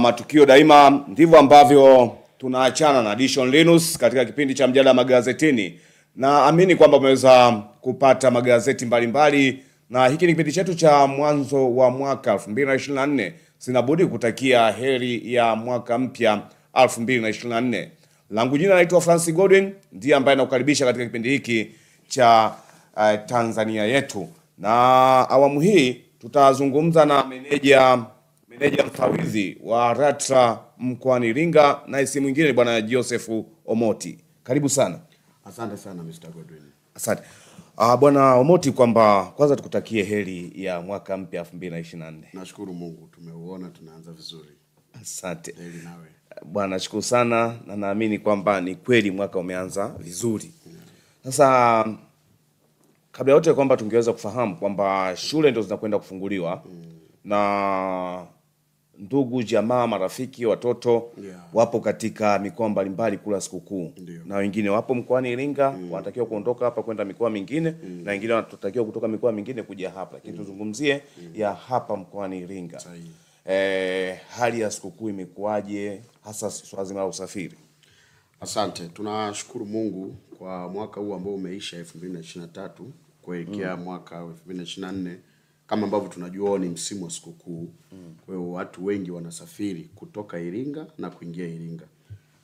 matukio daima, ndivyo ambavyo tunaachana na Dishon Linus katika kipindi cha mjadala magazetini. Naamini kwamba umeweza kupata magazeti mbalimbali mbali, na hiki ni kipindi chetu cha mwanzo wa mwaka 2024. Sinabudi kutakia heri ya mwaka mpya 2024. Langu jina naitwa Francis Godwin, ndiye ambaye nakukaribisha katika kipindi hiki cha uh, Tanzania yetu, na awamu hii tutazungumza na meneja meneja mfawidhi wa RATRA mkoani Iringa, naye si mwingine ni bwana Joseph Omoti. Karibu sana. Asante sana Mr. Godwin. Asante. Ah, bwana Omoti, kwamba kwanza tukutakie heri ya mwaka mpya 2024. Nashukuru Mungu tumeuona tunaanza vizuri. Asante Heri nawe. bwana, nashukuru sana na naamini kwamba ni kweli mwaka umeanza vizuri. Sasa kabla yote kwamba tungeweza kufahamu kwamba shule ndio zinakwenda kufunguliwa mm. na ndugu jamaa, marafiki, watoto Yeah. wapo katika mikoa mbalimbali kula sikukuu, na wengine wapo mkoani Iringa mm. wanatakiwa kuondoka hapa kwenda mikoa mingine mm. na wengine wanatakiwa kutoka mikoa mingine kuja hapa, lakini tuzungumzie ya hapa mkoani Iringa. e, hali ya sikukuu imekuwaje, hasa swala zima la usafiri? Asante. Tunashukuru Mungu kwa mwaka huu ambao umeisha 2023 kuelekea mm. mwaka wa 2024 kama ambavyo tunajua ni msimu wa sikukuu. mm. Kwa hiyo watu wengi wanasafiri kutoka Iringa na kuingia Iringa.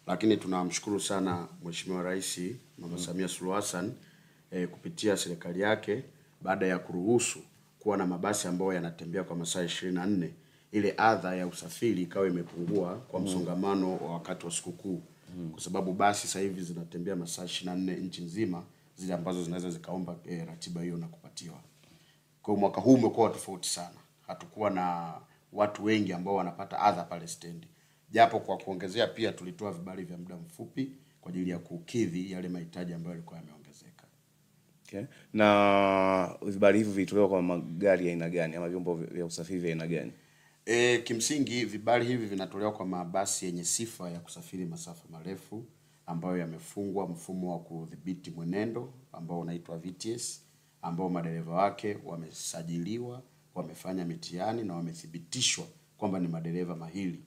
Lakini tunamshukuru sana Mheshimiwa Rais Mama mm. Samia Suluhu Hassan eh, kupitia serikali yake baada ya kuruhusu kuwa na mabasi ambayo yanatembea kwa masaa 24 ile adha ya usafiri ikawa imepungua kwa msongamano wa wakati wa sikukuu mm. kwa sababu basi sasa hivi zinatembea masaa 24 nchi nzima, zile ambazo zinaweza zikaomba eh, ratiba hiyo na kupatiwa. Kwa hiyo mwaka huu umekuwa tofauti sana, hatukuwa na watu wengi ambao wanapata adha pale stendi, japo kwa kuongezea pia tulitoa vibali vya muda mfupi kwa ajili ya kukidhi yale mahitaji ambayo yalikuwa yameongezeka. Okay. Na vibali hivi vilitolewa kwa magari ya aina gani ama vyombo vya usafiri vya aina gani? E, kimsingi vibali hivi vinatolewa kwa mabasi yenye sifa ya kusafiri masafa marefu ambayo yamefungwa mfumo wa kudhibiti mwenendo ambao unaitwa VTS, ambao madereva wake wamesajiliwa, wamefanya mitihani na wamethibitishwa kwamba ni madereva mahili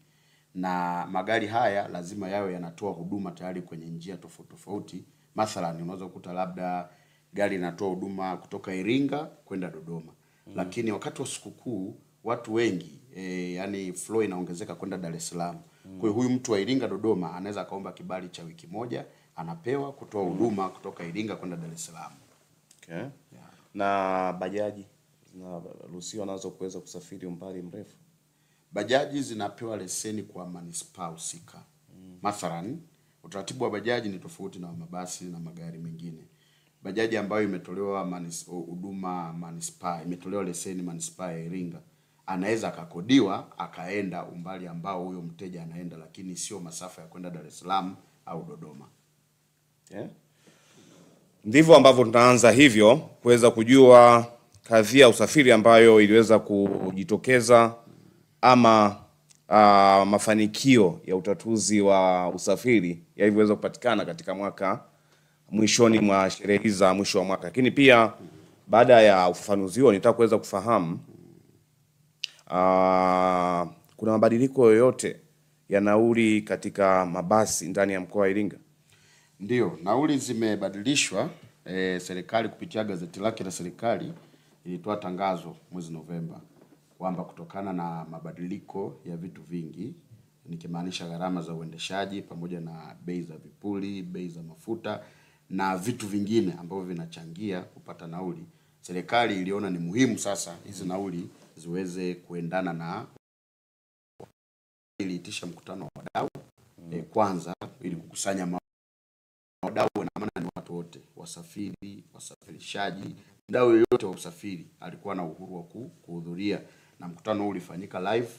Na magari haya lazima yawe yanatoa huduma tayari kwenye njia tofauti tofauti. Mathalan, unaweza kukuta labda gari linatoa huduma kutoka Iringa kwenda Dodoma, mm. lakini wakati wa sikukuu watu wengi e, yani flow inaongezeka kwenda Dar es Salaam. mm. Kwa hiyo huyu mtu wa Iringa Dodoma anaweza akaomba kibali cha wiki moja, anapewa kutoa huduma kutoka Iringa kwenda Dar es Salaam. Okay. Na bajaji zinaruhusiwa nazo kuweza kusafiri umbali mrefu? Bajaji zinapewa leseni kwa manispaa husika. Mathalan, utaratibu wa bajaji ni tofauti na mabasi na magari mengine. Bajaji ambayo imetolewa manis- huduma manispaa, imetolewa leseni manispaa ya Iringa, anaweza akakodiwa akaenda umbali ambao huyo mteja anaenda, lakini sio masafa ya kwenda Dar es Salaam au Dodoma. Okay. Ndivyo ambavyo tunaanza hivyo kuweza kujua kadhia ya usafiri ambayo iliweza kujitokeza ama uh, mafanikio ya utatuzi wa usafiri yalivyoweza kupatikana katika mwaka mwishoni mwa sherehe za mwisho wa mwaka. Lakini pia baada ya ufafanuzi huo, nitaka kuweza kufahamu uh, kuna mabadiliko yoyote ya nauli katika mabasi ndani ya mkoa wa Iringa? Ndiyo, nauli zimebadilishwa. E, serikali kupitia gazeti lake la serikali ilitoa tangazo mwezi Novemba kwamba kutokana na mabadiliko ya vitu vingi, nikimaanisha gharama za uendeshaji pamoja na bei za vipuli, bei za mafuta na vitu vingine ambavyo vinachangia kupata nauli, serikali iliona ni muhimu sasa hizi nauli ziweze kuendana na iliitisha mkutano wa wadau e, kwanza ili kukusanya ma wadau na maana ni watu wote, wasafiri, wasafirishaji, mdau yoyote wa usafiri alikuwa na uhuru wa kuhudhuria, na mkutano huu ulifanyika live,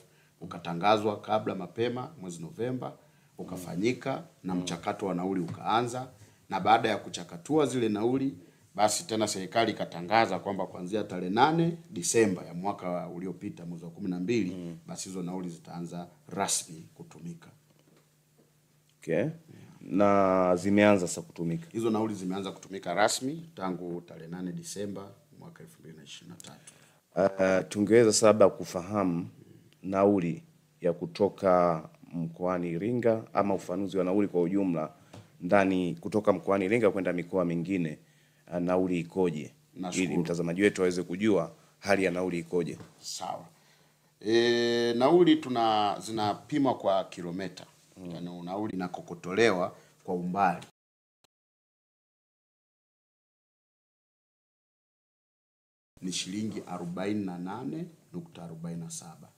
ukatangazwa kabla mapema mwezi Novemba, ukafanyika na mchakato wa nauli ukaanza, na baada ya kuchakatua zile nauli, basi tena serikali ikatangaza kwamba kuanzia tarehe nane Disemba ya mwaka uliopita mwezi wa kumi na mbili basi hizo nauli zitaanza rasmi kutumika. Okay. Na zimeanza sasa kutumika. Hizo nauli zimeanza kutumika rasmi tangu tarehe nane Disemba mwaka 2023. Uh, tungeweza sasa labda kufahamu nauli ya kutoka mkoani Iringa ama ufanuzi wa nauli kwa ujumla ndani kutoka mkoani Iringa kwenda mikoa mingine, uh, nauli ikoje, ili mtazamaji wetu aweze kujua hali ya nauli ikoje. Sawa. E, nauli tuna zinapimwa kwa kilomita mm. unauli nauli inakokotolewa kwa umbali. Ni shilingi arobaini na nane nukta arobaini na saba.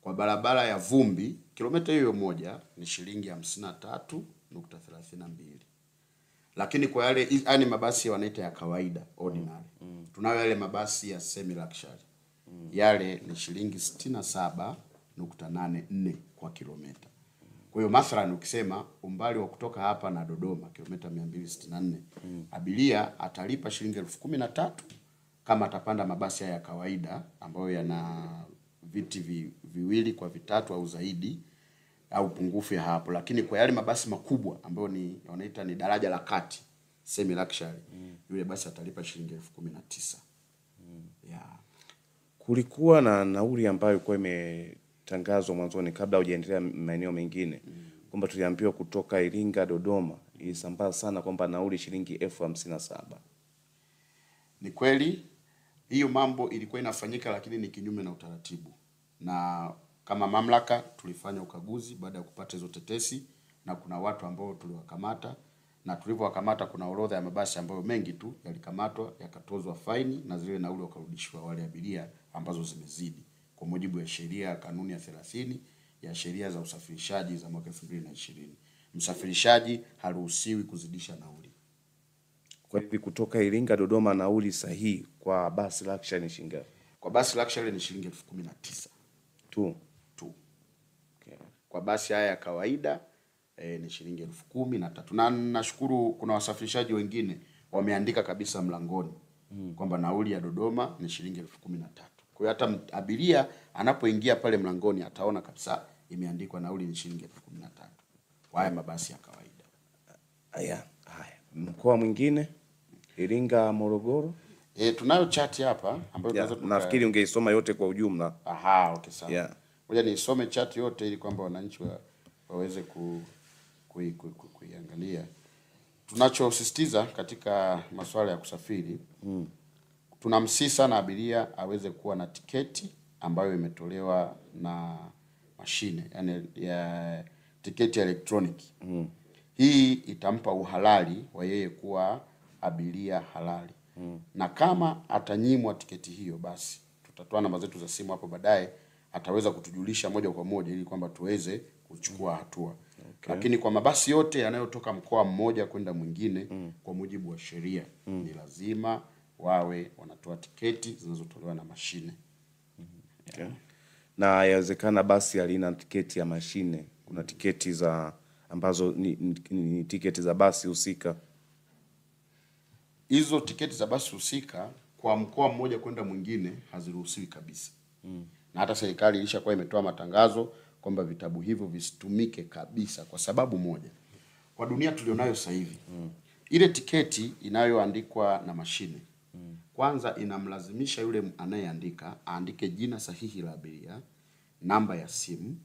Kwa barabara ya vumbi kilomita hiyo moja ni shilingi hamsini na tatu nukta thelathini na mbili lakini kwa yale yani mabasi wanaita ya kawaida ordinary Mm, mm. tunayo yale mabasi ya semi luxury Mm. yale ni shilingi sitini na saba nukta nane nne kwa kilomita kwa hiyo mathalan ukisema umbali wa kutoka hapa na Dodoma kilomita mia mbili sitini abiria atalipa shilingi elfu kumi na tatu kama atapanda mabasi haya ya kawaida ambayo yana viti vi, viwili kwa vitatu au zaidi au pungufu ya hapo, lakini kwa yale mabasi makubwa ambayo ni wanaita ni daraja la kati semi luxury mm. yule basi atalipa shilingi elfu kumi na tisa yeah. Kulikuwa na nauli ambayo ilikuwa imetangazwa mwanzoni kabla hujaendelea maeneo mengine. Kwamba tuliambiwa kutoka Iringa Dodoma ilisambaa sana kwamba nauli shilingi elfu hamsini na saba. Ni kweli hiyo mambo ilikuwa inafanyika, lakini ni kinyume na utaratibu, na kama mamlaka tulifanya ukaguzi baada ya kupata hizo tetesi, na kuna watu ambao tuliwakamata, na tulivyowakamata kuna orodha ya mabasi ambayo mengi tu yalikamatwa yakatozwa faini na zile nauli wakarudishiwa wale abiria ambazo zimezidi kwa mujibu ya sheria ya kanuni ya thelathini ya sheria za usafirishaji za mwaka elfu mbili na ishirini. Msafirishaji haruhusiwi kuzidisha nauli. Kwa hivi kutoka Iringa Dodoma nauli sahihi kwa basi luxury ni shilingi ngapi? Kwa basi luxury ni shilingi elfu kumi na tisa tu? tu. Okay. Kwa basi haya ya kawaida eh, ni shilingi elfu kumi na tatu na nashukuru kuna wasafirishaji wengine wameandika kabisa mlangoni kwamba nauli ya Dodoma ni shilingi elfu kumi na tatu. Kwa hiyo hata abiria anapoingia pale mlangoni ataona kabisa imeandikwa nauli ni shilingi elfu kumi na tatu kwa haya mabasi ya kawaida. Haya, haya. Mkoa mwingine Iringa, Morogoro. E, tunayo chati hapa ambayo Yeah, tunaweza tuka- nafikiri ungeisoma yote kwa ujumla. Aha, okay sawa. Yeah. Ngoja nisome chati yote ili kwamba wananchi wa, waweze ku, kui, kui, kui, kuiangalia. Tunachosisitiza katika masuala ya kusafiri mm. Tunamsihi sana abiria aweze kuwa na tiketi ambayo imetolewa na mashine yani ya tiketi ya elektroniki mm. Hii itampa uhalali wa yeye kuwa abiria halali mm. na kama atanyimwa tiketi hiyo, basi tutatoa namba zetu za simu hapo baadaye, ataweza kutujulisha moja kwa moja ili kwamba tuweze kuchukua hatua okay. Lakini kwa mabasi yote yanayotoka mkoa mmoja kwenda mwingine mm. kwa mujibu wa sheria mm. ni lazima wawe wanatoa tiketi zinazotolewa na mashine. Okay. Na yawezekana basi alina tiketi ya mashine, kuna tiketi za ambazo ni, ni, ni tiketi za basi husika. hizo tiketi za basi husika kwa mkoa mmoja kwenda mwingine haziruhusiwi kabisa mm. na hata serikali ilishakuwa imetoa matangazo kwamba vitabu hivyo visitumike kabisa kwa sababu moja kwa dunia tulionayo sasa hivi mm. ile tiketi inayoandikwa na mashine. Kwanza inamlazimisha yule anayeandika aandike jina sahihi la abiria namba ya simu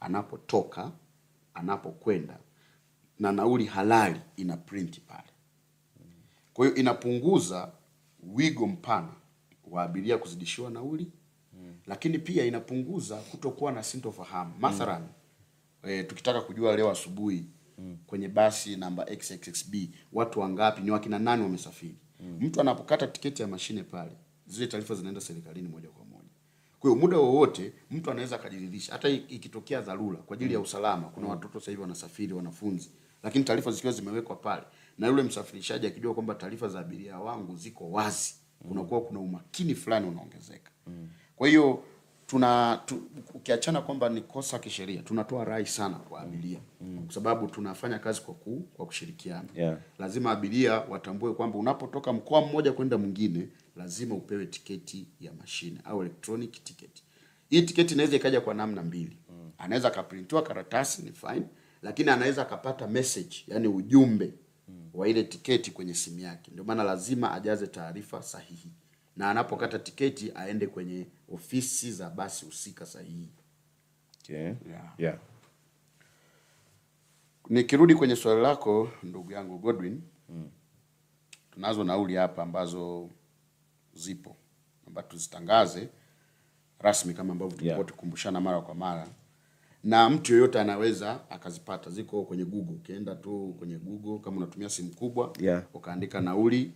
anapotoka anapokwenda na nauli halali ina print pale kwa hiyo inapunguza wigo mpana wa abiria kuzidishiwa nauli lakini pia inapunguza kutokuwa na sintofahamu. Mathalan mm. e, tukitaka kujua leo asubuhi mm. kwenye basi namba XXXB watu wangapi, ni wakina nani wamesafiri mm. mtu anapokata tiketi ya mashine pale, zile taarifa zinaenda serikalini moja kwa moja. Kwa hiyo muda wowote mtu anaweza akajiridhisha, hata ikitokea dharura kwa ajili ya usalama. Kuna watoto sasa hivi wanasafiri, wanafunzi, lakini taarifa zikiwa zimewekwa pale na yule msafirishaji akijua kwamba taarifa za abiria wangu ziko wazi, kunakuwa kuna umakini fulani unaongezeka. Kwa hiyo tuna tu, ukiachana kwamba ni kosa kisheria, tunatoa rai sana kwa abiria mm. kwa sababu tunafanya kazi kwa ku, kwa kushirikiana Yeah. lazima abiria watambue kwamba unapotoka mkoa mmoja kwenda mwingine lazima upewe tiketi ya mashine au electronic ticket. Hii tiketi inaweza ikaja kwa namna mbili. mm. Anaweza akaprintiwa karatasi ni fine, lakini anaweza akapata message, yani ujumbe mm. wa ile tiketi kwenye simu yake. Ndio maana lazima ajaze taarifa sahihi, na anapokata tiketi aende kwenye ofisi za basi husika sahihi. Okay. Yeah. Yeah. Nikirudi kwenye swali lako ndugu yangu Godwin, tunazo nauli hapa ambazo zipo amba tuzitangaze rasmi kama ambavyo tumekuwa Yeah. tukumbushana mara kwa mara, na mtu yoyote anaweza akazipata. Ziko kwenye Google, ukienda tu kwenye Google kama unatumia simu kubwa Yeah. ukaandika nauli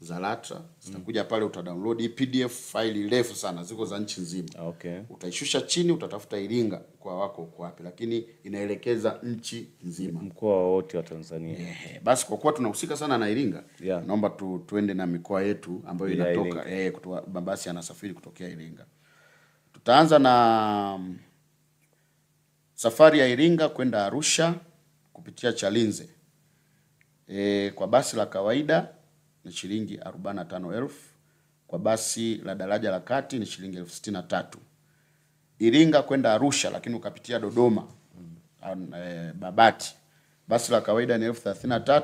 za LATRA zitakuja pale, utadownload download PDF faili refu sana, ziko za nchi nzima Okay. utaishusha chini, utatafuta Iringa mkoa wako uko wapi, lakini inaelekeza nchi nzima. Mkoa wote wa Tanzania. Yeah. basi kwa kuwa tunahusika sana na Iringa Yeah. naomba tu, tuende na mikoa yetu ambayo yeah, inatoka eh, eh, kutoa mabasi yanasafiri kutokea Iringa. Tutaanza na mm, safari ya Iringa kwenda Arusha kupitia Chalinze. E, kwa basi la kawaida ni shilingi 45,000. Kwa basi la daraja la kati ni shilingi elfu sitini na tatu. Iringa kwenda Arusha lakini ukapitia Dodoma mm. e, Babati basi la kawaida ni elfu thelathini na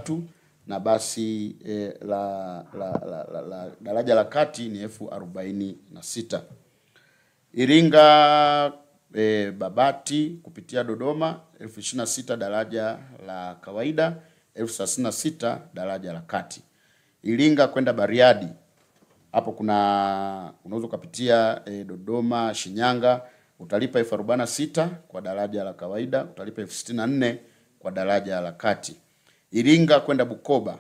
na basi e, la, la, la, la, la daraja la kati ni elfu arobaini na sita. Iringa e, Babati kupitia Dodoma elfu ishirini na sita daraja la kawaida, elfu thelathini na sita daraja la kati. Iringa kwenda Bariadi hapo kuna unaweza ukapitia e, Dodoma Shinyanga, utalipa elfu arobaini na sita kwa daraja la kawaida, utalipa elfu sitini na nne kwa daraja la kati. Iringa kwenda Bukoba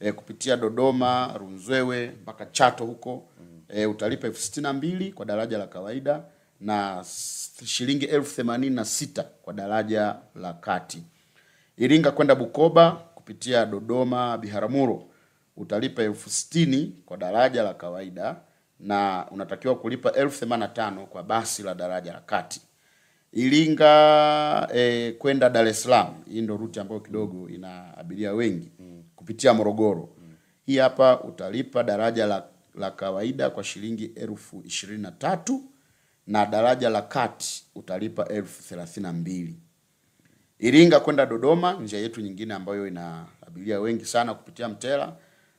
e, kupitia Dodoma Runzewe mpaka Chato huko e, utalipa elfu sitini na mbili kwa daraja la kawaida na shilingi elfu themanini na sita kwa daraja la kati. Iringa kwenda Bukoba kupitia Dodoma Biharamulo utalipa elfu sitini kwa daraja la kawaida na unatakiwa kulipa elfu themanini na tano kwa basi la daraja la kati. Iringa e, kwenda Dar es Salaam, hii ndio ruti ambayo kidogo ina abiria wengi kupitia Morogoro. Hii hapa utalipa daraja la, la kawaida kwa shilingi elfu ishirini na tatu na daraja la kati utalipa elfu thelathini na mbili. Iringa kwenda Dodoma, njia yetu nyingine ambayo ina abiria wengi sana kupitia Mtera,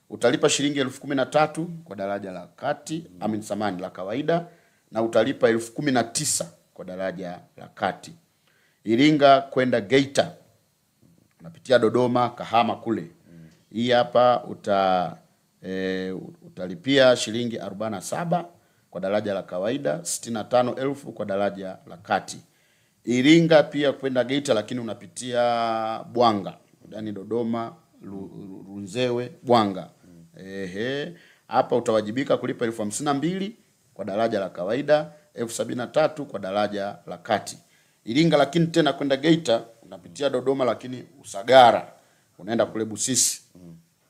utalipa shilingi elfu kumi na tatu kwa daraja la kati amin samani la kawaida na utalipa elfu kumi na tisa kwa daraja la kati. Iringa kwenda Geita unapitia Dodoma, Kahama kule. Hii hapa uta e, utalipia shilingi 47 kwa daraja la kawaida, 65,000 kwa daraja la kati. Iringa pia kwenda Geita, lakini unapitia Bwanga, yaani Dodoma, Runzewe, Bwanga. Ehe, hapa utawajibika kulipa elfu hamsini na mbili kwa daraja la kawaida, elfu sabini na tatu kwa daraja la kati. Iringa lakini tena kwenda Geita unapitia Dodoma, lakini Usagara unaenda kule Busisi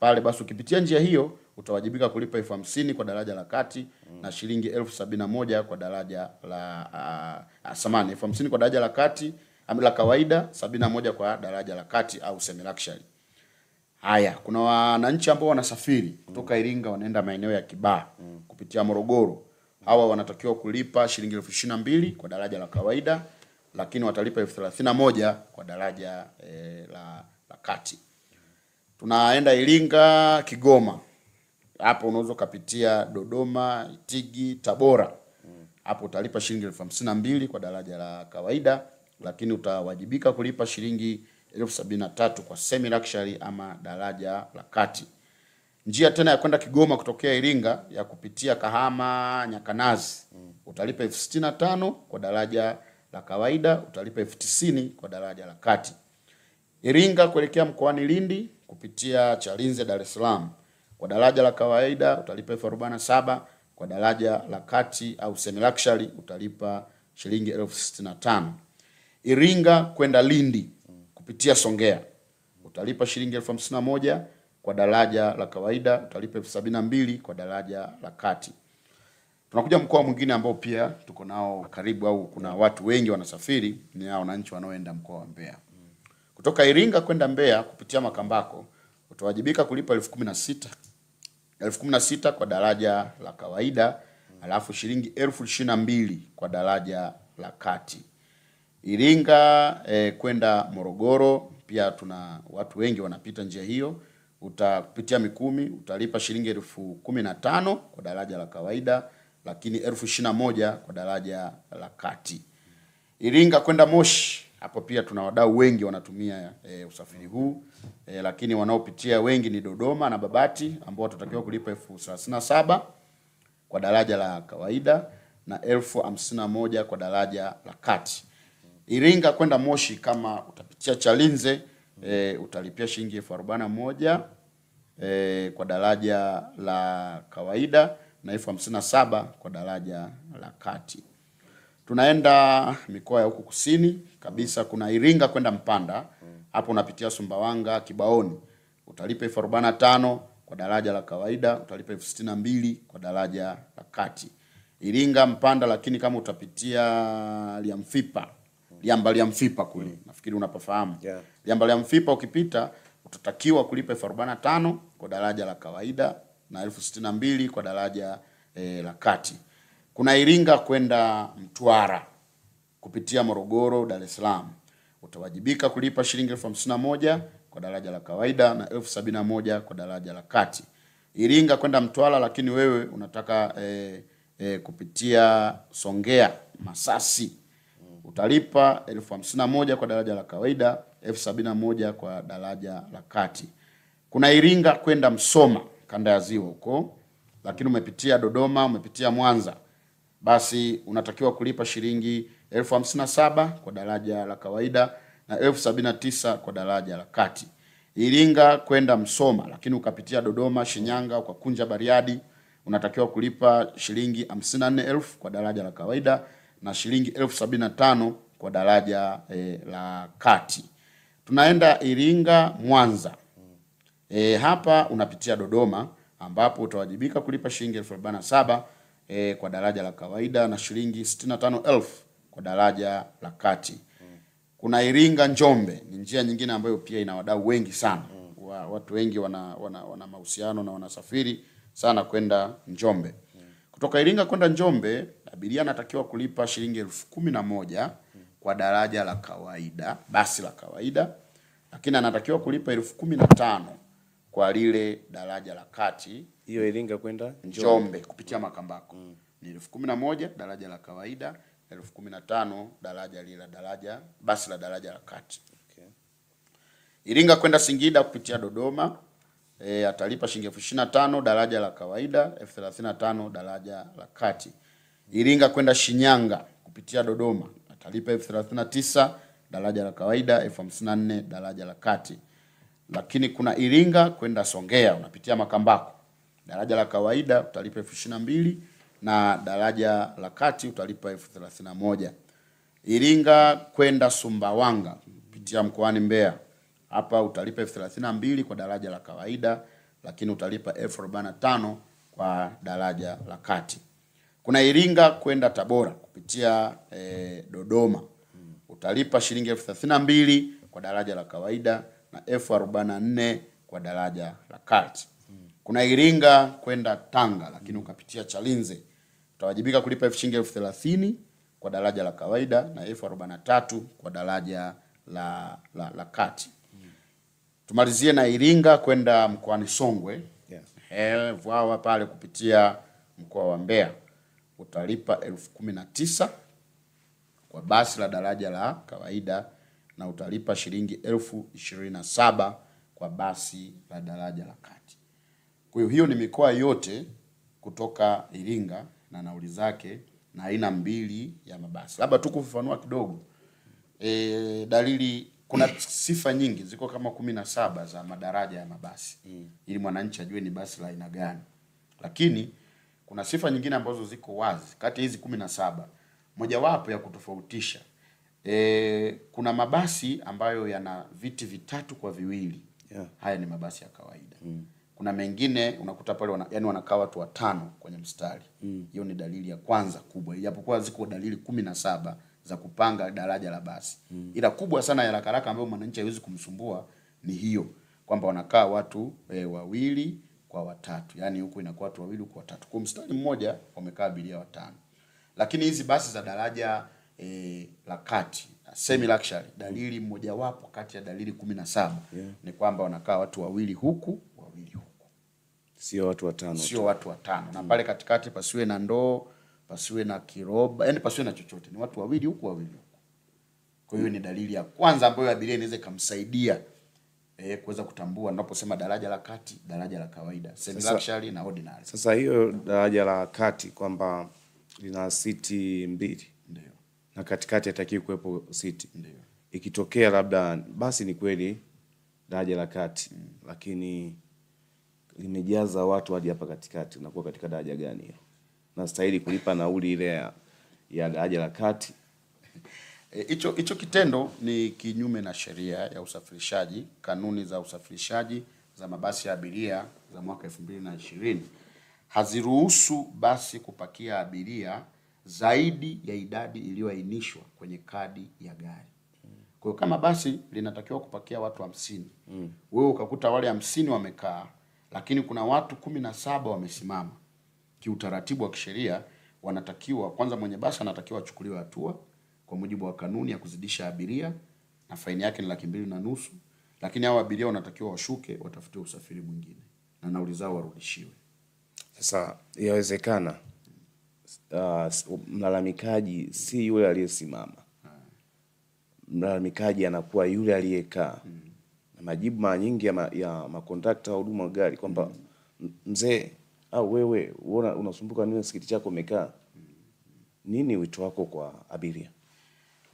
pale, basi ukipitia njia hiyo utawajibika kulipa elfu hamsini kwa daraja la kati na shilingi elfu sabini na moja kwa daraja la uh, samani elfu hamsini kwa daraja la kati la kawaida, sabini na moja kwa daraja la kati au semi luxury. Haya, kuna wananchi ambao wanasafiri kutoka Iringa wanaenda maeneo ya Kibaha kupitia Morogoro. Hawa wanatakiwa kulipa shilingi elfu ishirini na mbili kwa daraja la kawaida, lakini watalipa elfu thelathini na moja kwa daraja e, la, la kati. Tunaenda Iringa, Kigoma. Hapo unaweza ukapitia Dodoma, Itigi, Tabora. Hapo utalipa shilingi elfu hamsini na mbili kwa daraja la kawaida, lakini utawajibika kulipa shilingi elfu sabini na tatu kwa semi luxury ama daraja la kati. Njia tena ya kwenda Kigoma kutokea Iringa ya kupitia Kahama, Nyakanazi mm. utalipa elfu sitini na tano kwa daraja la kawaida, utalipa elfu tisini kwa daraja la kati. Iringa kuelekea mkoani Lindi kupitia Chalinze Dar es Salaam kwa daraja la kawaida utalipa elfu arobaini na saba kwa daraja la kati au semi luxury utalipa shilingi elfu sitini na tano. Iringa kwenda Lindi kupitia Songea utalipa shilingi elfu hamsini na moja kwa daraja la kawaida, utalipa elfu sabini na mbili kwa daraja la kati. Tunakuja mkoa mwingine ambao pia tuko nao karibu au kuna watu wengi wanasafiri, ni hao wananchi wanaoenda mkoa wa Mbeya. Kutoka Iringa kwenda Mbeya kupitia Makambako utawajibika kulipa elfu kumi na sita elfu kumi na sita kwa daraja la kawaida, alafu shilingi elfu ishirini na mbili kwa daraja la kati. Iringa eh, kwenda Morogoro pia tuna watu wengi wanapita njia hiyo. Utapitia Mikumi utalipa shilingi elfu kumi na tano kwa daraja la kawaida, lakini elfu ishirini na moja kwa daraja la kati. Iringa kwenda Moshi, hapo pia tuna wadau wengi wanatumia e, usafiri huu e, lakini wanaopitia wengi ni Dodoma na Babati ambao watatakiwa kulipa elfu thelathini na saba kwa daraja la kawaida na elfu hamsini na moja kwa daraja la kati. Iringa kwenda Moshi kama utapitia Chalinze e, utalipia shilingi elfu arobaini na moja e, kwa daraja la kawaida na elfu hamsini na saba kwa daraja la kati. Tunaenda mikoa ya huku kusini kabisa, kuna Iringa kwenda Mpanda, hapo unapitia Sumbawanga, Kibaoni, utalipa elfu arobaini na tano kwa daraja la kawaida, utalipa elfu sitini na mbili kwa daraja la kati. Iringa Mpanda, lakini kama utapitia Liamfipa, Liamba Liamfipa kule, nafikiri unapafahamu Yeah. Liamba Liamfipa ukipita utatakiwa kulipa elfu arobaini na tano kwa daraja la kawaida na elfu sitini na mbili kwa daraja e, la kati. Kuna Iringa kwenda Mtwara kupitia Morogoro, Dar es Salaam utawajibika kulipa shilingi elfu hamsini na moja kwa daraja la kawaida na elfu sabini na moja kwa daraja la kati. Iringa kwenda Mtwara, lakini wewe unataka e, e, kupitia Songea Masasi utalipa elfu hamsini na moja kwa daraja la kawaida, elfu sabini na moja kwa daraja la kati. Kuna Iringa kwenda Msoma kanda ya Ziwa huko, lakini umepitia Dodoma, umepitia Mwanza, basi unatakiwa kulipa shilingi elfu hamsini na saba kwa daraja la kawaida na elfu sabini na tisa kwa daraja la kati. Iringa kwenda Msoma, lakini ukapitia Dodoma, Shinyanga, ukakunja Bariadi, unatakiwa kulipa shilingi hamsini na nne elfu kwa daraja la kawaida na shilingi elfu sabini na tano kwa daraja e, la kati. Tunaenda Iringa Mwanza. E, hapa unapitia Dodoma ambapo utawajibika kulipa shilingi elfu arobaini na saba e, kwa daraja la kawaida na shilingi sitini na tano elfu kwa daraja la kati. Kuna Iringa Njombe, ni njia nyingine ambayo pia ina wadau wengi sana. Wa, watu wengi wana, wana, wana mahusiano na wanasafiri sana kwenda Njombe. Kutoka Iringa kwenda Njombe, abiria anatakiwa kulipa shilingi elfu kumi na moja kwa daraja la kawaida, basi la kawaida, lakini anatakiwa kulipa elfu kumi na tano kwa lile daraja la kati Hiyo Iringa kwenda Njombe kupitia Makambako ni elfu kumi na moja daraja la kawaida, elfu kumi na tano daraja lile daraja basi la daraja la kati. Okay. Iringa kwenda Singida kupitia Dodoma e, atalipa shilingi elfu ishirini na tano daraja la kawaida, elfu thelathini na tano daraja la kati. Iringa kwenda Shinyanga kupitia Dodoma atalipa elfu thelathini na tisa daraja la kawaida, elfu hamsini na nne daraja la kati. Lakini kuna Iringa kwenda Songea unapitia Makambako, daraja la kawaida utalipa elfu ishirini na mbili na daraja la kati utalipa elfu thelathini na moja. Iringa kwenda Sumbawanga kupitia mkoani Mbeya, hapa utalipa elfu thelathini na mbili kwa daraja la kawaida, lakini utalipa elfu arobaini na tano kwa daraja la kati. Kuna Iringa kwenda Tabora kupitia eh, Dodoma utalipa shilingi elfu thelathini na mbili kwa daraja la kawaida na elfu arobaini na nne kwa daraja la kati. Kuna Iringa kwenda Tanga lakini ukapitia Chalinze utawajibika kulipa elfu shilingi elfu thelathini kwa daraja la kawaida na elfu arobaini na tatu kwa daraja la, la, la kati. Tumalizie na Iringa kwenda mkoani Songwe yes. Eh, Vwawa pale kupitia mkoa wa Mbeya utalipa elfu kumi na tisa kwa basi la daraja la kawaida na utalipa shilingi elfu ishirini na saba kwa basi la daraja la kati. Kwa hiyo hiyo ni mikoa yote kutoka Iringa na nauli zake na aina mbili ya mabasi. Labda tu kufafanua kidogo e, dalili kuna sifa nyingi ziko kama kumi na saba za madaraja ya mabasi ili mwananchi ajue ni basi la aina gani, lakini kuna sifa nyingine ambazo ziko wazi kati ya hizi kumi na saba. Mojawapo ya kutofautisha e, kuna mabasi ambayo yana viti vitatu kwa viwili Yeah. haya ni mabasi ya kawaida mm. kuna mengine unakuta pale wana, yani wanakaa watu watano kwenye mstari hiyo mm. ni dalili ya kwanza kubwa ijapokuwa ziko dalili kumi na saba za kupanga daraja la basi ila kubwa sana ya haraka haraka ambayo mwananchi hawezi kumsumbua ni hiyo kwamba wanakaa watu e, wawili kwa watatu. Yaani huku inakuwa watu wawili huku watatu. Kwa mstari mmoja wamekaa abiria watano. Lakini hizi basi za daraja e, la kati semi luxury dalili mmojawapo kati ya dalili kumi na saba Yeah. ni kwamba wanakaa watu wawili huku wawili huku. Sio watu watano. sio watu watano. Na pale katikati pasiwe na ndoo pasiwe na kiroba yani pasiwe na chochote. Ni watu wawili huku wawili huku. Kwa hiyo ni dalili ya kwanza ambayo abiria inaweza ikamsaidia eh, kuweza kutambua naposema daraja la kati, daraja la kawaida, semi luxury na ordinary. Sasa hiyo daraja la kati kwamba lina siti mbili Ndio, na katikati hatakiwi kuwepo siti. ndio. Ikitokea labda basi ni kweli daraja la kati lakini limejaza watu hadi hapa katikati, unakuwa katika daraja gani hiyo? Nastahili kulipa nauli ile ya, ya daraja la kati? E, Hicho hicho kitendo ni kinyume na sheria ya usafirishaji, kanuni za usafirishaji za mabasi ya abiria za mwaka elfu mbili na ishirini haziruhusu basi kupakia abiria zaidi ya idadi iliyoainishwa kwenye kadi ya gari. Kwa hiyo kama basi linatakiwa kupakia watu hamsini, mm. wewe ukakuta wale hamsini wamekaa, lakini kuna watu kumi na saba wamesimama kiutaratibu wa kisheria wanatakiwa kwanza, mwenye basi anatakiwa achukuliwe hatua kwa mujibu wa kanuni ya kuzidisha abiria na faini yake ni laki mbili na nusu, lakini hao abiria wanatakiwa washuke, watafutiwe usafiri mwingine na nauli zao warudishiwe. Sasa yawezekana uh, mlalamikaji si yule aliyesimama, mlalamikaji anakuwa yule aliyekaa. Na majibu mara nyingi ya, ma, ya makondakta wa huduma wa gari kwamba hmm. mzee au wewe unasumbuka nini sikiti chako umekaa. Nini wito wako kwa abiria?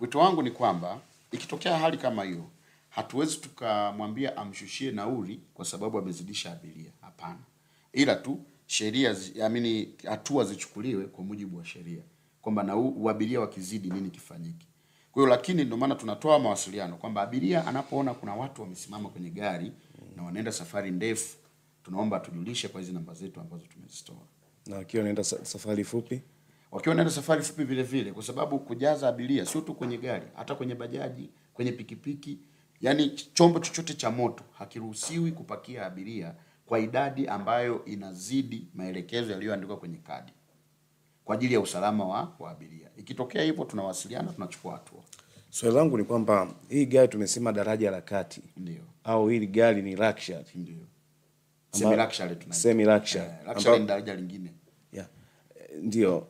Wito wangu ni kwamba ikitokea hali kama hiyo, hatuwezi tukamwambia amshushie nauli kwa sababu amezidisha abiria. Hapana, ila tu sheria amini, hatua zichukuliwe kwa mujibu wa sheria kwamba na uabiria wakizidi nini kifanyike. Kwa hiyo lakini ndio maana tunatoa mawasiliano kwamba abiria anapoona kuna watu wamesimama kwenye gari na wanaenda safari ndefu, tunaomba tujulishe kwa hizi namba zetu ambazo tumezitoa Na akiwa anaenda safari fupi, wakiwa wanaenda safari fupi vile vile, kwa sababu kujaza abiria sio tu kwenye gari, hata kwenye bajaji, kwenye pikipiki, yani chombo chochote cha moto hakiruhusiwi kupakia abiria kwa idadi ambayo inazidi maelekezo yaliyoandikwa kwenye kadi kwa ajili ya usalama wa, wa abiria. Ikitokea hivyo, tunawasiliana, tunachukua hatua. swali so, langu ni kwamba hii gari tumesema daraja la kati Ndio, au hili gari ni luxury ndio. Semi luxury tunaita. semi luxury Eh, luxury ni daraja lingine. Yeah. Eh, Ndio.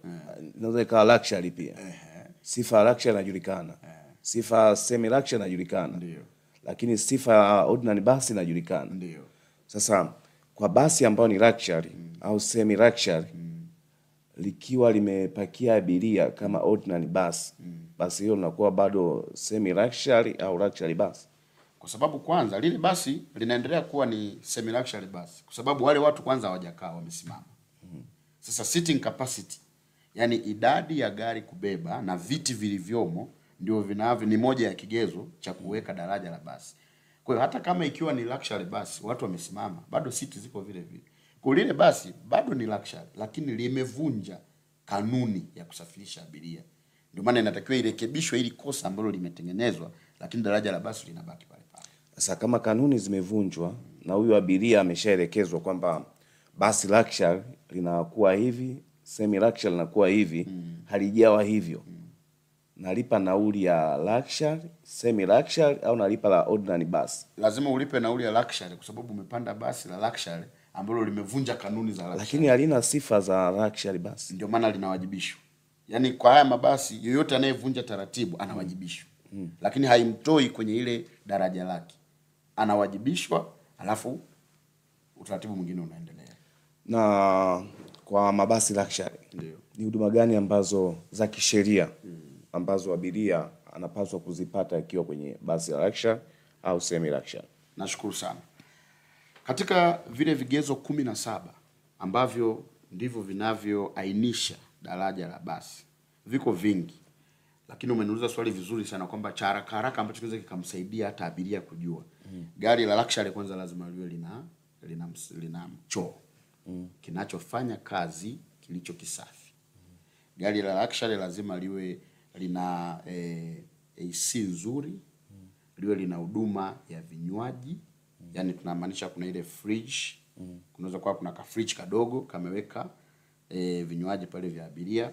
Inaweza ikawa luxury pia. Sifa ya luxury inajulikana. Sifa ya semi luxury inajulikana. Lakini sifa ya ordinary basi inajulikana. Ndio. Sasa kwa basi ambayo ni luxury mm. au semi luxury mm. likiwa limepakia abiria kama ordinary bus, basi hilo linakuwa bado semi luxury au luxury bus. kwa sababu kwanza lile basi linaendelea kuwa ni semi luxury basi, kwa sababu wale watu kwanza hawajakaa wamesimama. Sasa sitting capacity, yani idadi ya gari kubeba na viti vilivyomo ndio vinavyo ni moja ya kigezo cha kuweka daraja la basi. Kwa hiyo hata kama ikiwa ni luxury basi, watu wamesimama, bado siti ziko vile vile. Kwa lile basi bado ni luxury, lakini limevunja kanuni ya kusafirisha abiria. Ndio maana inatakiwa irekebishwe ili kosa ambalo limetengenezwa, lakini daraja la basi linabaki pale pale. Sasa kama kanuni zimevunjwa na huyu abiria ameshaelekezwa kwamba basi luxury linakuwa hivi, semi luxury linakuwa hivi, mm. halijawa hivyo, nalipa nauli ya luxury, semi luxury au nalipa la ordinary bus? lazima ulipe nauli ya luxury kwa sababu umepanda basi la luxury ambalo limevunja kanuni za luxury. Lakini halina sifa za luxury bus. Ndio maana linawajibishwa. Yaani kwa haya mabasi yoyote anayevunja taratibu anawajibishwa. Lakini haimtoi kwenye ile daraja lake. Anawajibishwa alafu utaratibu mwingine unaendelea. Na kwa mabasi luxury. Ni huduma gani ambazo za kisheria ambazo abiria anapaswa kuzipata akiwa kwenye basi la luxury au semi luxury? Nashukuru sana. Katika vile vigezo kumi na saba ambavyo ndivyo vinavyoainisha daraja la basi, viko vingi, lakini umeniuliza swali vizuri sana kwamba cha haraka haraka ambacho kinaweza kikamsaidia hata abiria kujua. Gari la luxury kwanza lazima liwe lina lina, lina, lina choo kinachofanya kazi kilicho kisafi. Gari la luxury lazima liwe lina eh, AC nzuri, liwe lina huduma ya vinywaji, yani tunamaanisha kuna ile fridge, mm. kunaweza kuwa kuna ka fridge kadogo kameweka eh, vinywaji pale vya abiria,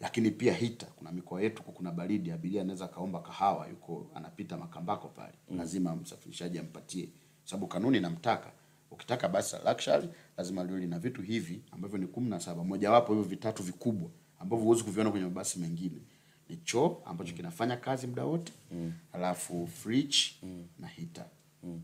lakini pia hita. Kuna mikoa yetu kuna baridi, abiria anaweza kaomba kahawa, yuko anapita Makambako pale, mm. lazima msafirishaji ampatie, sababu kanuni inamtaka ukitaka basi luxury lazima liwe lina vitu hivi ambavyo ni kumi na saba mojawapo hivyo vitatu vikubwa ambavyo huwezi kuviona kwenye mabasi mengine ni choo ambacho mm. kinafanya kazi muda wote mm. alafu fridge mm. na heater na,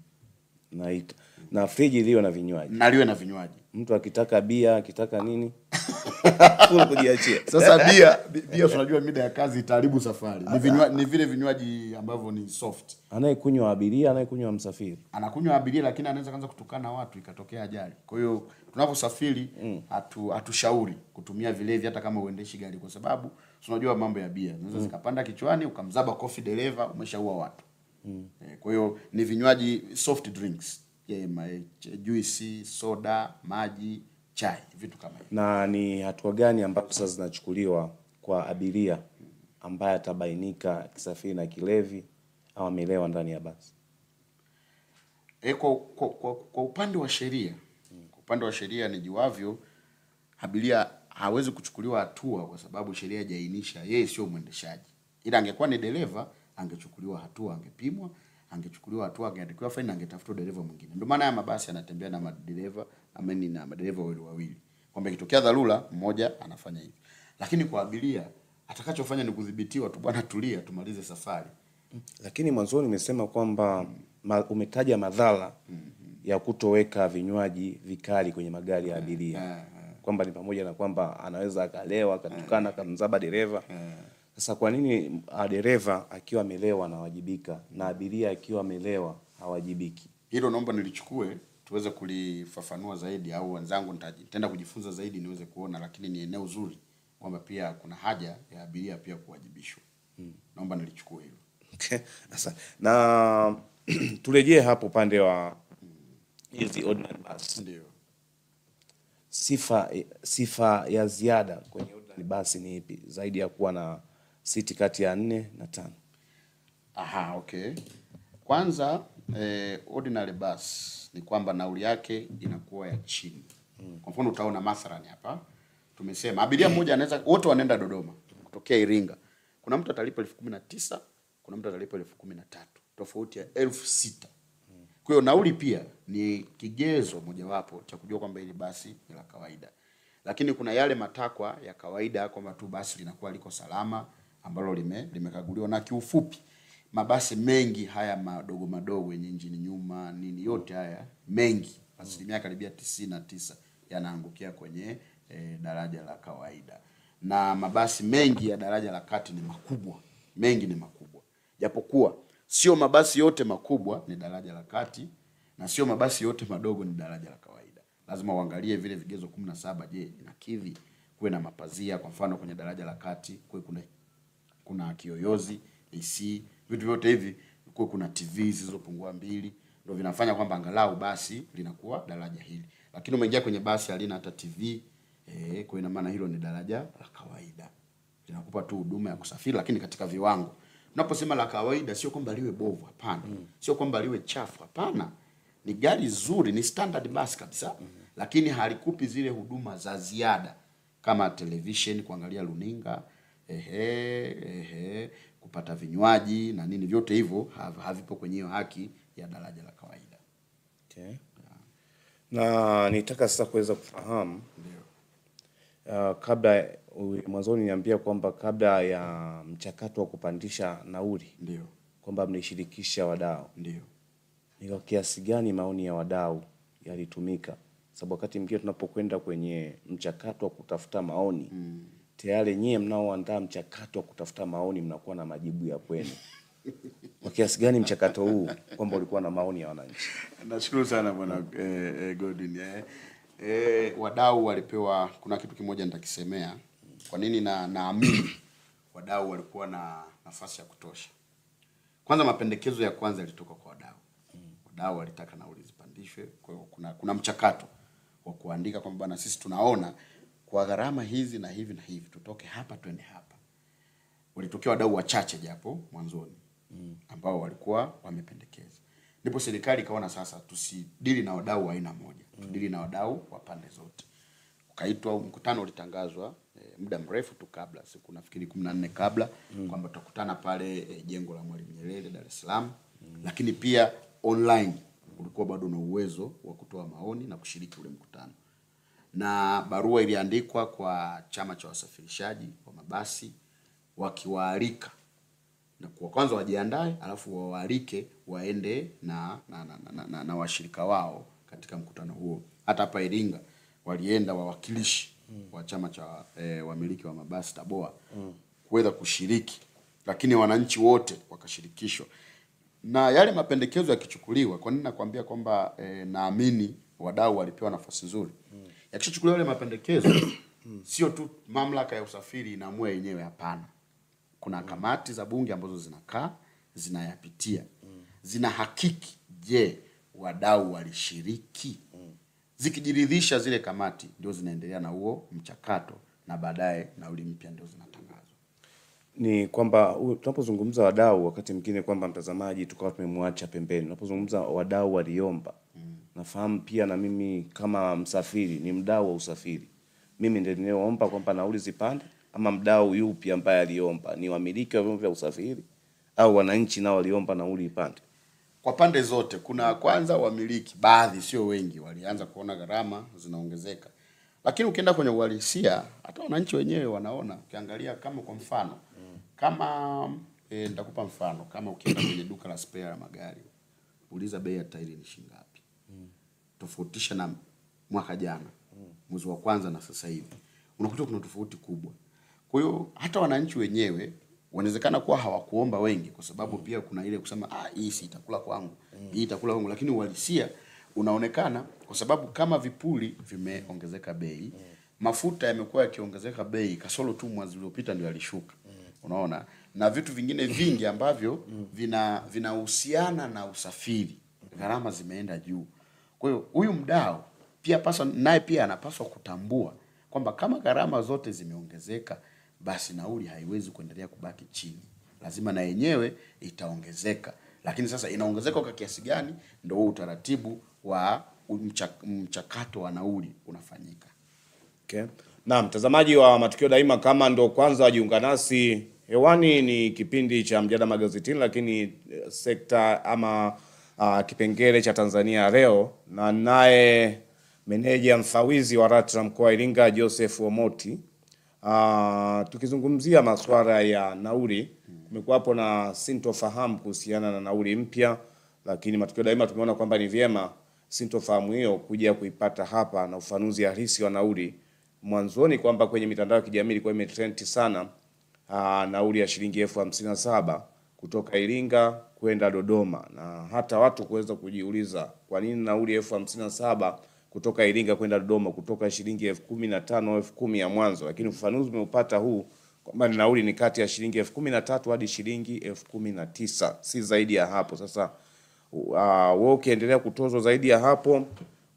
it- na friji iliyo na vinywaji. na liwe na vinywaji Mtu akitaka bia, akitaka nini, kujiachia. sasa bia bi- bia tunajua mida ya kazi itaharibu safari ni, vinywa, ni vile vinywaji ambavyo ni soft Anayekunywa abiria, anayekunywa msafiri. anakunywa abiria lakini anaweza kaanza kutukana watu ikatokea ajali. Kwa hiyo tunaposafiri mm. hatushauri kutumia vilevi hata kama uendeshi gari, kwa sababu tunajua mambo ya bia zinaweza zikapanda kichwani ukamzaba kofi dereva, umeshaua watu. Eh, Kwa hiyo ni vinywaji soft drinks, juisi, soda, maji, chai, vitu kama hivyo. Na ni hatua gani ambazo sasa zinachukuliwa kwa abiria ambaye atabainika kisafiri na kilevi au amelewa ndani ya basi? E, kwa, kwa, kwa, kwa upande wa sheria kwa upande wa sheria nijuavyo, abiria hawezi kuchukuliwa hatua kwa sababu sheria haijaainisha yeye sio mwendeshaji, ila angekuwa ni dereva angechukuliwa hatua, angepimwa, angechukuliwa hatua, angeandikiwa faini, angetafutwa dereva mwingine. Ndio maana haya mabasi yanatembea na madereva ameni na madereva wawili wawili, kwamba ikitokea dharura mmoja anafanya hivi, lakini kwa abiria atakachofanya ni kudhibitiwa tu, bwana, tulia, tumalize safari. Lakini mwanzoni umesema kwamba ma, umetaja madhara mm -hmm. ya kutoweka vinywaji vikali kwenye magari ya abiria, kwamba ni pamoja na kwamba anaweza akalewa akatukana akamzaba dereva. Sasa kwa nini ah, dereva akiwa amelewa anawajibika na abiria akiwa amelewa hawajibiki? hilo naomba nilichukue tuweze kulifafanua zaidi, au wenzangu nitaenda kujifunza zaidi niweze kuona, lakini ni eneo zuri kwamba pia kuna haja ya abiria pia kuwajibishwa. Hmm. Naomba nilichukue hilo. Okay. Sasa na turejee hapo upande wa hizi ordinary bus. Ndio. Sifa sifa ya ziada kwenye ordinary bus ni ipi zaidi ya kuwa na siti kati ya nne na tano? Aha, okay. Kwanza eh, ordinary bus ni kwamba nauli yake inakuwa ya chini. Kwa mfano utaona mathalani hapa tumesema abiria mmoja anaweza wote wanaenda Dodoma kutokea Iringa. Kuna mtu atalipa elfu kumi na tisa kuna mtu atalipa elfu kumi na tatu tofauti ya elfu sita Kwa hiyo nauli pia ni kigezo mojawapo cha kujua kwamba hili basi ni la kawaida, lakini kuna yale matakwa ya kawaida kwamba tu basi linakuwa liko salama ambalo lime limekaguliwa. Na kiufupi, mabasi mengi haya madogo madogo yenye injini nyuma nini, yote haya mengi, asilimia karibia tisini na tisa yanaangukia kwenye e, daraja la kawaida, na mabasi mengi ya daraja la kati ni makubwa, mengi ni makubwa, japokuwa sio mabasi yote makubwa ni daraja la kati na sio mabasi yote madogo ni daraja la kawaida. Lazima uangalie vile vigezo kumi na saba. Je, inakidhi kuwe na mapazia? Kwa mfano kwenye daraja la kati kuwe kuna kuna kiyoyozi, AC, vitu vyote hivi kuwe kuna TV zilizopungua mbili, ndio vinafanya kwamba angalau basi linakuwa daraja hili. Lakini umeingia kwenye basi halina hata TV eh, kwa ina maana hilo ni daraja la kawaida linakupa tu huduma ya kusafiri, lakini katika viwango. Unaposema la kawaida, sio kwamba liwe bovu, hapana. Mm. Sio kwamba liwe chafu, hapana. Ni gari zuri, ni standard basi kabisa, Mm. lakini halikupi zile huduma za ziada kama television, kuangalia luninga, ehe, ehe, kupata vinywaji na nini, vyote hivyo havipo kwenye hiyo haki ya daraja la kawaida. Okay. Na nitaka sasa kuweza kufahamu uh, kabla mwanzoni niambia kwamba kabla ya mchakato wa kupandisha nauli Ndio, kwamba mlishirikisha wadau, ndio. ni kwa kiasi gani maoni ya wadau yalitumika? Sababu wakati mwingine tunapokwenda kwenye mchakato wa kutafuta maoni tayari nyie mnaoandaa mchakato wa kutafuta maoni mnakuwa na majibu ya kwenu. Kwa kiasi gani mchakato huu kwamba ulikuwa na maoni ya wananchi? Nashukuru sana bwana eh, eh, Godwin eh. Eh, wadau walipewa, kuna kitu kimoja nitakisemea. Kwa nini na naamini wadau walikuwa na nafasi ya kutosha. Kwanza, mapendekezo ya kwanza yalitoka kwa wadau. Wadau walitaka nauli zipandishwe. Kwa hiyo kuna, kuna mchakato wa kuandika kwamba na sisi tunaona kwa gharama hizi na hivi na hivi, tutoke hapa twende hapa. Walitokea wadau wachache japo mwanzoni ambao walikuwa wamependekeza, ndipo serikali ikaona sasa tusidili na wadau wa aina moja, tudili na wadau wa pande zote. Ukaitwa mkutano, ulitangazwa e, muda mrefu tu kabla, siku nafikiri kumi na nne kabla kwamba tutakutana pale e, jengo la Mwalimu Nyerere Dar es Salaam, mm. lakini pia online ulikuwa bado na uwezo wa kutoa maoni na kushiriki ule mkutano na barua iliandikwa kwa chama cha wasafirishaji wa mabasi wakiwaalika na kwa kwanza wajiandae, alafu wawaalike waende na na, na, na, na, na washirika wao katika mkutano huo. Hata hapa Iringa walienda wawakilishi mm. wa chama cha e, wamiliki wa mabasi TABOA mm. kuweza kushiriki, lakini wananchi wote wakashirikishwa na yale mapendekezo yakichukuliwa. Kwa nini nakwambia kwamba e, naamini wadau walipewa nafasi nzuri yakishachukuliwa yale mapendekezo sio tu mamlaka ya usafiri inaamua yenyewe, hapana kuna kamati za bunge ambazo zinakaa zinayapitia zina hakiki, je, wadau walishiriki? Zikijiridhisha zile kamati, ndio zinaendelea na huo mchakato, na baadaye nauli mpya ndio zinatangazwa. ni kwamba tunapozungumza wadau, wakati mwingine kwamba mtazamaji tukawa tumemwacha pembeni. Tunapozungumza wadau waliomba, nafahamu pia na mimi kama msafiri ni mdau wa usafiri, mimi ndiye ninayeomba kwamba nauli zipande, ama mdau yupi ambaye aliomba? Ni wamiliki wa vyombo vya usafiri au wananchi nao waliomba nauli ipande? Kwa pande zote, kuna kwanza wamiliki, baadhi sio wengi, walianza kuona gharama zinaongezeka, lakini ukienda kwenye uhalisia, hata wananchi wenyewe wanaona. Ukiangalia kama kwa mfano kama e, nitakupa mfano kama ukienda kwenye duka la spare ya magari, uliza bei ya tairi ni shilingi tofautisha na mwaka jana mwezi wa kwanza na sasa hivi, unakuta kuna tofauti kubwa. Kwa hiyo hata wananchi wenyewe wanawezekana kuwa hawakuomba wengi, kwa sababu pia kuna ile kusema ah, hii si itakula kwangu, hii itakula kwangu, lakini uhalisia unaonekana, kwa sababu kama vipuli vimeongezeka bei, mafuta yamekuwa yakiongezeka bei, kasoro tu mwezi uliopita ndio yalishuka, unaona, na vitu vingine vingi ambavyo vina vinahusiana na usafiri, gharama zimeenda juu. Kwa hiyo huyu mdau pia paswa naye pia anapaswa kutambua kwamba kama gharama zote zimeongezeka, basi nauli haiwezi kuendelea kubaki chini, lazima na yenyewe itaongezeka. Lakini sasa inaongezeka kwa kiasi gani, ndio huu utaratibu wa mchakato wa nauli unafanyika. Okay. Na mtazamaji wa Matukio Daima, kama ndo kwanza wajiunga nasi hewani, ni kipindi cha mjadala magazetini, lakini eh, sekta ama uh, kipengele cha Tanzania leo, na naye meneja mfawizi wa Ratra mkoa wa Iringa Joseph Omoti. Uh, tukizungumzia masuala ya nauli, kumekuwapo na sintofahamu kuhusiana na nauli mpya, lakini Matukio Daima tumeona kwamba ni vyema sintofahamu hiyo kuja kuipata hapa na ufanuzi halisi wa nauli mwanzoni kwamba kwenye mitandao ya kijamii ilikuwa imetrend sana uh, nauli ya shilingi elfu hamsini na saba kutoka Iringa kwenda Dodoma, na hata watu kuweza kujiuliza kwa nini nauli elfu hamsini na saba kutoka Iringa kwenda Dodoma kutoka shilingi elfu kumi na tano elfu kumi ya mwanzo, lakini ufafanuzi umeupata huu kwamba ni nauli ni kati ya shilingi elfu kumi na tatu hadi shilingi elfu kumi na tisa si zaidi ya hapo. Sasa uh, wewe ukiendelea kutozwa zaidi ya hapo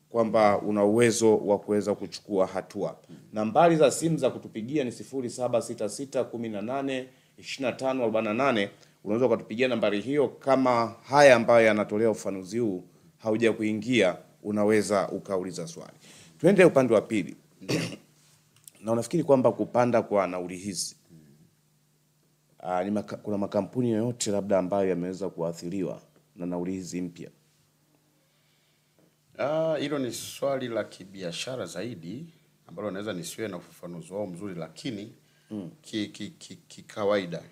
kwamba una uwezo wa kuweza kuchukua hatua. Nambari za simu za kutupigia ni 0766182548. Unaweza ukatupigia nambari hiyo. Kama haya ambayo yanatolea ufanuzi huu hauja kuingia, unaweza ukauliza swali. Tuende upande wa pili. na unafikiri kwamba kupanda kwa nauli hizi uh, ni maka, kuna makampuni yoyote labda ambayo yameweza kuathiriwa na nauli hizi mpya? Hilo hilo ni swali la kibiashara zaidi ambalo naweza nisiwe na ufafanuzi wao mzuri, lakini mm. ki, ki, ki, kikawaida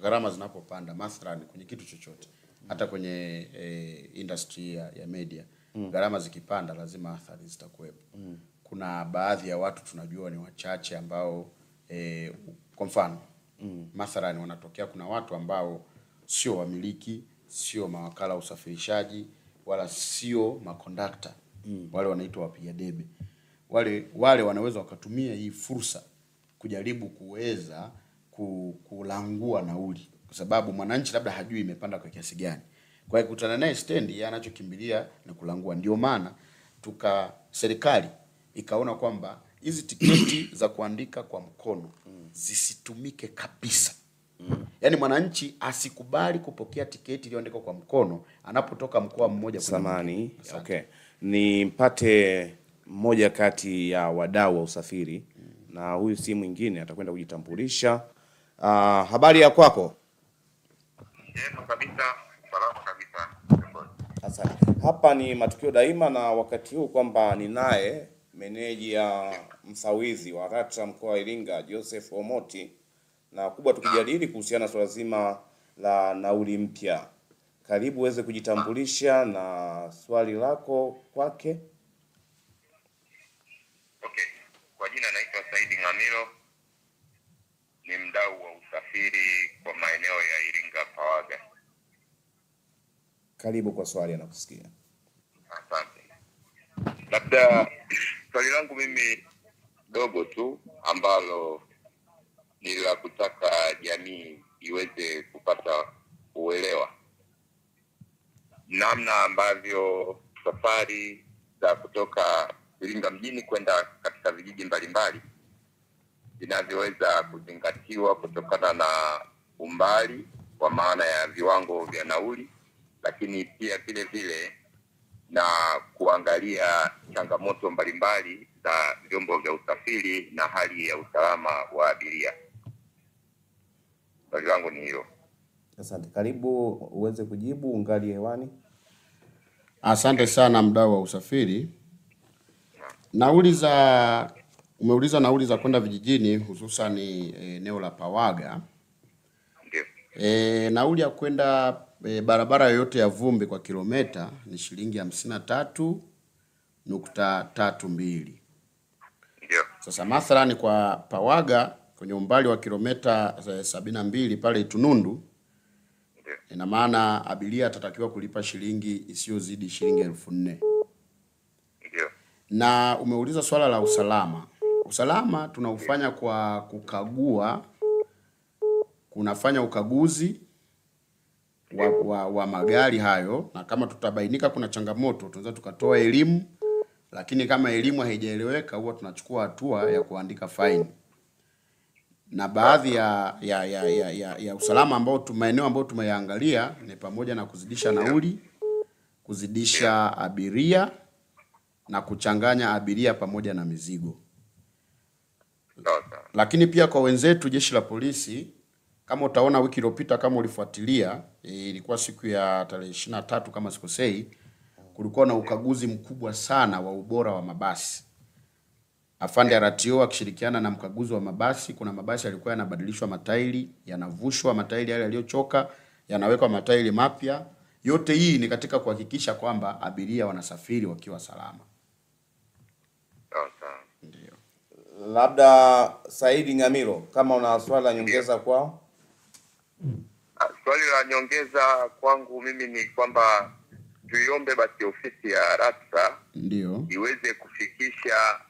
gharama zinapopanda, mathalan kwenye kitu chochote, hata kwenye e, industry ya, ya media mm. gharama zikipanda, lazima athari zitakuwepo. mm. Kuna baadhi ya watu tunajua ni wachache ambao e, kwa mfano mm. mathalan wanatokea, kuna watu ambao sio wamiliki, sio mawakala wa usafirishaji wala sio makondakta mm. wale wanaitwa wapiga debe. Wale wale wanaweza wakatumia hii fursa kujaribu kuweza ku, kulangua nauli, kwa sababu mwananchi labda hajui imepanda kwa kiasi gani. Kwa hiyo kutana naye stendi, anachokimbilia na kulangua. Ndio maana tuka serikali ikaona kwamba hizi tiketi za kuandika kwa mkono zisitumike kabisa. Yaani mwananchi asikubali kupokea tiketi iliyoandikwa kwa mkono anapotoka mkoa mmoja kwenda mwingine. Asante. okay. Nimpate mmoja kati ya wadau wa usafiri na huyu si mwingine, atakwenda kujitambulisha. Ah, habari ya kwako? Jema kabisa, salama kabisa. Asante. Hapa ni Matukio Daima, na wakati huu kwamba ninaye meneja msawizi wa RATRA mkoa wa Iringa Joseph Omoti, na kubwa tukijadili kuhusiana na swala zima la nauli mpya. Karibu uweze kujitambulisha na swali lako kwake. Okay, kwa jina naitwa Saidi Ngamilo, ni mdau wa usafiri kwa maeneo ya Iringa Pawaga. Karibu kwa swali, anakusikia. Asante. Labda swali langu mimi dogo tu ambalo ni la kutaka jamii iweze kupata uelewa namna ambavyo safari za kutoka Iringa mjini kwenda katika vijiji mbalimbali vinavyoweza kuzingatiwa kutokana na umbali kwa maana ya viwango vya nauli, lakini pia vile vile na kuangalia changamoto mbalimbali za vyombo vya usafiri na hali ya usalama wa abiria. Swali langu ni hilo. Asante, karibu uweze kujibu, ungali hewani. Asante sana mdau wa usafiri. Nauli za umeuliza nauli za kwenda vijijini hususan eneo la Pawaga. Ndio, E, nauli ya kwenda e, barabara yoyote ya vumbi kwa kilometa ni shilingi hamsini na tatu nukta tatu mbili. Yeah. Sasa mathalani kwa Pawaga kwenye umbali wa kilometa eh, sabini na mbili pale Itunundu, yeah. ina maana abiria atatakiwa kulipa shilingi isiyozidi shilingi elfu nne. Na umeuliza swala la usalama. Usalama tunaufanya kwa kukagua, kunafanya ukaguzi wa, wa, wa magari hayo, na kama tutabainika kuna changamoto tunaweza tukatoa elimu, lakini kama elimu haijaeleweka huwa tunachukua hatua ya kuandika faini. Na baadhi ya ya, ya, ya, ya, ya usalama ambao maeneo ambayo tumeyaangalia ni pamoja na kuzidisha nauli, kuzidisha abiria na kuchanganya abiria pamoja na mizigo. Lakini pia kwa wenzetu jeshi la polisi, kama utaona wiki iliyopita, kama ulifuatilia, e, ilikuwa siku ya tarehe ishirini na tatu kama sikosei, kulikuwa na ukaguzi mkubwa sana wa ubora wa mabasi. Afande RTO akishirikiana na mkaguzi wa mabasi, kuna mabasi yalikuwa yanabadilishwa matairi, yanavushwa matairi yale yaliyochoka, yanawekwa matairi mapya. Yote hii ni katika kuhakikisha kwamba abiria wanasafiri wakiwa salama. Ndio. Labda Saidi Ngamilo, kama una swala la nyongeza kwao. Ah, Swali la nyongeza kwangu mimi ni kwamba tuiombe basi ofisi ya RATRA Ndio. iweze kufikisha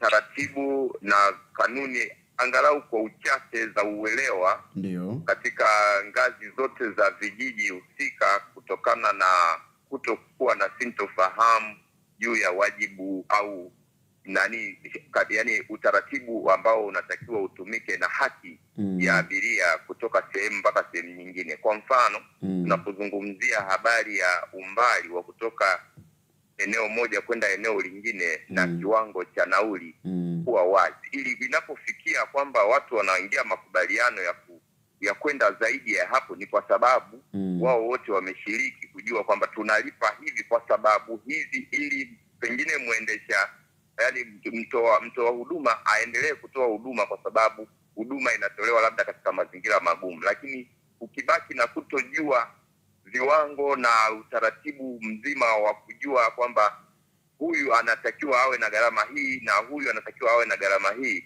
taratibu na kanuni angalau kwa uchache za uelewa Ndio. katika ngazi zote za vijiji husika kutokana na kutokuwa na sintofahamu juu ya wajibu au nani yani utaratibu ambao unatakiwa utumike na haki Mm. ya abiria kutoka sehemu mpaka sehemu nyingine. Kwa mfano Mm. tunapozungumzia habari ya umbali wa kutoka eneo moja kwenda eneo lingine mm. na kiwango cha nauli Mm. kuwa wazi, ili vinapofikia kwamba watu wanaingia makubaliano ya ku, ya kwenda zaidi ya hapo, ni kwa sababu Mm. wao wote wameshiriki kujua kwamba tunalipa hivi kwa sababu hizi, ili pengine mwendesha yani mtoa mtoa huduma aendelee kutoa huduma kwa sababu huduma inatolewa labda katika mazingira magumu, lakini ukibaki na kutojua viwango na utaratibu mzima wa kujua kwamba huyu anatakiwa awe na gharama hii na huyu anatakiwa awe na gharama hii,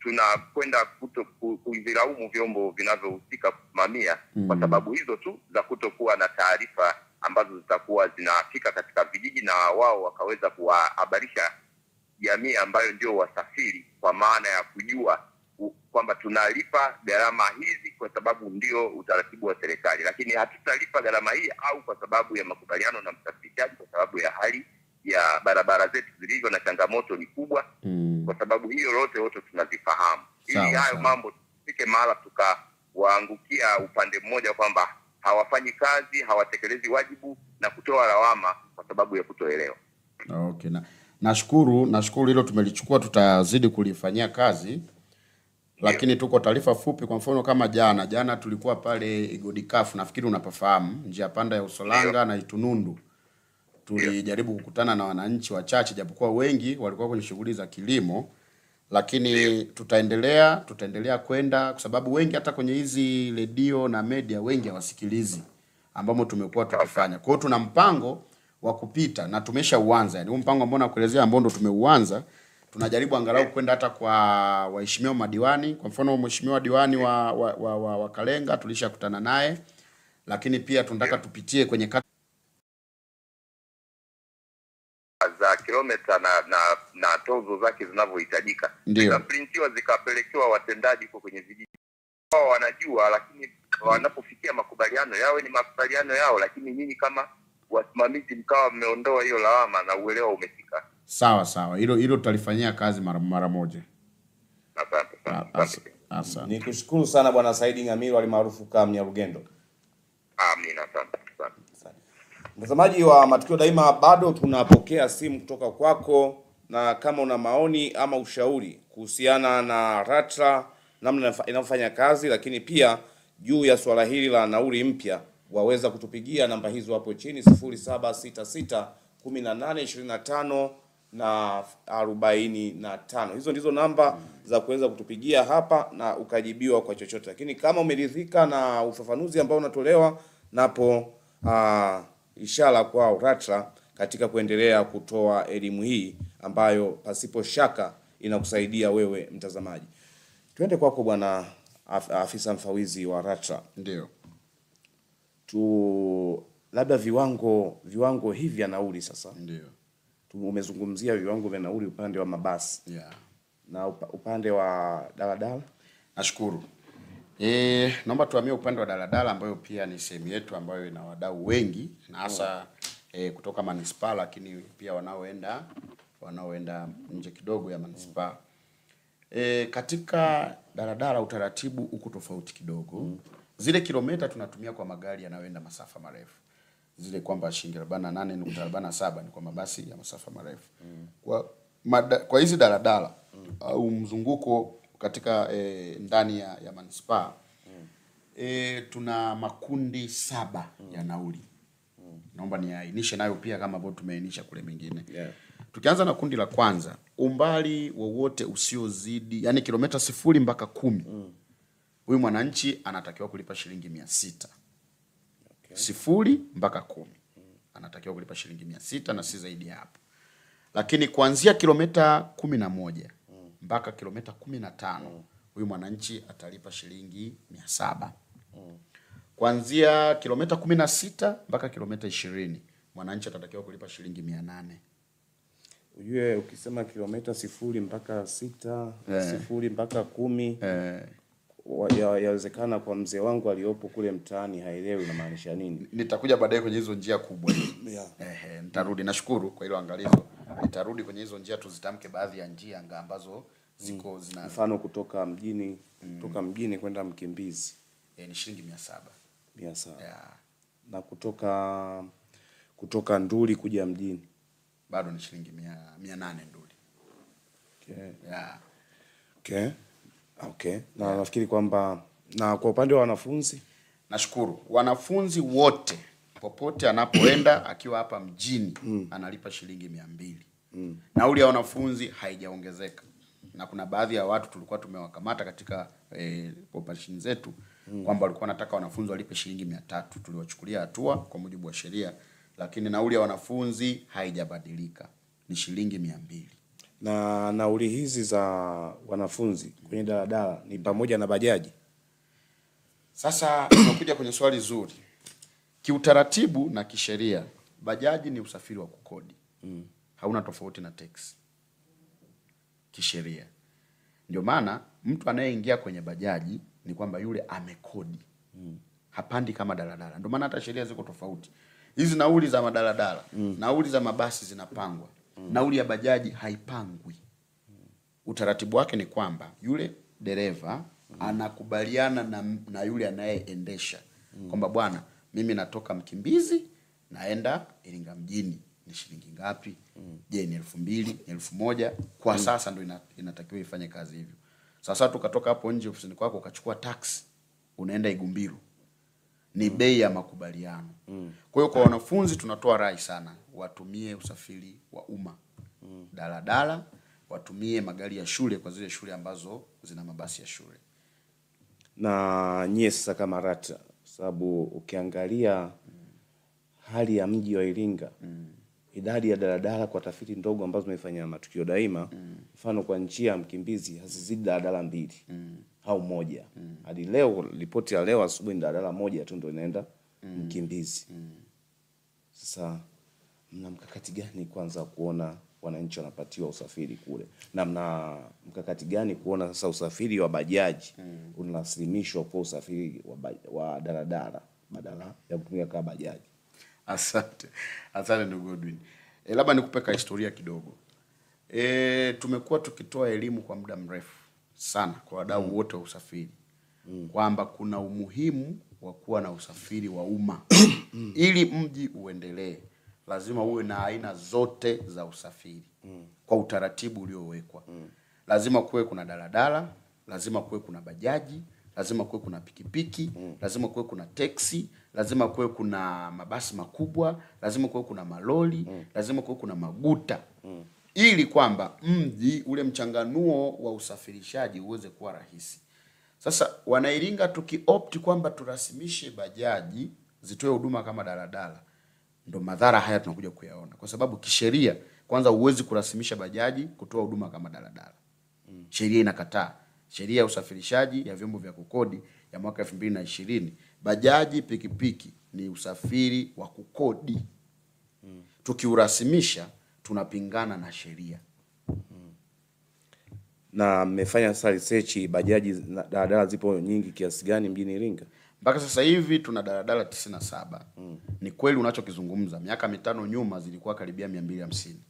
tunakwenda kuto kuvilaumu vyombo vinavyohusika kusimamia Mm. kwa sababu hizo tu za kutokuwa na taarifa ambazo zitakuwa zinafika katika vijiji na wao wakaweza kuwahabarisha jamii ambayo ndio wasafiri, kwa maana ya kujua kwamba tunalipa gharama hizi kwa sababu ndio utaratibu wa serikali, lakini hatutalipa gharama hii au kwa sababu ya makubaliano na msafirishaji, kwa sababu ya hali ya barabara zetu zilivyo na changamoto ni kubwa. Mm. Kwa sababu hiyo yote wote tunazifahamu, ili hayo mambo tufike mahala tukawaangukia upande mmoja kwamba hawafanyi kazi, hawatekelezi wajibu na kutoa lawama kwa sababu ya kutoelewa. Okay, na nashukuru, nashukuru hilo tumelichukua, tutazidi kulifanyia kazi, lakini tuko taarifa fupi. Kwa mfano kama jana jana tulikuwa pale Igodikafu, nafikiri unapafahamu, njia panda ya Usolanga na Itunundu. Tulijaribu kukutana na wananchi wachache, japokuwa wengi walikuwa kwenye shughuli za kilimo, lakini tutaendelea tutaendelea kwenda kwa sababu wengi hata kwenye hizi redio na media wengi hawasikilizi ambamo tumekuwa tukifanya. Kwa hiyo tuna mpango wa kupita na tumeshauanza, yani huu mpango ambao nakuelezea ambao ndo tumeuanza, tunajaribu angalau kwenda hata kwa waheshimiwa madiwani. Kwa mfano mheshimiwa diwani wa, wa, wa, wa, wa Kalenga tulishakutana naye, lakini pia tunataka tupitie kwenye kata za kilomita na na na tozo zake zinavyohitajika zikaprintiwa zikapelekewa watendaji huko kwenye vijiji wao wanajua, lakini wanapofikia makubaliano yawe ni makubaliano yao, lakini nyinyi kama wasimamizi mkawa mmeondoa hiyo lawama na uelewa umefika. Sawa sawa, hilo hilo tutalifanyia kazi mara mara moja. Asante sana. As- Asante. Asante. Nikushukuru sana Bwana Saidi Ng'amiru alimaarufu kama Mnyarugendo. Amina, asante sana. Mtazamaji wa Matukio Daima, bado tunapokea simu kutoka kwako, na kama una maoni ama ushauri kuhusiana na RATRA namna inavyofanya kazi, lakini pia juu ya swala hili la nauli mpya, waweza kutupigia namba hizo hapo chini 0766 1825 na 45. Hizo ndizo namba mm. za kuweza kutupigia hapa na ukajibiwa kwa chochote, lakini kama umeridhika na ufafanuzi ambao unatolewa napo uh, ishara kwa Uratra katika kuendelea kutoa elimu hii ambayo pasipo shaka inakusaidia wewe mtazamaji. Twende kwako bwana af, afisa mfawizi wa Ratra. Ndio. tu labda viwango viwango hivi vya nauli sasa. Ndio. Umezungumzia viwango vya nauli upande wa mabasi Yeah. na upa, upande wa daladala. Nashukuru. E, naomba tuhamie upande wa daladala ambayo pia ni sehemu yetu ambayo ina wadau wengi na hasa e, kutoka manispaa lakini pia wanaoenda wanaoenda nje kidogo ya manispaa. E, katika daladala utaratibu uko tofauti kidogo. Zile kilomita tunatumia kwa magari yanayoenda masafa marefu. Zile kwamba shilingi arobaini na nane nukta arobaini na saba ni kwa mabasi ya masafa marefu. Kwa mada, kwa hizi daladala au mzunguko katika e, ndani ya, ya manispaa e, tuna makundi saba ya nauli. Naomba niainishe nayo pia kama ambavyo tumeainisha kule mengine. Yeah. Tukianza na kundi la kwanza, umbali wowote usiozidi yani kilomita sifuri mpaka kumi huyu mwananchi anatakiwa kulipa shilingi mia sita sifuri mpaka kumi. Anatakiwa kulipa shilingi mia sita na si zaidi ya hapo. Lakini kuanzia kilomita kumi na moja mpaka kilomita kumi na tano huyu mwananchi atalipa shilingi mia saba. Kuanzia kilomita kumi na sita mpaka kilomita ishirini mwananchi atatakiwa kulipa shilingi mia nane. Ujue ukisema kilomita sifuri mpaka sita Eh. sifuri mpaka kumi ya- yawezekana kwa mzee wangu aliyopo kule mtaani haelewi unamaanisha nini. nitakuja baadaye kwenye hizo njia kubwa Yeah. Ehe, nitarudi. Nashukuru kwa hilo angalizo. Nitarudi kwenye hizo njia, tuzitamke baadhi ya njia nga ambazo ziko zina Mfano kutoka mjini mm. kutoka mjini kwenda Mkimbizi eh, ni shilingi mia saba mia saba yeah. na kutoka kutoka Nduli kuja mjini bado ni shilingi mia, mia nane nduli okay. yeah. Okay. Okay. Na yeah. nafikiri kwamba na kwa upande wa wanafunzi Nashukuru wanafunzi wote popote anapoenda akiwa hapa mjini mm. analipa shilingi mia mbili. Nauli ya wanafunzi haijaongezeka, na kuna baadhi ya watu tulikuwa tumewakamata katika eh, operation zetu mm. kwamba walikuwa wanataka wanafunzi walipe shilingi mia tatu. Tuliwachukulia hatua kwa mujibu wa sheria, lakini nauli ya wanafunzi haijabadilika, ni shilingi mia mbili. Na nauli hizi za wanafunzi kwenye daladala ni pamoja na bajaji. Sasa tunakuja kwenye swali zuri. Kiutaratibu na kisheria, bajaji ni usafiri wa kukodi mm. hauna tofauti na teksi kisheria. Ndio maana mtu anayeingia kwenye bajaji ni kwamba yule amekodi mm. hapandi kama daladala. Ndio maana hata sheria ziko tofauti. Hizi nauli za madaladala mm. nauli za mabasi zinapangwa mm. nauli ya bajaji haipangwi. Utaratibu wake ni kwamba yule dereva anakubaliana na, na yule anayeendesha kwamba bwana, mimi natoka Mkimbizi naenda Iringa mjini, ni shilingi ngapi? Je, ni elfu mbili ni elfu moja? Kwa sasa ndo ina, inatakiwa ifanye kazi hivyo. Sasa tukatoka hapo nje ofisini kwako ukachukua taxi unaenda Igumbiru, ni mm. bei ya makubaliano. mm. Kwa hiyo kwa wanafunzi tunatoa rai sana watumie usafiri wa umma mm. daladala watumie magari ya shule kwa zile shule ambazo zina mabasi ya shule. na nyie sasa kama RATA, sababu ukiangalia hali ya mji wa Iringa mm. idadi ya daladala kwa tafiti ndogo ambazo zimefanya matukio daima, mfano kwa njia ya Mkimbizi hazizidi daladala mbili au moja mm. hadi leo. Ripoti ya leo asubuhi ni daladala moja tu ndo inaenda mm. Mkimbizi. mm. Sasa mna mkakati gani kwanza kuona wananchi wanapatiwa usafiri kule, na mna mkakati gani kuona sasa usafiri wa bajaji mm. unarasimishwa kwa usafiri wa, wa daladala badala ya kutumia kama bajaji? Asante, asante ndugu Godwin. E, labda nikupeka historia kidogo. E, tumekuwa tukitoa elimu kwa muda mrefu sana kwa wadau mm. wote wa usafiri mm. kwamba kuna umuhimu wa kuwa na usafiri wa umma ili mji uendelee, lazima uwe na aina zote za usafiri mm. kwa utaratibu uliowekwa. mm. Lazima kuwe kuna daladala, lazima kuwe kuna bajaji, lazima kuwe kuna pikipiki, mm. lazima kuwe kuna teksi, lazima kuwe kuna mabasi makubwa, lazima kuwe kuna maloli, mm. lazima kuwe kuna maguta ili kwamba mji ule mchanganuo wa usafirishaji uweze kuwa rahisi. Sasa Wanairinga tukiopti kwamba turasimishe bajaji zitoe huduma kama daladala, ndo madhara haya tunakuja kuyaona, kwa sababu kisheria, kwanza huwezi kurasimisha bajaji kutoa huduma kama daladala. mm. Sheria inakataa. Sheria ya usafirishaji ya vyombo vya kukodi ya mwaka elfu mbili na ishirini bajaji, pikipiki ni usafiri wa kukodi. mm. Tukiurasimisha tunapingana na sheria. Na mmefanya sasa research bajaji na daladala zipo nyingi kiasi gani mjini Iringa? mpaka sasa hivi tuna daladala tisini na saba. Ni kweli unachokizungumza, miaka mitano nyuma zilikuwa karibia mia mbili hamsini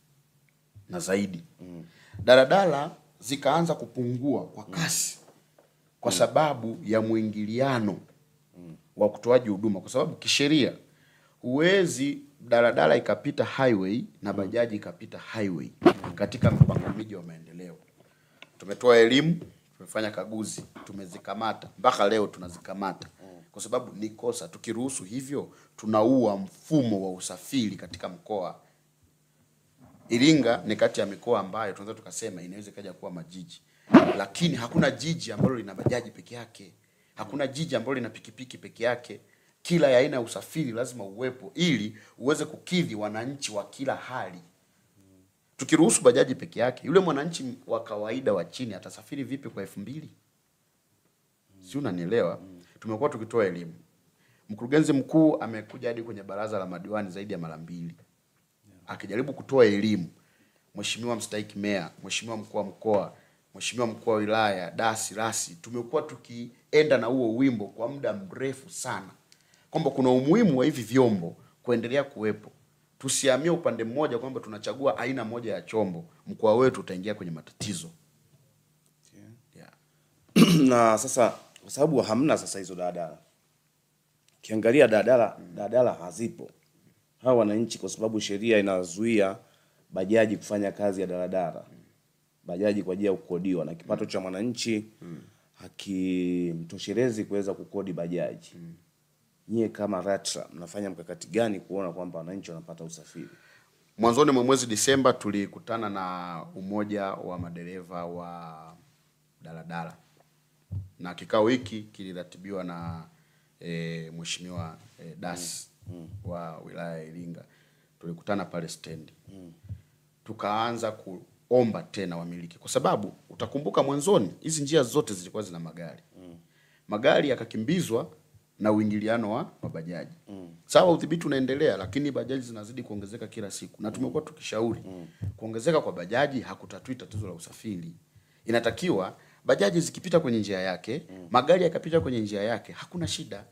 na zaidi. Mm. Daladala zikaanza kupungua kwa kasi kwa sababu ya mwingiliano wa kutoaji huduma, kwa sababu kisheria huwezi daladala ikapita highway na bajaji ikapita highway katika mpango miji wa maendeleo. Tumetoa elimu, tumefanya kaguzi, tumezikamata mpaka leo tunazikamata kwa sababu ni kosa. Tukiruhusu hivyo, tunaua mfumo wa usafiri katika mkoa. Iringa ni kati ya mikoa ambayo tunaweza tukasema inaweza ikaja kuwa majiji, lakini hakuna jiji ambalo lina bajaji peke yake, hakuna jiji ambalo lina pikipiki peke yake. Kila aina ya usafiri lazima uwepo ili uweze kukidhi wananchi wa kila hali. Tukiruhusu bajaji peke yake, yule mwananchi wa kawaida wa chini atasafiri vipi kwa elfu mbili? Si unanielewa? Tumekuwa tukitoa elimu. Mkurugenzi mkuu amekuja hadi kwenye baraza la madiwani zaidi ya mara mbili akijaribu kutoa elimu. Mheshimiwa mstahiki meya, Mheshimiwa mkuu wa mkoa, Mheshimiwa mkuu wa wilaya, dasi rasi, tumekuwa tukienda na huo wimbo kwa muda mrefu sana, kwamba kuna umuhimu wa hivi vyombo kuendelea kuwepo. Tusiamie upande mmoja kwamba tunachagua aina moja ya chombo, mkoa wetu utaingia kwenye matatizo. Yeah. Yeah. na sasa kwa sababu hamna sasa hizo daladala, ukiangalia daladala daladala hazipo. Hawa wananchi, kwa sababu sheria inazuia bajaji kufanya kazi ya daladala, bajaji kwa ajili ya kukodiwa, na kipato cha mwananchi hakimtoshelezi kuweza kukodi bajaji. Nyie kama RATRA mnafanya mkakati gani kuona kwamba wananchi wanapata usafiri? Mwanzoni mwa mwezi Disemba tulikutana na umoja wa madereva wa daladala na kikao hiki kiliratibiwa na e, mheshimiwa e, Das mm. Mm. wa wilaya ya Iringa. Tulikutana pale stendi tukaanza kuomba tena wamiliki, kwa sababu utakumbuka mwanzoni hizi njia zote zilikuwa zina magari mm. magari yakakimbizwa na uingiliano wa, mabajaji mm. sawa, udhibiti unaendelea, lakini bajaji zinazidi kuongezeka kila siku, na tumekuwa tukishauri mm. kuongezeka kwa bajaji hakutatui tatizo la usafiri. Inatakiwa bajaji zikipita kwenye njia yake, mm. magari yakapita kwenye njia yake, hakuna shida,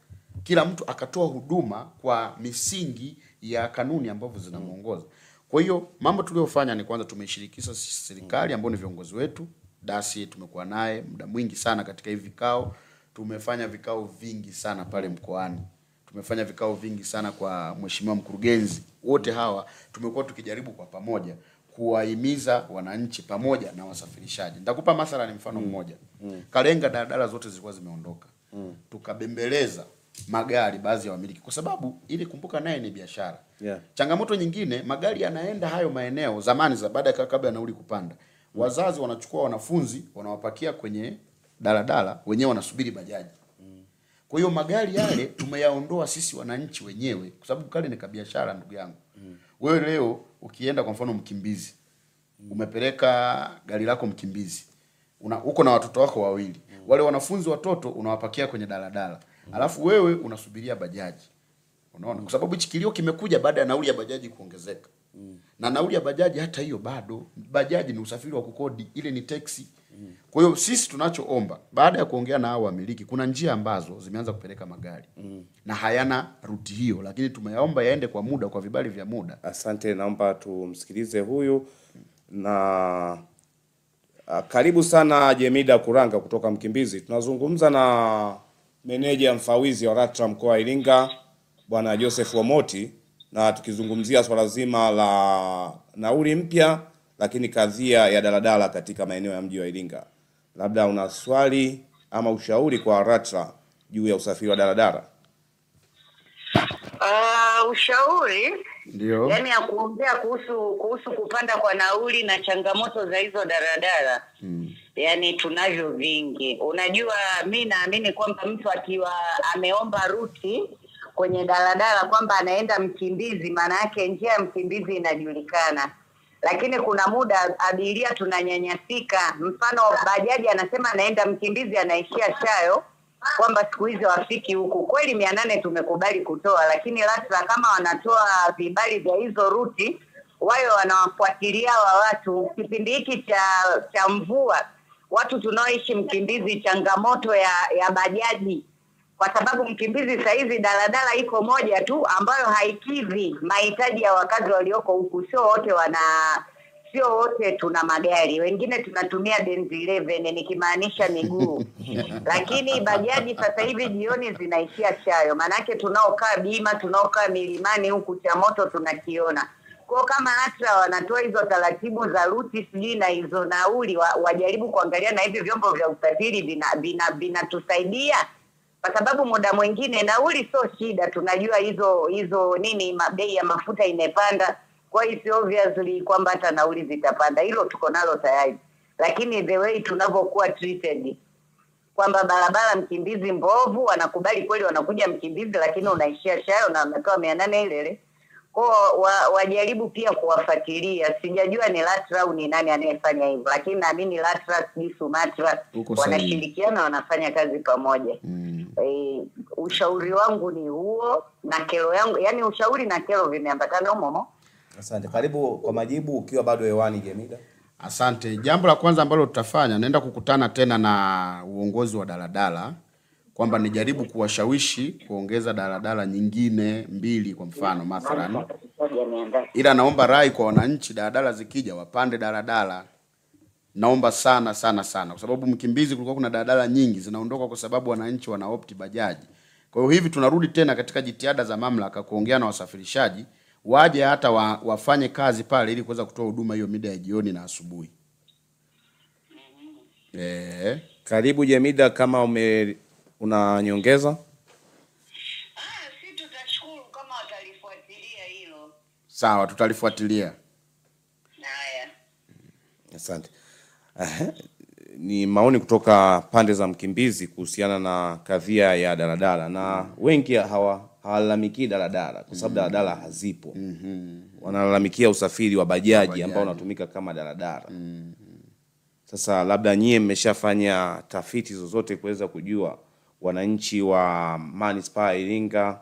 kila mtu akatoa huduma kwa misingi ya kanuni ambavyo zinamuongoza. Kwa hiyo mambo tuliyofanya ni kwanza, tumeshirikisha serikali ambao ni viongozi wetu, dasi tumekuwa naye muda mwingi sana katika hivi vikao. Tumefanya vikao vingi sana pale mkoani, tumefanya vikao vingi sana kwa mheshimiwa mkurugenzi. Wote hawa tumekuwa tukijaribu kwa pamoja kuwahimiza wananchi pamoja na wasafirishaji. Nitakupa mathalani mfano mmoja. mm. Kalenga daladala zote zilikuwa zimeondoka, mm. tukabembeleza magari baadhi ya wamiliki, kwa sababu ili kumbuka, naye ni biashara Yeah. Changamoto nyingine, magari yanaenda hayo maeneo zamani za baada ya kabla ya nauli kupanda, wazazi wanachukua wanafunzi wanawapakia kwenye daladala, wenyewe wanasubiri bajaji. Kwa hiyo magari yale tumeyaondoa sisi wananchi wenyewe, kwa sababu kale ni kabiashara, ndugu yangu. Wewe leo ukienda kwa mfano Mkimbizi, umepeleka gari lako Mkimbizi, una uko na watoto wako wawili, wale wanafunzi watoto unawapakia kwenye daladala, alafu wewe unasubiria bajaji. Unaona, kwa sababu hichi kilio kimekuja baada ya nauli ya bajaji kuongezeka Mm. na nauli ya bajaji hata hiyo bado, bajaji ni usafiri wa kukodi, ile ni teksi. Kwa hiyo sisi tunachoomba baada ya kuongea na hao wamiliki, kuna njia ambazo zimeanza kupeleka magari mm. na hayana ruti hiyo, lakini tumeyaomba yaende kwa muda, kwa vibali vya muda. Asante, naomba tumsikilize huyu na a, karibu sana Jemida Kuranga kutoka Mkimbizi. Tunazungumza na meneja mfawizi wa LATRA mkoa wa Iringa Bwana Joseph omoti na tukizungumzia swala zima la nauli mpya, lakini kadhia ya daladala katika maeneo ya mji wa Iringa. Labda una swali ama ushauri kwa RATRA juu ya usafiri wa daladala? Uh, ushauri Ndio. yani ya kuongea kuhusu kuhusu kupanda kwa nauli na changamoto za hizo daradara mm. yani tunavyo vingi unajua mi naamini kwamba mtu akiwa ameomba ruti kwenye daladala kwamba anaenda mkimbizi maana yake njia ya mkimbizi inajulikana lakini kuna muda abiria tunanyanyasika mfano bajaji anasema anaenda mkimbizi anaishia shayo kwamba siku hizi wafiki huku. Kweli mia nane tumekubali kutoa, lakini LATRA kama wanatoa vibali vya hizo ruti, wayo wanawafuatilia wa watu. Kipindi hiki cha cha mvua, watu tunaoishi Mkimbizi, changamoto ya ya bajaji, kwa sababu Mkimbizi sahizi daladala iko moja tu ambayo haikidhi mahitaji ya wakazi walioko huku. Sio wote wana sio wote tuna magari, wengine tunatumia Benz 11 nikimaanisha miguu, lakini bajaji sasa hivi jioni zinaishia Chayo. Maanake tunaokaa Bima, tunaokaa milimani huku cha moto tunakiona kwao. Kama hata wanatoa hizo taratibu za ruti sijui na hizo nauli, wa, wajaribu kuangalia na hivi vyombo vya usafiri vinatusaidia vina, vinatusaidia kwa sababu muda mwingine nauli sio shida, tunajua hizo hizo nini, mabei ya mafuta imepanda, kwa hiyo obviously kwamba hata nauli zitapanda, hilo tuko nalo tayari, lakini the way tunavyokuwa treated kwamba barabara Mkimbizi mbovu, wanakubali kweli, wanakuja Mkimbizi, lakini unaishia Shayo na unapewa mia nane ile ile kwao wa, wajaribu pia kuwafuatilia. Sijajua ni LATRA au ni nani anayefanya hivyo, lakini naamini LATRA sijui SUMATRA wanashirikiana, wanafanya kazi pamoja. mm. E, ushauri wangu ni huo na kero yangu, yani ushauri na kero vimeambatana umomo. Asante, karibu kwa majibu ukiwa bado hewani Jemida. Asante. Jambo la kwanza ambalo tutafanya, naenda kukutana tena na uongozi wa daladala kwamba nijaribu kuwashawishi kuongeza daladala nyingine mbili, kwa mfano mathalan, ila naomba rai kwa wananchi, daladala zikija wapande daladala. Naomba sana sana sana, kwa sababu Mkimbizi kulikuwa kuna daladala nyingi zinaondoka kwa sababu wananchi wana opti bajaji. Kwa hiyo hivi tunarudi tena katika jitihada za mamlaka kuongea na wasafirishaji waje hata wa, wafanye kazi pale ili kuweza kutoa huduma hiyo mida ya jioni na asubuhi. Eh, Karibu Jemida, kama ume una nyongeza. Ah, si tutashukuru kama watalifuatilia hilo. sawa, tutalifuatilia. Haya. Asante. Ni maoni kutoka pande za Mkimbizi kuhusiana na kadhia ya daladala, na wengi hawa hawalalamikii daladala kwa sababu mm. daladala hazipo. mm -hmm. Wanalalamikia usafiri wa bajaji ambao unatumika kama daladala. mm -hmm. Sasa labda nyie mmeshafanya tafiti zozote kuweza kujua wananchi wa manispaa ya Iringa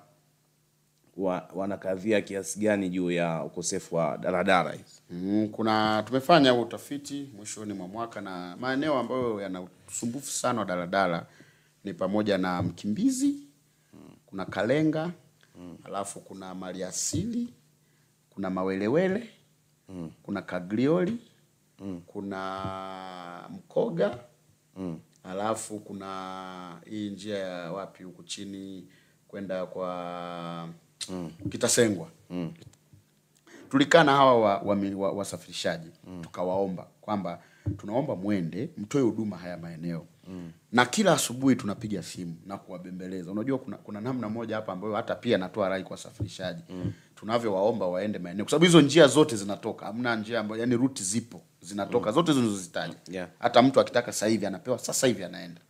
wa, wanakadhia kiasi gani juu ya ukosefu wa daladala hizi? Mm, kuna tumefanya utafiti mwishoni mwa mwaka na maeneo ambayo yana usumbufu sana wa daladala ni pamoja na Mkimbizi, kuna Kalenga, alafu kuna Maliasili, kuna Mawelewele, kuna Kaglioli, kuna Mkoga, alafu kuna hii njia ya wapi huku chini kwenda kwa mm. Kitasengwa. Tulikaa na hawa wa- wa, wa- wasafirishaji tukawaomba kwamba tunaomba mwende mtoe huduma haya maeneo na kila asubuhi tunapiga simu na kuwabembeleza. Unajua kuna, kuna namna moja hapa ambayo hata pia natoa rai kwa wasafirishaji tunavyowaomba waende maeneo, kwa sababu hizo njia zote zinatoka, hamna njia ambayo yani ruti zipo zinatoka mm. zote zinazozitaja Yeah. hata mtu akitaka sasa hivi anapewa sasa hivi anaenda.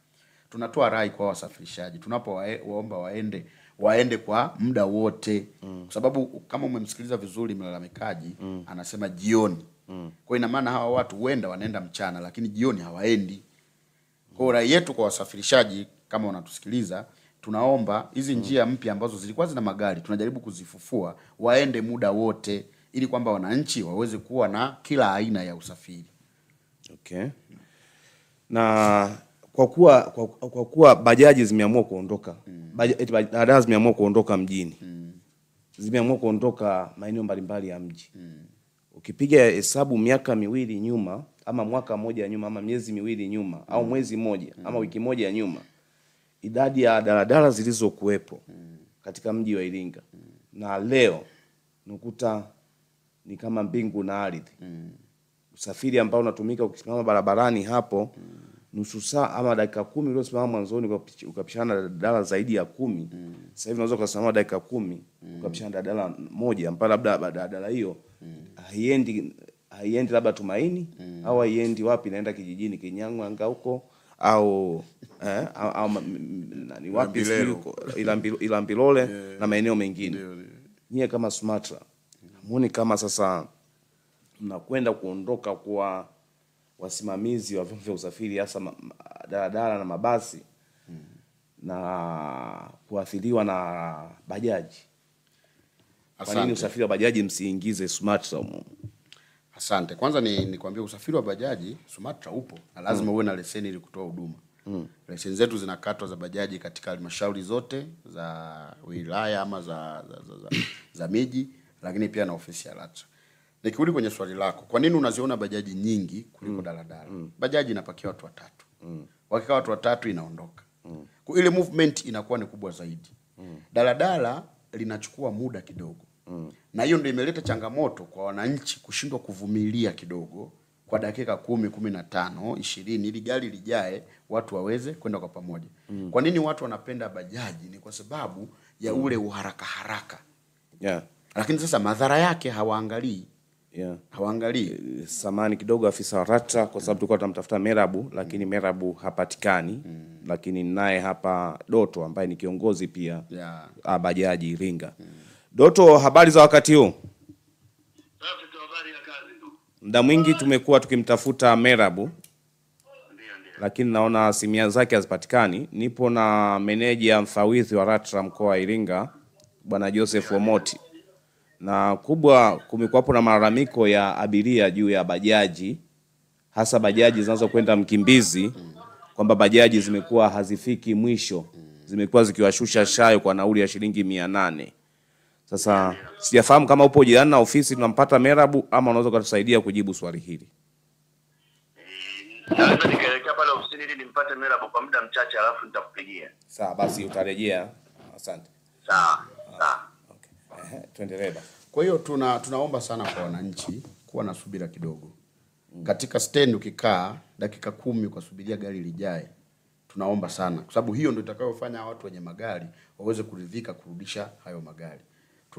Tunatoa rai kwa wasafirishaji tunapowaomba waende waende kwa muda wote mm. kwa sababu kama umemsikiliza vizuri mlalamikaji mm. anasema jioni. mm. Kwa ina maana hawa watu huenda wanaenda mchana, lakini jioni hawaendi. Kwa hiyo rai yetu kwa wasafirishaji, kama wanatusikiliza, tunaomba hizi njia mpya ambazo zilikuwa zina magari tunajaribu kuzifufua, waende muda wote, ili kwamba wananchi waweze kuwa na kila aina ya usafiri. Okay. Na kwa kuwa kwa, kwa kuwa bajaji zimeamua kuondoka mm. zimeamua kuondoka mjini mm. zimeamua kuondoka maeneo mbalimbali ya mji ukipiga hesabu miaka miwili nyuma ama mwaka mmoja nyuma ama miezi miwili nyuma mm. au mwezi mmoja mm. ama wiki moja nyuma idadi ya daladala zilizokuwepo katika mji wa Iringa mm. na leo nukuta ni kama mbingu na ardhi mm. usafiri ambao unatumika ukisimama barabarani hapo mm. nusu saa ama dakika kumi uliosimama mwanzoni ukapish- ukapishana daladala zaidi ya kumi mm. sasa hivi unaweza ukasimama dakika kumi mm. ukapishana na daladala moja mpaka labda daladala hiyo haiendi haiendi labda Tumaini mm. au haiendi wapi, naenda kijijini Kinyang'wanga huko au eh, au, nani wapi huko, Ilambi- Ilambilole na maeneo mengine. Nyie kama SUMATRA muone kama sasa mnakwenda kuondoka kwa wasimamizi wa vyombo vya usafiri hasa daladala na mabasi mm. na kuathiriwa na bajaji. Kwa nini usafiri wa bajaji msiingize SUMATRA humo? Asante. Kwanza ni nikwambie usafiri wa bajaji SUMATRA upo na lazima mm. uwe na leseni ili kutoa huduma. Mm. Leseni zetu zinakatwa za bajaji katika halmashauri zote za wilaya ama za za, za, za, za miji, lakini pia na ofisi ya LATRA. Nikirudi kwenye swali lako, kwa nini unaziona bajaji nyingi kuliko mm. daladala? Mm. Bajaji inapakia watu watatu. Mm. Wakikaa watu watatu inaondoka. Kwa ile movement inakuwa ni kubwa zaidi. Mm. Daladala linachukua muda kidogo na hiyo ndio imeleta changamoto kwa wananchi kushindwa kuvumilia kidogo kwa dakika kumi kumi na tano ishirini ili gari lijae watu waweze kwenda kwa pamoja Mm. kwa nini watu wanapenda bajaji ni kwa sababu ya ule uharaka haraka Yeah. lakini sasa madhara yake hawaangalii Yeah. hawaangalii samani kidogo afisa RATA kwa sababu tulikuwa tunamtafuta Merabu lakini Merabu hapatikani Mm. lakini naye hapa Doto ambaye ni kiongozi pia Yeah. ah, bajaji Iringa. Doto, habari za wakati huu? Muda mwingi tumekuwa tukimtafuta Merabu lakini naona simia zake hazipatikani. Nipo na meneja mfawidhi wa RATRA mkoa wa Iringa bwana Joseph Omoti, na kubwa kumekuwapo na malalamiko ya abiria juu ya bajaji, hasa bajaji zinazokwenda Mkimbizi, kwamba bajaji zimekuwa hazifiki mwisho, zimekuwa zikiwashusha shayo kwa nauli ya shilingi mia nane. Sasa sijafahamu kama upo jirani na ofisi tunampata Merabu ama unaweza ukatusaidia kujibu swali hili. Naweza nikaelekea pale ofisini ili nimpate Merabu kwa muda mchache, alafu nitakupigia. Sawa, basi utarejea. Asante. Sawa, sawa. Ehe, tuendelee basi. Kwa hiyo tuna tunaomba sana kwa wananchi kuwa na subira kidogo. Katika stendi ukikaa dakika kumi ukasubiria gari lijae, tunaomba sana, kwa sababu hiyo ndio itakayofanya watu wenye magari waweze kuridhika kurudisha hayo magari.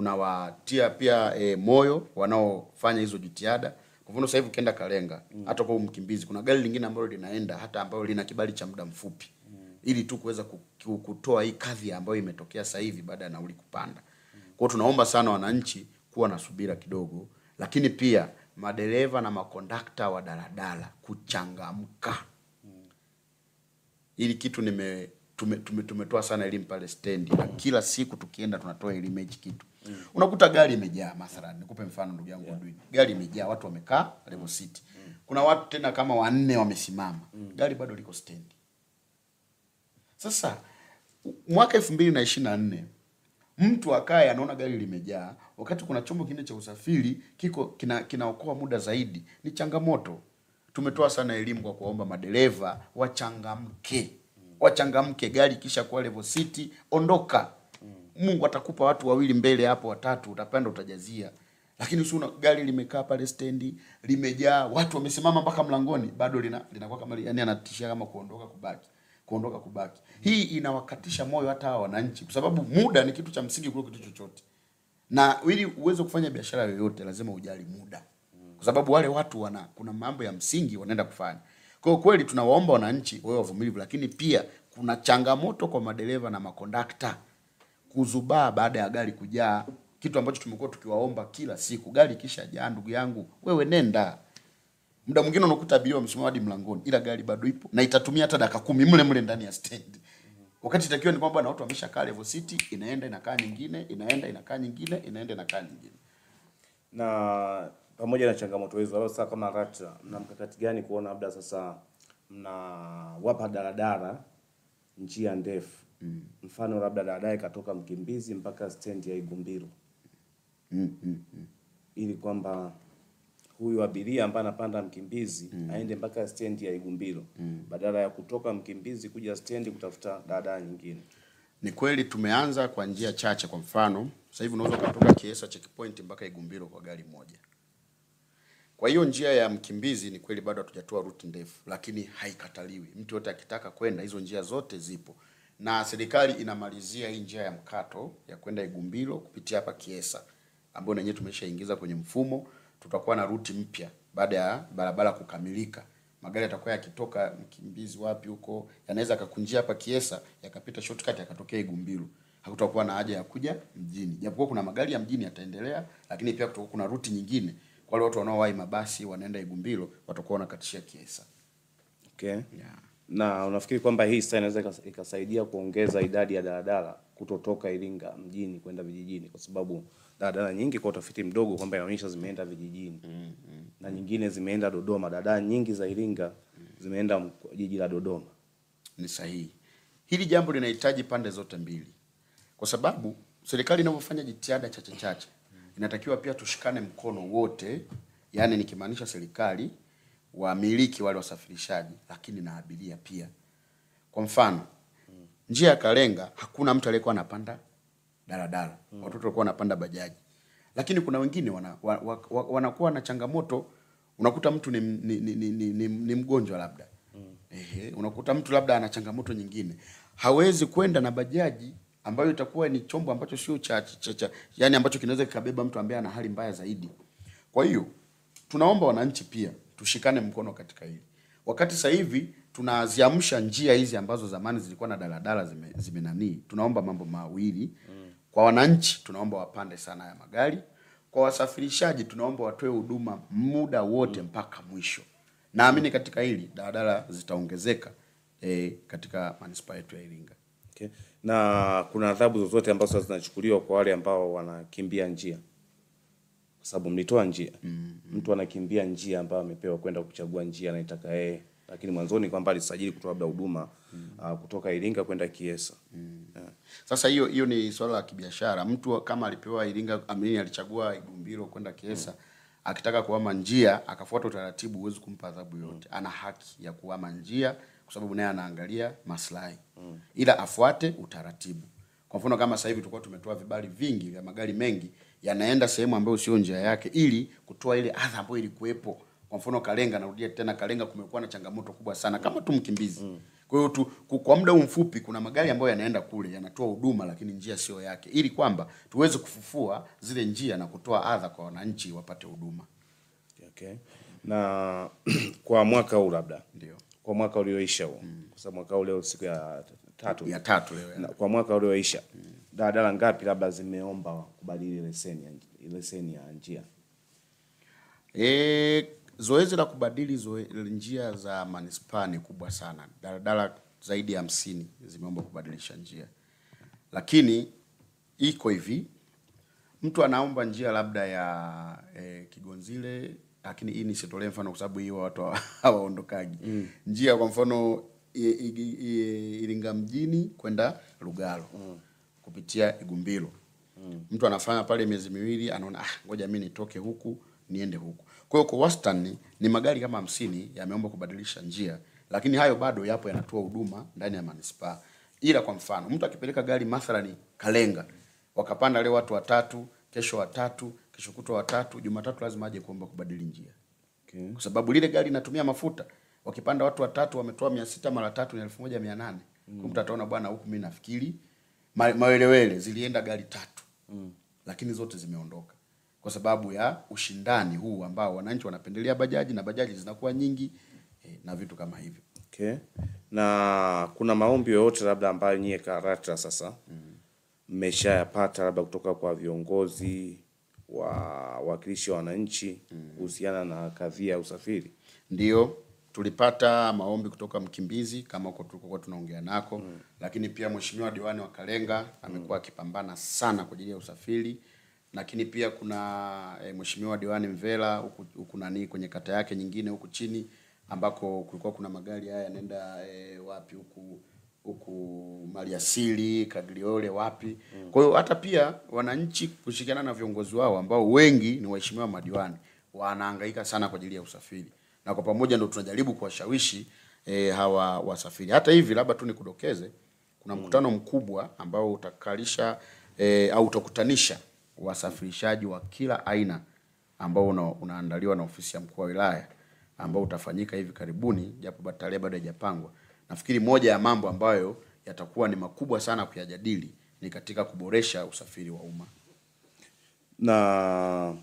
Tunawatia pia e, moyo wanaofanya hizo jitihada. Kwa mfano sasa hivi ukienda Kalenga, mm. hata kwa Mkimbizi, kuna gari lingine ambalo linaenda hata ambalo lina kibali cha muda mfupi, mm. ili tu kuweza ku- ku- kutoa hii kadhi ambayo imetokea sasa hivi baada ya nauli kupanda. Kwa hiyo tunaomba sana wananchi kuwa na subira kidogo, lakini pia madereva na makondakta wa daladala kuchangamka. Mm. Ili kitu nime tume, tume, tumetoa sana elimu pale stendi na kila siku tukienda tunatoa elimu hichi kitu. Unakuta gari imejaa mathalan, nikupe mfano ndugu yangu Edwin. Gari imejaa, watu wamekaa level city. Kuna watu tena kama wanne wamesimama. Mm. Gari bado liko stendi. Sasa mwaka elfu mbili na ishirini na nne mtu akaye anaona gari limejaa, wakati kuna chombo kingine cha usafiri kiko kina kinaokoa muda zaidi, ni changamoto. Tumetoa sana elimu kwa kuwaomba madereva wachangamke, wachangamke. Gari kisha kuwa level city, ondoka. Mungu atakupa watu wawili mbele hapo, watatu, utapanda utajazia. lakini usiona gari limekaa pale stendi limejaa watu wamesimama mpaka mlangoni bado lina linakuwa kama yani anatishia kama kuondoka kubaki kuondoka kubaki. Hii inawakatisha moyo hata hawa wananchi kwa sababu muda ni kitu cha msingi kuliko kitu chochote. Na ili uweze kufanya biashara yoyote lazima ujali muda. Kwa sababu wale watu wana kuna mambo ya msingi wanaenda kufanya. Kwa hiyo kweli tunawaomba wananchi wawe wavumilivu lakini pia kuna changamoto kwa madereva na makondakta kuzubaa baada ya gari kujaa. Kitu ambacho tumekuwa tukiwaomba kila siku. Gari kisha jaa ndugu yangu wewe nenda. Muda mwingine unakuta abiria wamesimama hadi mlangoni ila gari bado ipo na itatumia hata dakika kumi mle mle ndani ya stendi wakati itakiwa ni kwamba na watu wameshakaa level city inaenda inakaa nyingine inaenda inakaa nyingine inaenda inakaa nyingine. Na pamoja na changamoto hizo, labda sasa kama RATA mna mkakati gani kuona labda sasa mnawapa daladala njia ndefu mm. mfano labda daladala katoka Mkimbizi mpaka stendi ya Igumbiro mm, mm, mm. ili kwamba huyu abiria ambaye anapanda Mkimbizi mm. aende mpaka stendi ya Igumbiro badala ya kutoka Mkimbizi kuja stendi kutafuta daladala nyingine. Ni kweli tumeanza kwa njia chache. Kwa mfano, sasa hivi unaweza ukatoka Kiesa checkpoint mpaka Igumbiro kwa gari moja. Kwa hiyo njia ya Mkimbizi ni kweli bado hatujatoa ruti ndefu, lakini haikataliwi. Mtu yote akitaka kwenda, hizo njia zote zipo, na serikali inamalizia hii njia ya mkato ya kwenda Igumbilo kupitia hapa Kiesa, ambayo na yenyewe tumeshaingiza kwenye mfumo. Tutakuwa na ruti mpya baada ya barabara kukamilika. Magari yatakuwa yakitoka Mkimbizi wapi huko, yanaweza kakunjia hapa Kiesa yakapita shortcut yakatokea Igumbilo. Hakutakuwa na haja ya kuja mjini, japokuwa kuna magari ya mjini yataendelea, lakini pia kutakuwa kuna ruti nyingine kwa wale watu wanaowahi mabasi wanaenda Igumbilo, watakuwa wanakatishia Kiesa. Okay. Yeah. Na unafikiri kwamba hii sasa inaweza ikasaidia kuongeza idadi ya daladala kutotoka Iringa mjini kwenda vijijini, kwa sababu daladala nyingi kwa utafiti mdogo kwamba inaonyesha zimeenda vijijini na nyingine zimeenda Dodoma. Daladala nyingi za Iringa zimeenda jiji la Dodoma. Ni sahihi. Hili jambo linahitaji pande zote mbili, kwa sababu serikali inavyofanya jitihada chache chache, inatakiwa pia tushikane mkono wote, yani nikimaanisha serikali, wamiliki wale wasafirishaji, lakini na abiria pia. Kwa mfano, njia ya Kalenga hakuna mtu aliyekuwa anapanda daladala, watoto walikuwa wanapanda bajaji, lakini kuna wengine wana, wa, wa, wa, wanakuwa na changamoto. Unakuta mtu ni, ni, ni, ni, ni, ni, ni mgonjwa labda Ehe, unakuta mtu labda ana changamoto nyingine, hawezi kwenda na bajaji ambayo itakuwa ni chombo ambacho sio cha, cha, cha yani ambacho kinaweza kikabeba mtu ambaye ana hali mbaya zaidi. Kwa hiyo tunaomba wananchi pia tushikane mkono katika hili. Wakati sasa hivi tunaziamsha njia hizi ambazo zamani zilikuwa na daladala zime, zime nani, tunaomba mambo mawili kwa wananchi, tunaomba wapande sana ya magari. Kwa wasafirishaji, tunaomba watoe huduma muda wote mpaka mwisho. Naamini katika hili daladala zitaongezeka e, katika manispaa yetu ya Iringa. Okay. Na kuna adhabu zozote ambazo zinachukuliwa kwa wale ambao wanakimbia njia, sababu mlitoa njia mm -hmm. mtu anakimbia njia ambayo amepewa kwenda kuchagua njia anaitaka yeye, lakini mwanzoni kwamba alisajili kutoa labda huduma mm -hmm. uh, kutoka Iringa kwenda Kiesa. mm -hmm. Yeah. Sasa hiyo hiyo ni swala la kibiashara. Mtu kama alipewa Iringa, amini alichagua Igumbiro kwenda Kiesa, mm -hmm akitaka kuhama njia akafuata utaratibu, huwezi kumpa adhabu yote. Ana haki ya kuhama njia kwa sababu naye anaangalia maslahi, ila afuate utaratibu. Kwa mfano kama sasa hivi tulikuwa tumetoa vibali vingi vya magari mengi yanaenda sehemu ambayo sio njia yake, ili kutoa ile adha ambayo ilikuwepo. Kwa mfano Kalenga, narudia tena, Kalenga kumekuwa na changamoto kubwa sana kama tu Mkimbizi. mm. Kwa hiyo tu kwa muda huu mfupi kuna magari ambayo yanaenda kule yanatoa huduma, lakini njia sio yake, ili kwamba tuweze kufufua zile njia na kutoa adha kwa wananchi wapate huduma. Okay. Na kwa mwaka huu labda Ndio kwa mwaka ulioisha huu mm. kwa sababu mwaka huu leo siku ya tatu ya tatu leo na kwa mwaka ulioisha daladala ngapi labda zimeomba kubadili leseni ya, leseni ya njia? E, zoezi la kubadili zoe, njia za manispaa ni kubwa sana. Daladala zaidi ya hamsini zimeomba kubadilisha njia, lakini iko hivi, mtu anaomba njia labda ya e, Kigonzile, lakini hii nisitolee mfano kwa sababu hiyo watu hawaondokagi mm. njia, kwa mfano Iringa mjini kwenda Lugalo kupitia Igumbilo mm. mtu anafanya pale miezi miwili, anaona ah, ngoja mimi nitoke huku niende huku. Kwa hiyo kwa wastani ni magari kama hamsini yameomba kubadilisha njia, lakini hayo bado yapo yanatoa huduma ndani ya manispaa. Ila kwa mfano mtu akipeleka gari mathalani Kalenga, wakapanda leo watu watatu, kesho watatu, kesho kutwa watatu, Jumatatu lazima aje kuomba kubadili njia, Okay. kwa sababu lile gari linatumia mafuta. Wakipanda watu watatu wametoa mia sita mara tatu ni elfu moja mia nane mm. mtu ataona bwana, huku mimi nafikiri ma, mawelewele zilienda gari tatu mm. lakini zote zimeondoka kwa sababu ya ushindani huu ambao wananchi wanapendelea bajaji na bajaji zinakuwa nyingi eh, na vitu kama hivyo. Okay. Na kuna maombi yoyote labda ambayo nyie KARATA sasa mmeshayapata labda kutoka kwa viongozi wa wakilishi wa wananchi kuhusiana mm. na kadhia ya usafiri? Ndio tulipata maombi kutoka Mkimbizi kama huko tulikokuwa tunaongea nako mm. lakini pia mheshimiwa diwani wa Kalenga amekuwa akipambana sana kwa ajili ya usafiri, lakini pia kuna e, mheshimiwa diwani Mvela huku huku nani kwenye kata yake nyingine huku chini ambako kulikuwa kuna magari haya yanaenda e, wapi huku huku Maliasili, Kagliole wapi. mm. Kwa hiyo hata pia wananchi kushirikiana na viongozi wao ambao wengi ni waheshimiwa madiwani wanahangaika sana kwa ajili ya usafiri, na kwa pamoja ndo tunajaribu kuwashawishi e, hawa wasafiri. Hata hivi labda tu nikudokeze, kuna mkutano mkubwa ambao utakalisha e, au utakutanisha wasafirishaji wa kila aina ambao una, unaandaliwa na ofisi ya mkuu wa wilaya ambao utafanyika hivi karibuni, japo tarehe bado haijapangwa. Nafikiri moja ya mambo ambayo yatakuwa ni makubwa sana kuyajadili ni katika kuboresha usafiri wa umma. na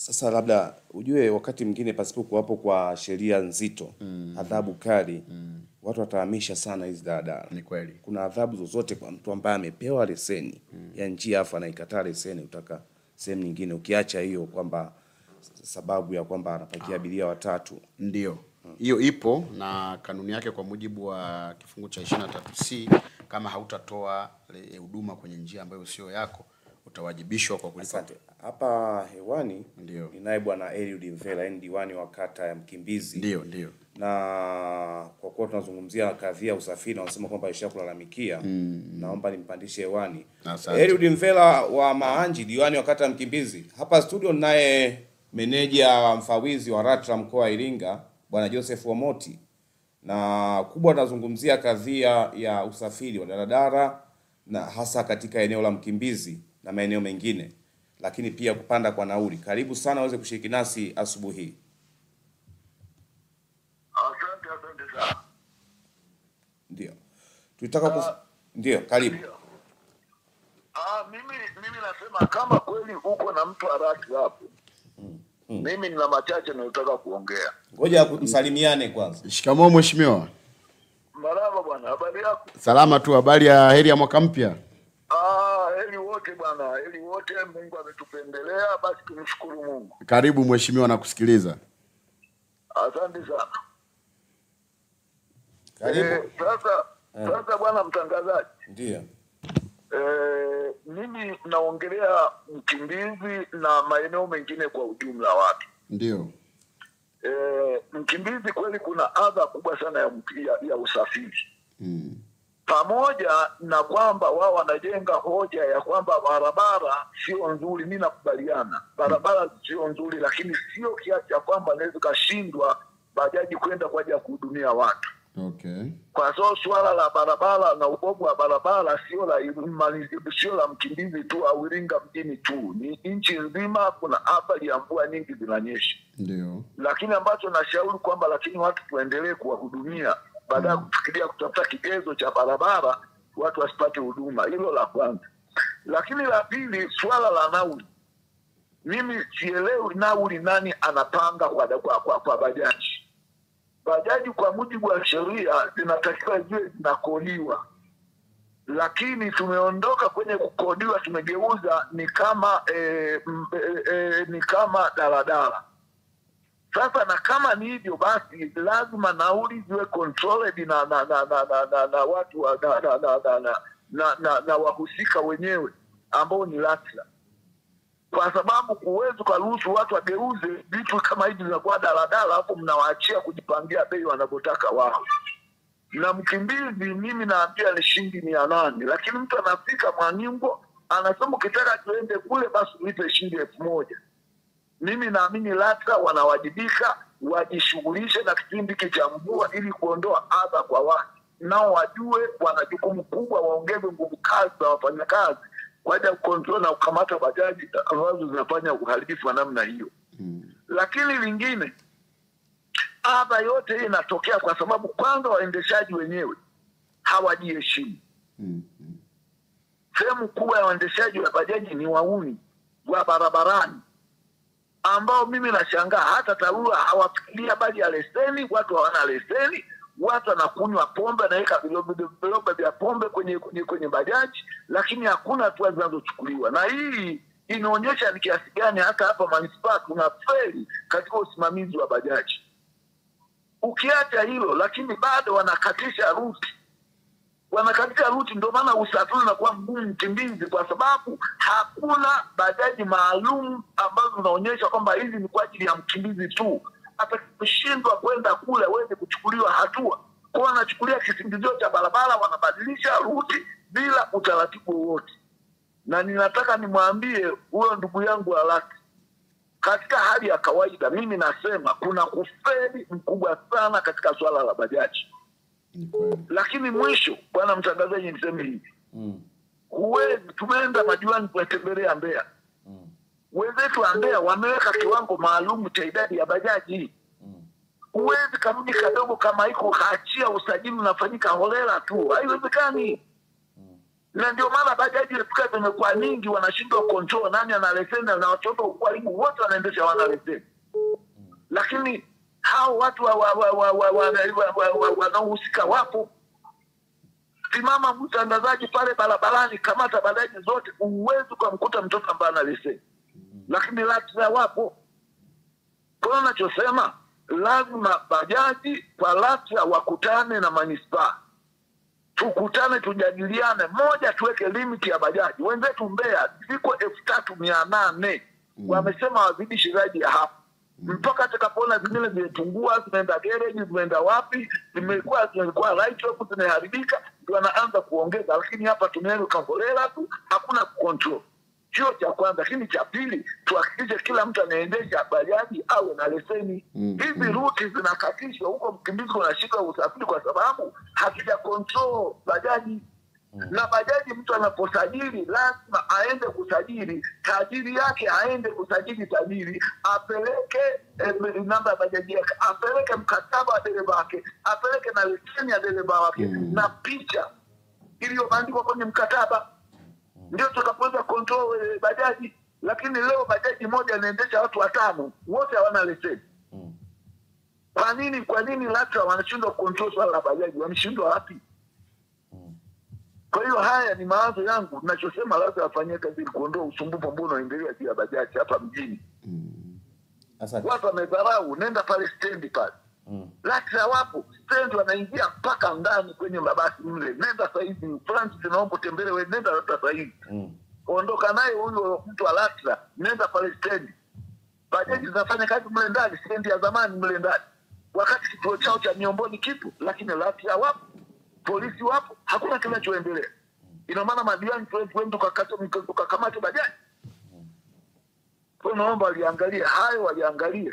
sasa labda ujue wakati mwingine pasipo kuwapo kwa sheria nzito mm. adhabu kali mm. watu watahamisha sana hizi daladala. Ni kweli. Kuna adhabu zozote kwa mtu ambaye amepewa leseni mm. ya njia afu anaikataa leseni utaka sehemu nyingine, ukiacha hiyo kwamba sababu ya kwamba anapakia abiria watatu Ndio, hiyo hmm. ipo na kanuni yake kwa mujibu wa kifungu cha 23C, kama hautatoa huduma kwenye njia ambayo sio yako utawajibishwa kwa kulipa. Hapa hewani Ndio. ni naye bwana Eliud Mvela, ni diwani wa kata ya Mkimbizi. Ndio, ndio. na kwa kuwa tunazungumzia kadhia ya usafiri na wanasema kwamba isha kulalamikia naomba nimpandishe hewani Eliud Mvela wa Maanji, diwani wa kata ya Mkimbizi. Hapa studio naye meneja wa mfawizi wa RATRA mkoa wa Iringa bwana Joseph Omoti, na kubwa tunazungumzia kadhia ya usafiri wa daladala na hasa katika eneo la Mkimbizi na maeneo mengine, lakini pia kupanda kwa nauli. Karibu sana uweze kushiriki nasi asubuhi hii. Asante, asante sana. Ndio. tutaka kuf... Ndio, karibu. Ah, mimi mimi nasema kama kweli uko na mtu haraki hapo, mimi nina machache nayotaka kuongea. Ngoja msalimiane kwanza. Shikamoo mheshimiwa. Marhaba bwana, habari yako? Salama tu, habari ya heri ya mwaka mpya. Ah, heri wote bwana, ili wote. Mungu ametupendelea, basi tumshukuru Mungu. Karibu mheshimiwa, nakusikiliza. Asante sana. Karibu. Eh, sasa sasa bwana mtangazaji, Ndio. eh, mimi naongelea Mkimbizi na maeneo mengine kwa ujumla wake, Ndio. eh, Mkimbizi kweli kuna adha kubwa sana ya, ya, ya usafiri Mm. Pamoja na kwamba wao wanajenga hoja ya kwamba barabara sio nzuri. Mi nakubaliana barabara sio nzuri, lakini sio kiasi cha kwamba naweza kashindwa bajaji kwenda kwa ajili ya kuhudumia watu, Okay. kwa so suala la barabara na ubovu wa barabara sio la sio la Mkimbizi tu au Iringa mjini tu, ni nchi nzima. Kuna athari ya mvua nyingi zinanyesha Ndio. lakini ambacho nashauri kwamba lakini watu tuendelee kuwahudumia baada ya kufikiria kutafuta kigezo cha barabara watu wasipate huduma. Hilo la kwanza. Lakini la pili, swala la nauli, mimi sielewi nauli nani anapanga kwa, kwa, kwa, kwa bajaji. Bajaji kwa mujibu wa sheria zinatakiwa ziwe zinakodiwa, lakini tumeondoka kwenye kukodiwa, tumegeuza ni kama e, e, eh, ni kama daladala. Sasa na kama ni hivyo basi, lazima nauli ziwe controlled na na na na, na, na, na watu wa, na, na, na, na, na, na, na, na wahusika wenyewe ambao ni LATRA, kwa sababu huwezi ukaruhusu watu wageuze vitu kama hivi vinakuwa daladala, hapo mnawaachia kujipangia bei wanavyotaka wao. Na Mkimbizi mimi naambia ni shilingi mia nane, lakini mtu anafika Mwanimbo anasema ukitaka tuende kule basi ulipe shilingi elfu moja mimi naamini LATRA wanawajibika wajishughulishe na kipindi hiki cha mvua ili kuondoa adha kwa watu, nao wajue wana jukumu kubwa, waongeze nguvu kazi za wafanyakazi kwa ajili ya kukontrol na kukamata bajaji ambazo zinafanya uharibifu wa namna hiyo. Lakini lingine, adha yote hii inatokea kwa sababu kwanza waendeshaji wenyewe hawajiheshimu. Sehemu kubwa ya waendeshaji wa bajaji ni wauni wa barabarani ambao mimi nashangaa hata TARURA hawafikiria habari ya leseni. Watu hawana leseni, watu wanakunywa pombe, anaweka vilobe vya pombe kwenye, kwenye, kwenye bajaji, lakini hakuna hatua zinazochukuliwa, na hii inaonyesha ni kiasi gani hata hapa manispaa kuna feli katika usimamizi wa bajaji. Ukiacha hilo, lakini bado wanakatisha ruti wanakatika ruti, ndio maana usafiri unakuwa mgumu Mkimbizi, kwa sababu hakuna bajaji maalum ambazo zinaonyesha kwamba hizi ni kwa ajili ya Mkimbizi tu. Atashindwa kwenda kule aweze kuchukuliwa hatua, kwa wanachukulia kisingizio cha barabara, wanabadilisha ruti bila utaratibu wowote. Na ninataka nimwambie huyo ndugu yangu Alaki, katika hali ya kawaida, mimi nasema kuna kufeli mkubwa sana katika swala la bajaji. Lakini mwisho, bwana mtangazaji, niseme hivi. Mm. tumeenda majuani kuwatembelea Mbeya, wenzetu wa mbea wameweka kiwango maalum cha idadi ya bajaji. Huwezi kamji kadogo kama iko kaachia usajili unafanyika holela tu, haiwezekani. Na ndio maana bajaji epuka zimekuwa nyingi, wanashindwa control nani ana leseni na watoto karibu wote wanaendesha wana leseni. Lakini hao watu wanaohusika wapo. Simama mtangazaji pale barabarani, kamata bajaji zote, uwezi ukamkuta mtoto ambaye ana leseni, lakini LATRA wapo. Kwa nachosema lazima bajaji kwa LATRA wakutane na manispaa, tukutane, tujadiliane, moja, tuweke limiti ya bajaji. Wenzetu mbea ziko elfu tatu mia nane wamesema wazidi shizaji ya hapo mpaka tukapona zingine zimepungua, zimeenda gereji, zimeenda wapi, zimekuwa zimekuwa right zimeharibika, ndio anaanza kuongeza. Lakini hapa tumeenda kaholela tu, hakuna control. Hiyo cha kwanza. Lakini cha pili, tuhakikishe kila mtu anaendesha bajaji awe na leseni. Mm, Hizi mm. ruti zinakatishwa huko, Mkimbizi unashika usafiri kwa sababu hatuja control bajaji na bajaji mtu anaposajili lazima aende kusajili tajiri yake, aende kusajili tajiri, apeleke eh, namba ya bajaji yake, apeleke mkataba wa dereva wake, apeleke na leseni ya dereva wake Mm. na picha iliyobandikwa kwenye mkataba, ndio tutakapoweza control eh, bajaji. Lakini leo bajaji moja inaendesha watu watano, wote hawana leseni. Kwa nini? Kwa nini LATRA wanashindwa control swala la bajaji? Wameshindwa wapi? Kwa hiyo haya ni mawazo yangu, nachosema labda afanyie kazi ili kuondoa usumbufu ambao unaendelea juu ya bajaji hapa mjini. Asante. Watu wamedharau, nenda pale stendi pale LATRA wapo stendi, wanaingia mpaka ndani kwenye mabasi mle. Nenda sahizi Francis, naomba utembele we, nenda labda sahizi Mm. ondoka naye huyo mtu wa LATRA, nenda pale stendi. Bajaji zinafanya kazi mle ndani, stendi ya zamani mle ndani, wakati kituo chao cha Miomboni kipo, lakini LATRA wapo, polisi wapo, hakuna kinachoendelea. Ina maana madiwani tuende tukakamate bajaji. Kwa naomba waliangalie hayo, waliangalie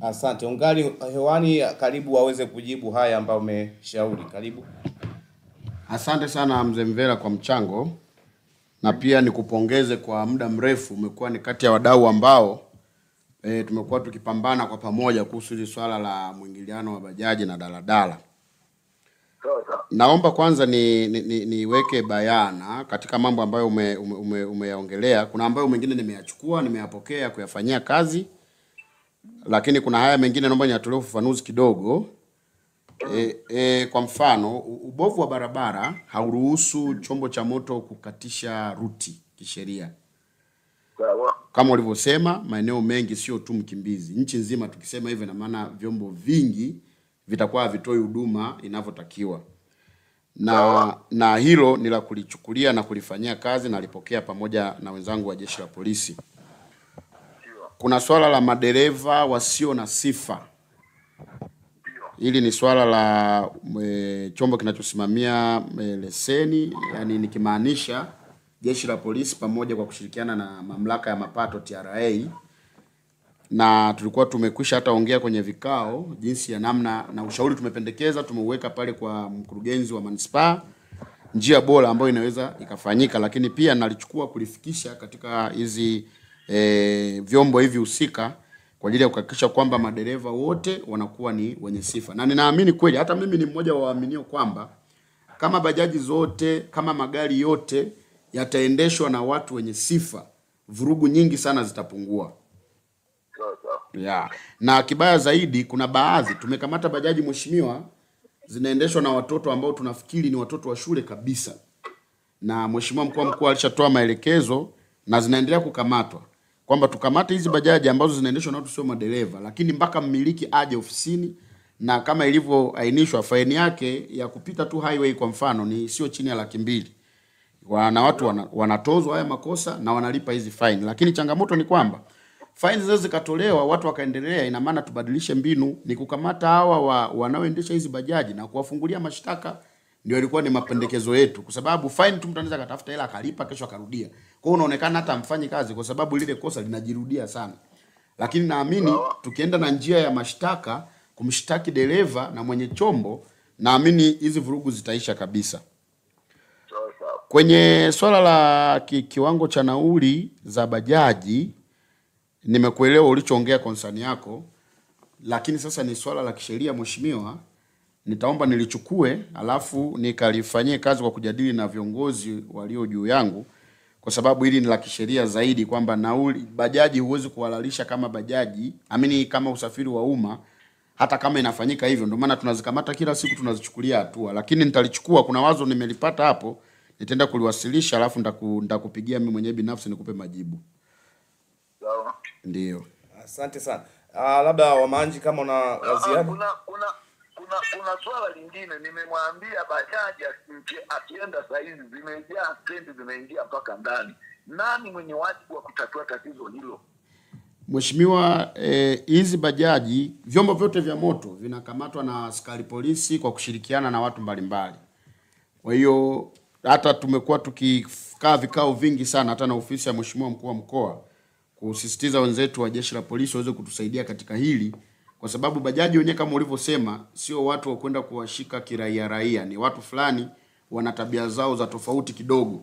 Asante. Ungali hewani, karibu waweze kujibu haya ambayo umeshauri. Karibu. Asante sana mzee Mvera kwa mchango, na pia nikupongeze kwa muda mrefu. Umekuwa ni kati ya wadau ambao e, tumekuwa tukipambana kwa pamoja kuhusu hili swala la mwingiliano wa bajaji na daladala. Naomba kwanza ni, ni, ni, niweke bayana katika mambo ambayo umeyaongelea ume, ume, ume. Kuna ambayo mengine nimeyachukua, nimeyapokea kuyafanyia kazi, lakini kuna haya mengine naomba niatolee ufafanuzi kidogo. E, e, kwa mfano ubovu wa barabara hauruhusu chombo cha moto kukatisha ruti kisheria kama ulivyosema, maeneo mengi sio tu Mkimbizi, nchi nzima. Tukisema hivyo, na maana vyombo vingi vitakuwa havitoi huduma inavyotakiwa, na na hilo ni la kulichukulia na kulifanyia kazi, nalipokea alipokea pamoja na wenzangu wa jeshi la polisi. Kuna swala la madereva wasio na sifa. Hili ni swala la e, chombo kinachosimamia e, leseni, yani nikimaanisha jeshi la polisi pamoja kwa kushirikiana na mamlaka ya mapato TRA, na tulikuwa tumekwisha hata ongea kwenye vikao jinsi ya namna na ushauri tumependekeza, tumeuweka pale kwa mkurugenzi wa manispaa njia bora ambayo inaweza ikafanyika, lakini pia nalichukua kulifikisha katika hizi e, vyombo hivi husika kwa ajili ya kuhakikisha kwamba madereva wote wanakuwa ni wenye sifa, na ninaamini kweli, hata mimi ni mmoja wa waaminio kwamba kama bajaji zote kama magari yote yataendeshwa na watu wenye sifa, vurugu nyingi sana zitapungua. Yeah. Na kibaya zaidi, kuna baadhi tumekamata bajaji mheshimiwa, zinaendeshwa na watoto ambao tunafikiri ni watoto wa shule kabisa, na mheshimiwa mkuu wa mkoa alishatoa maelekezo na zinaendelea kukamatwa. Kwamba tukamate hizi bajaji ambazo zinaendeshwa na watu sio madereva, lakini mpaka mmiliki aje ofisini, na kama ilivyoainishwa, faini yake ya kupita tu highway kwa mfano ni sio chini ya laki mbili. Wana watu wanatozwa haya makosa na wanalipa hizi fine, lakini changamoto ni kwamba fine zao zikatolewa watu wakaendelea. Ina maana tubadilishe mbinu, ni kukamata hawa wa, wanaoendesha hizi bajaji na kuwafungulia mashtaka. Ndio ilikuwa ni mapendekezo yetu, kwa sababu fine tu mtu anaweza akatafuta hela akalipa, kesho akarudia. Kwa hiyo unaonekana hata amfanyi kazi, kwa sababu lile kosa linajirudia sana. Lakini naamini tukienda na njia ya mashtaka, kumshtaki dereva na mwenye chombo, naamini hizi vurugu zitaisha kabisa. Kwenye swala la ki, kiwango cha nauli za bajaji nimekuelewa ulichoongea konsani yako, lakini sasa ni swala la kisheria mheshimiwa, nitaomba nilichukue alafu nikalifanyie kazi kwa kujadili na viongozi walio juu yangu, kwa sababu hili ni la kisheria zaidi, kwamba nauli bajaji huwezi kuhalalisha kama bajaji amini kama usafiri wa umma hata kama inafanyika hivyo. Ndio maana tunazikamata kila siku, tunazichukulia hatua, lakini nitalichukua. Kuna wazo nimelipata hapo, nitaenda kuliwasilisha, alafu nitakupigia mimi mwenyewe binafsi nikupe majibu. Ndio. Asante sana. Ah, labda Wamanji, kama una la Ah, ziada. kuna kuna kuna kuna swala lingine nimemwambia bajaji akienda saa hizi zimejaa stendi zimeingia mpaka ndani nani mwenye wajibu wa kutatua tatizo hilo Mheshimiwa, eh, hizi bajaji, vyombo vyote vya moto vinakamatwa na askari polisi kwa kushirikiana na watu mbalimbali. Kwa hiyo hata tumekuwa tukikaa vikao vingi sana hata na ofisi ya Mheshimiwa mkuu wa mkoa kusisitiza wenzetu wa jeshi la polisi waweze kutusaidia katika hili, kwa sababu bajaji wenyewe kama ulivyosema, sio watu wa kwenda kuwashika kiraia raia, ni watu fulani wana tabia zao za tofauti kidogo.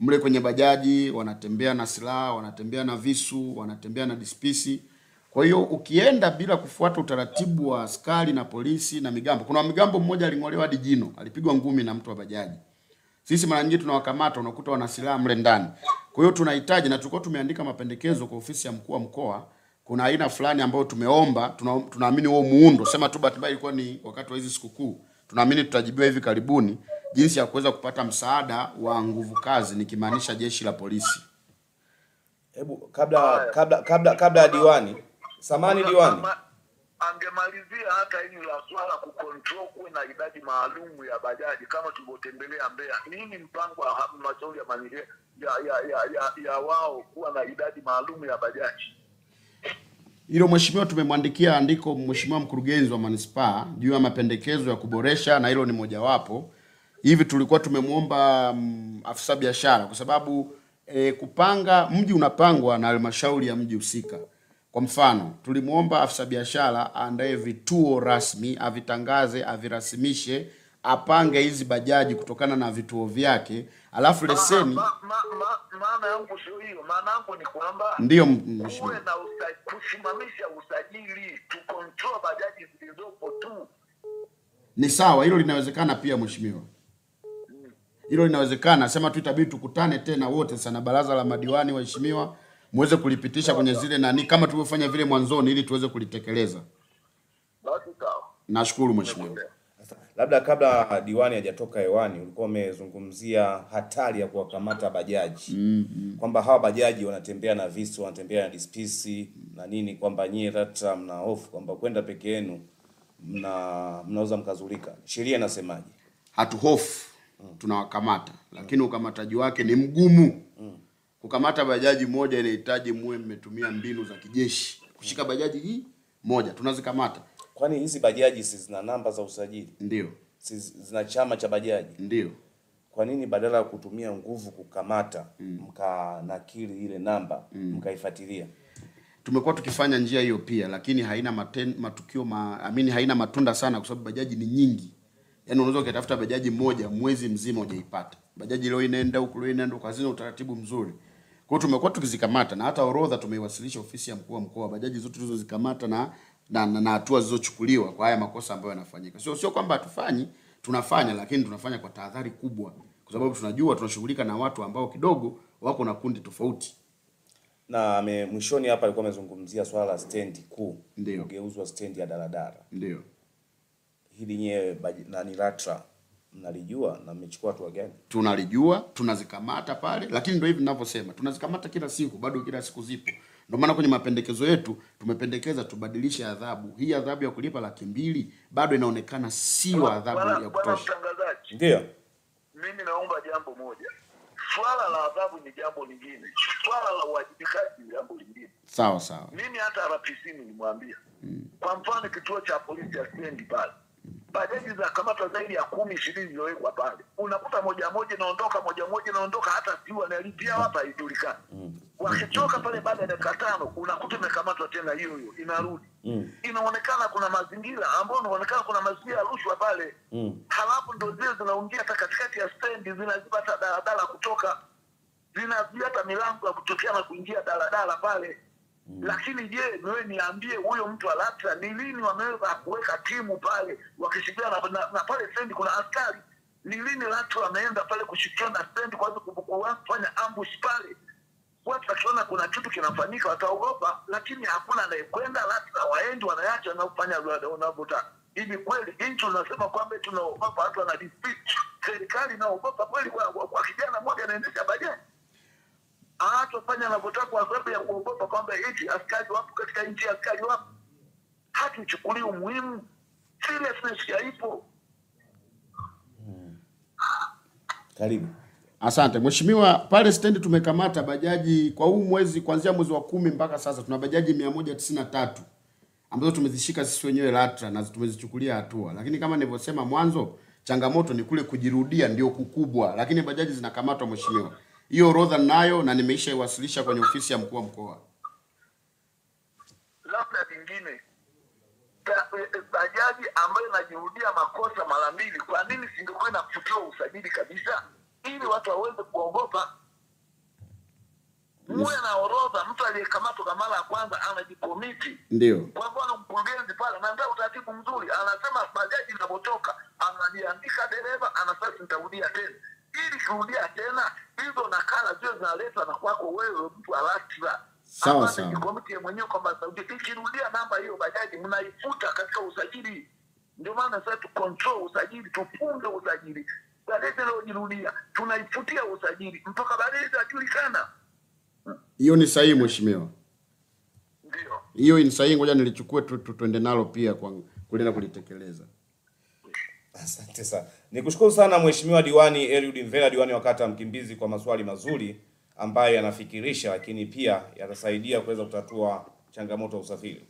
Mle kwenye bajaji wanatembea na silaha, wanatembea na visu, wanatembea na dispisi. Kwa hiyo ukienda bila kufuata utaratibu wa askari na polisi na migambo, kuna migambo mmoja aling'olewa hadi jino, alipigwa ngumi na mtu wa bajaji. Sisi mara nyingi tunawakamata, unakuta wana silaha mle ndani. Kwa hiyo tunahitaji na tulikuwa tumeandika mapendekezo kwa ofisi ya mkuu wa mkoa. Kuna aina fulani ambayo tumeomba, tuna- tunaamini huo muundo, sema tu bahati mbaya ilikuwa ni wakati wa hizi sikukuu. Tunaamini tutajibiwa hivi karibuni jinsi ya kuweza kupata msaada wa nguvu kazi, nikimaanisha jeshi la polisi. Hebu kabla kabla kabla kabla ya diwani. Samani diwani. Ma- angemalizia hata hili la swala kukontrol kuwe na idadi maalum ya bajaji kama tulivyotembelea Mbeya. Nini mpango wa halmashauri ya ya ya, ya, ya, ya wao kuwa na idadi maalum ya bajaji? Hilo mheshimiwa, tumemwandikia andiko mheshimiwa mkurugenzi wa manispaa juu ya mapendekezo ya kuboresha, na hilo ni mojawapo. Hivi tulikuwa tumemwomba mm, afisa biashara kwa sababu e, kupanga mji unapangwa na halmashauri ya mji husika. Kwa mfano, tulimwomba afisa biashara aandae vituo rasmi, avitangaze, avirasimishe, apange hizi bajaji kutokana na vituo vyake, alafu leseni Ma- yangu sio hiyo, maana yangu ni kwamba ndio mheshimiwa. na kusimamisha usajili tu control bajaji zilizopo tu. Ni sawa, hilo linawezekana pia mheshimiwa, hilo linawezekana. Sema tu itabidi tukutane tena wote sana, baraza la madiwani, waheshimiwa, muweze kulipitisha kwenye zile nani, kama tulivyofanya vile mwanzoni, ili tuweze kulitekeleza. Nashukuru mheshimiwa. Labda kabla diwani hajatoka hewani, ulikuwa umezungumzia hatari ya kuwakamata bajaji mm -hmm. kwamba hawa bajaji wanatembea na visu, wanatembea na dispisi na nini, kwamba nyie hata mna hofu kwamba kwenda peke yenu mna mnaweza mkazulika. Sheria inasemaje? Hatuhofu, tunawakamata, lakini ukamataji wake ni mgumu. Kukamata bajaji moja inahitaji muwe mmetumia mbinu za kijeshi. Kushika bajaji hii moja tunazikamata, Kwani hizi bajaji si zina namba za usajili, ndio si zina chama cha bajaji? ndio. Kwa nini badala ya kutumia nguvu kukamata mm. mkanakili ile namba mm. mkaifuatilia? tumekuwa tukifanya njia hiyo pia, lakini haina maten, matukio ma, amini haina matunda sana, kwa sababu bajaji ni nyingi Yaani unaweza ukatafuta bajaji moja mwezi mzima hujaipata. Bajaji leo inaenda huku, leo inaenda huku, hazina utaratibu mzuri. Kwa hiyo tumekuwa tukizikamata na hata orodha tumeiwasilisha ofisi ya mkuu wa mkoa, bajaji zote tulizozikamata na na na na hatua zilizochukuliwa kwa haya makosa ambayo yanafanyika. Sio sio kwamba hatufanyi, tunafanya lakini tunafanya kwa tahadhari kubwa, kwa sababu tunajua tunashughulika na watu ambao kidogo wako na kundi tofauti. Na me, mwishoni hapa alikuwa amezungumzia swala la stendi kuu Ndio. kugeuzwa stendi ya daladala. Ndio. Hili nyewe nani LATRA mnalijua na mmechukua hatua gani? tunalijua tunazikamata pale, lakini ndio hivi ninavyosema, tunazikamata kila siku, bado kila siku zipo. Ndio maana kwenye mapendekezo yetu tumependekeza tubadilishe adhabu. Hii adhabu ya kulipa laki mbili bado inaonekana sio adhabu ya kutosha. Ndio. mimi naomba jambo moja. Swala la adhabu ni jambo lingine, swala la uwajibikaji ni jambo lingine. Sawa sawa, Mimi hata RPC nilimwambia, kwa mfano kituo cha polisi ya stendi pale, bajaji za kamata zaidi ya kumi ishirini zilizowekwa pale, unakuta moja moja inaondoka, moja moja inaondoka, hata sijui wanalipia hapa haijulikani. Wakitoka pale baada ya dakika tano, unakuta imekamatwa tena hiyo hiyo inarudi. Inaonekana kuna mazingira ambayo inaonekana kuna mazingira ya rushwa pale, halafu ndo zile zinaingia hata katikati ya stendi, zinaziba hata daladala kutoka zinazuia hata milango ya kutokea na kuingia daladala pale. Lakini je, wewe niambie, huyo mtu wa LATRA ni lini wameweza kuweka timu pale wakishirikiana na, na, na pale stendi kuna askari? Ni lini LATRA wameenda pale kushirikiana na stendi kwa kufanya ambush pale? Watu wakiona kuna kitu kinafanyika wataogopa, lakini hakuna anayekwenda. LATRA waendi, wanayacha na kufanya wanavyotaka. Hivi kweli nchi unasema kwamba tunaogopa watu wana? Serikali inaogopa kweli kwa, kwa, kijana mmoja anaendesha bajaji hatofanya anavyotaka kwa sababu ya kuogopa kwamba eti askari wapo katika nchi, askari wapo, hatuchukulii umuhimu. Seriousness haipo. Karibu. asante mheshimiwa. Pale stendi tumekamata bajaji kwa huu mwezi, kuanzia mwezi wa kumi mpaka sasa tuna bajaji mia moja tisini na tatu ambazo tumezishika sisi wenyewe LATRA na tumezichukulia hatua, lakini kama nilivyosema mwanzo, changamoto ni kule kujirudia ndio kukubwa, lakini bajaji zinakamatwa mheshimiwa. Hiyo orodha ninayo na nimeisha iwasilisha kwenye ofisi ya mkuu wa mkoa. Labda lingine ba- eh, bajaji ambayo inajirudia makosa mara mbili, kwa nini singekuwa inafutiwa usajili kabisa, ili watu waweze kuogopa? Muwe na orodha, mtu aliyekamatwa kwa mara ya kwanza anajikomiti Ndio. kwa mfano mkurugenzi pale anaandaa utaratibu mzuri, anasema bajaji inapotoka, analiandika dereva, anasema nitarudia tena, ili kurudia tena hizo nakala zio zinaletwa na kwako wewe mtu wa LATRA Sawa, sawa. nijikomiti mwenyewe kwamba sauti ikirudia namba hiyo bajaji mnaifuta katika usajili. Ndio maana sasa tu control usajili, tufunge usajili. Bajaji inayojirudia tunaifutia usajili mpaka baadaye itajulikana. Hiyo ni sahihi mheshimiwa. Ndio. Hiyo ni sahihi, ngoja nilichukue tu, tu, tuende nalo pia kwa kulienda kulitekeleza. Asante sana. Nikushukuru sana Mheshimiwa Diwani Eliud Mvela, diwani wa kata Mkimbizi kwa maswali mazuri ambayo yanafikirisha, lakini pia yatasaidia kuweza kutatua changamoto ya usafiri.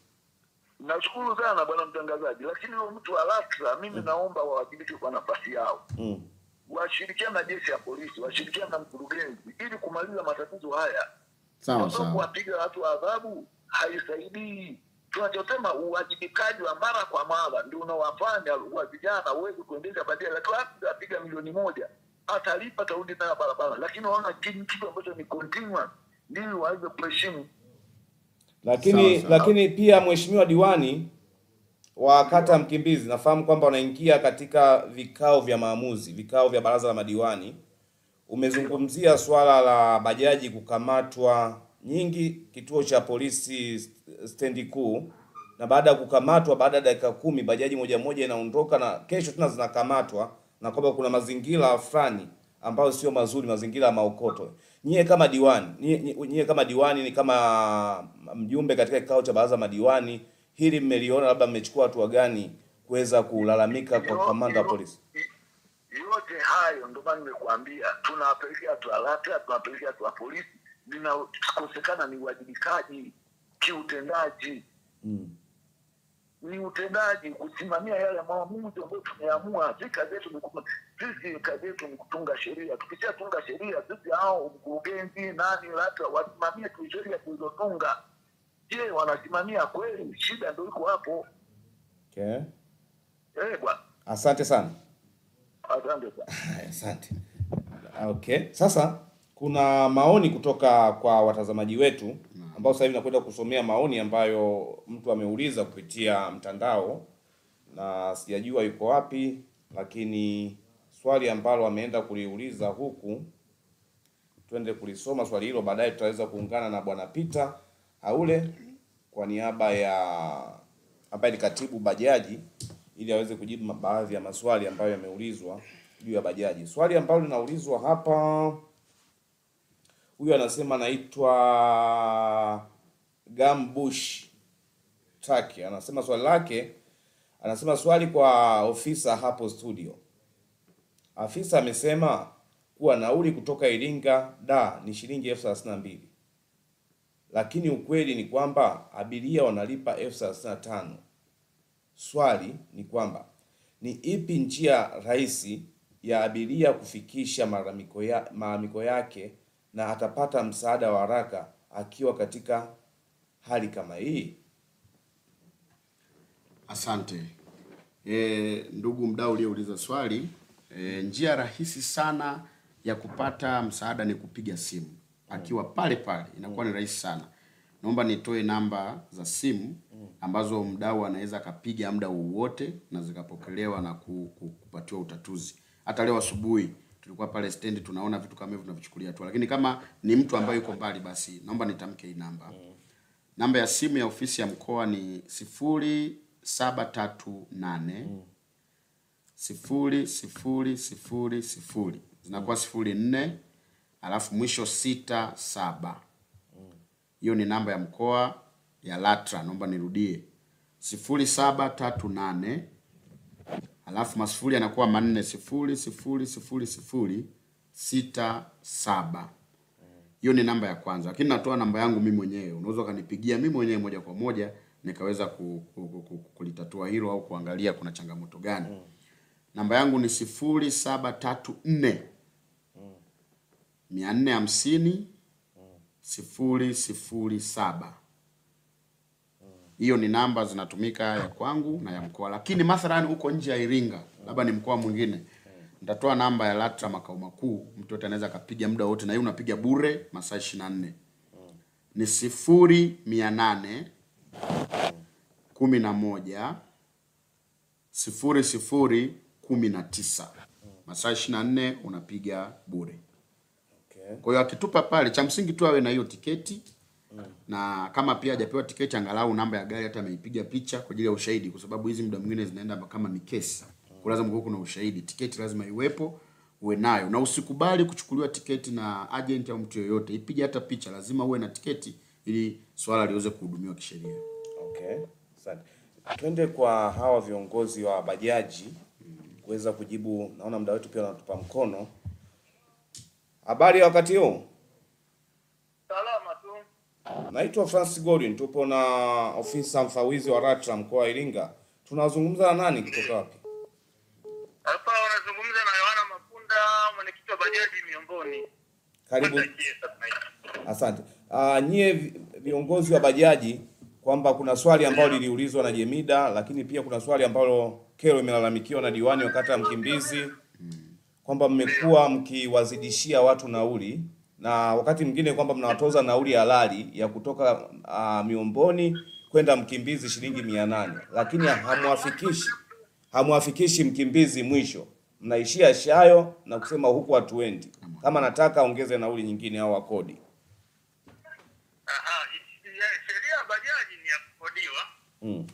Nashukuru sana bwana mtangazaji, lakini huyo mtu wa LATRA mimi naomba wawajibike kwa nafasi yao, Mm. washirikiane na jeshi ya polisi, washirikiane na mkurugenzi ili kumaliza matatizo haya. Sawa Kwa sababu sawa. kuwapiga watu adhabu haisaidii. Tunachosema uwajibikaji wa mara kwa mara ndio unawafanya wa vijana uweze kuendesha baadaye, klasi apiga milioni moja atalipa, tarudi nayo barabara, lakini waona kitu kitu ambacho ni continuous, ndili waweze kuheshimu Lakini sao, sao. lakini pia Mheshimiwa Diwani wa kata ya Mkimbizi, nafahamu kwamba unaingia katika vikao vya maamuzi, vikao vya baraza la madiwani. Umezungumzia swala la bajaji kukamatwa nyingi kituo cha polisi stendi kuu, na baada ya kukamatwa, baada ya dakika kumi bajaji moja moja inaondoka na kesho tena zinakamatwa, na kwamba kuna mazingira fulani ambayo sio mazuri, mazingira ya maokoto. Nyie kama diwani, nyie, kama diwani ni kama mjumbe katika kikao cha baraza madiwani, hili mmeliona, labda mmechukua hatua gani kuweza kulalamika kwa kamanda wa polisi? yote hayo ndio maana nimekuambia tunawapelekea tu alata, tunawapelekea tu polisi, linakosekana ni uwajibikaji kiutendaji Mm. ni utendaji, kusimamia yale maamuzi ambayo tumeamua. Si kazi yetu ni sisi, kazi yetu ni kutunga sheria. Tukishatunga sheria, sisi hao mkurugenzi nani labda wasimamie tu sheria tulizotunga. Je, wanasimamia kweli? Shida ndo iko hapo. Okay. Eh bwana. Asante sana. Asante sana. Asante. Okay. Sasa kuna maoni kutoka kwa watazamaji wetu ambao sasa hivi nakwenda kusomea maoni ambayo mtu ameuliza kupitia mtandao na sijajua yuko wapi, lakini swali ambalo ameenda kuliuliza huku, twende kulisoma swali hilo, baadaye tutaweza kuungana na bwana Peter Haule kwa niaba ya ambaye ni katibu bajaji ili aweze kujibu baadhi ya maswali ambayo yameulizwa juu ya bajaji. Swali ambalo linaulizwa hapa, huyu anasema anaitwa Gambush Taki, anasema swali lake, anasema swali kwa ofisa hapo studio. Afisa amesema kuwa nauli kutoka Iringa da ni shilingi elfu thelathini na mbili lakini ukweli ni kwamba abiria wanalipa elfu thelathini na tano. Swali ni kwamba ni ipi njia rahisi ya abiria kufikisha malalamiko ya, yake na atapata msaada wa haraka akiwa katika hali kama hii? Asante e, ndugu mdau uliyeuliza swali e, njia rahisi sana ya kupata msaada ni kupiga simu akiwa pale pale, inakuwa ni rahisi sana. Naomba nitoe namba za simu ambazo mdau anaweza akapiga muda wowote na zikapokelewa na ku, ku, kupatiwa utatuzi. Hata leo asubuhi tulikuwa pale stendi tunaona vitu kama hivyo tunavichukulia tu, lakini kama ni mtu ambaye yuko mbali, basi naomba nitamke hii namba. mm. Namba ya simu ya ofisi ya mkoa ni sifuri saba tatu nane sifuri sifuri sifuri sifuri zinakuwa sifuri nne alafu mwisho sita saba. Hiyo ni namba ya mkoa ya LATRA. Naomba nirudie, sifuri saba tatu nane alafu masifuri yanakuwa manne, sifuri sifuri sifuri sifuri sita saba. Hiyo ni namba ya kwanza, lakini natoa namba yangu mimi mwenyewe. Unaweza ukanipigia mimi mwenyewe moja kwa moja nikaweza ku, ku, ku, ku, kulitatua hilo au kuangalia kuna changamoto gani. mm. Namba yangu ni sifuri saba tatu nne mia nne hamsini sifuri sifuri saba. Hiyo ni namba zinatumika ya kwangu na ya mkoa, lakini mathalan huko nje ya Iringa, labda ni mkoa mwingine, nitatoa namba ya LATRA makao makuu, mtu yote anaweza akapiga muda wote, na hiyo unapiga bure masaa ishirini na nne ni sifuri mia nane kumi na moja sifuri sifuri kumi na tisa masaa ishirini na nne unapiga bure. Okay. Kwa hiyo akitupa pale, cha msingi tu awe na hiyo tiketi na kama pia hajapewa tiketi, angalau namba ya gari hata ameipiga picha kwa ajili ya ushahidi, kwa sababu hizi muda mwingine zinaenda kama ni kesi, kwa lazima kuwe kuna ushahidi. Tiketi lazima iwepo, uwe nayo, na usikubali kuchukuliwa tiketi na agent au mtu yoyote. Ipige hata picha, lazima uwe na tiketi ili swala liweze kuhudumiwa kisheria. Okay, asante. Twende kwa hawa viongozi wa bajaji kuweza kujibu. Naona muda wetu pia unatupa mkono. Habari ya wakati huu. Naitwa Francis Godwin, tupo na ofisa mfawizi wa Ratra mkoa wa Iringa. Tunazungumza na nani kutoka wapi? Hapa wanazungumza na Yohana Mapunda, mwenyekiti wa bajaji miongoni. Karibu. Asante. Uh, nyie viongozi wa bajaji kwamba kuna swali ambalo liliulizwa na Jemida, lakini pia kuna swali ambalo kero imelalamikiwa na diwani wa kata ya Mkimbizi kwamba mmekuwa mkiwazidishia watu nauli na wakati mwingine kwamba mnawatoza nauli halali ya kutoka uh, Miomboni kwenda Mkimbizi shilingi mia nane lakini hamwafikishi hamwafikishi Mkimbizi mwisho, mnaishia Shayo na kusema huku hatuendi. Kama nataka ongeze nauli nyingine au akodi. Aha, sheria ya bajaji ni ya kukodiwa, Mm.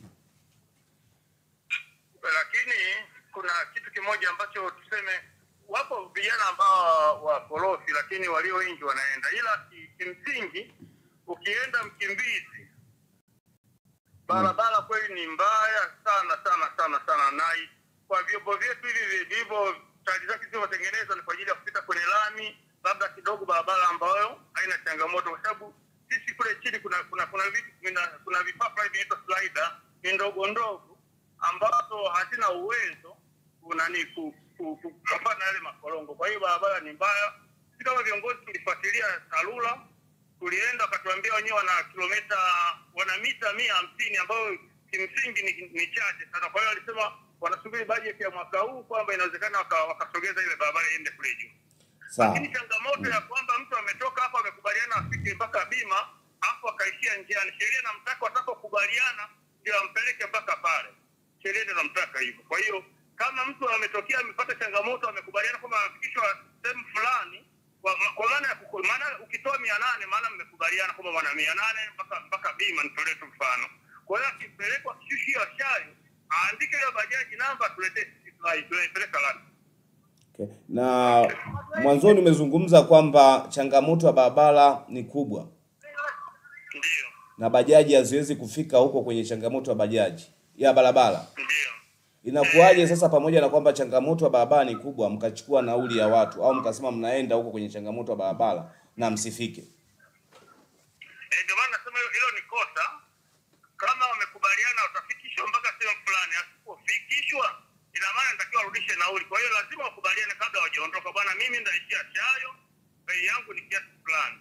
lakini kuna kitu kimoja ambacho tuseme, wapo vijana ambao wakorofi, lakini walio wengi wanaenda, ila kimsingi ukienda Mkimbizi barabara kweli ni mbaya sana sana sana sana, na kwa vyombo vyetu hivi vilivyo tayari zake zilivyotengenezwa ni kwa ajili ya kupita kwenye lami, labda kidogo barabara ambayo haina changamoto, kwa sababu sisi kule chini kuna kuna kuna vitu kuna, kuna vipapa vinaitwa slider ni ndogo ndogo ambazo hazina uwezo unani kupambana na yale makorongo. Kwa hiyo barabara ni mbaya. Sisi kama viongozi tulifuatilia TARURA tulienda wakatuambia wenyewe wana kilomita wana mita mia hamsini ambayo kimsingi ni, ni chache sana. Kwa hiyo walisema wanasubiri bajeti ya mwaka huu kwamba inawezekana waka- wakasogeza ile barabara iende kule juu. Lakini changamoto ya kwamba mtu ametoka hapo amekubaliana afike mpaka bima hapo akaishia njiani, sheria namtaka watakokubaliana ndio ampeleke mpaka pale, sheria ndio namtaka hivyo. Kwa hiyo kama mtu ametokea amepata changamoto amekubaliana kwamba amefikishwa sehemu fulani kwa, kwa maana ya maana ukitoa mia nane maana mmekubaliana kwamba wana mia nane mpaka mpaka bima, nitolee tu mfano. Kwa hiyo akipelekwa kishushio shayo aandike hiyo bajaji namba, tuletee tunaipeleka lani. Okay. Na mwanzoni umezungumza kwamba changamoto ya barabara ni kubwa Ndio, na bajaji haziwezi kufika huko kwenye changamoto ya bajaji ya barabara. ndio. Inakuwaje sasa, pamoja na kwamba changamoto ya barabara ni kubwa, mkachukua nauli ya watu au mkasema mnaenda huko kwenye changamoto ya barabara na msifike? Eh, ndio maana nasema hilo- ni kosa. Kama wamekubaliana watafikishwa mpaka sehemu fulani, asipofikishwa ina maana nitakiwa warudishe nauli. Kwa hiyo lazima wakubaliane kabla hawajaondoka, bwana, mimi ndaishia Chayo, bei yangu ni kiasi fulani,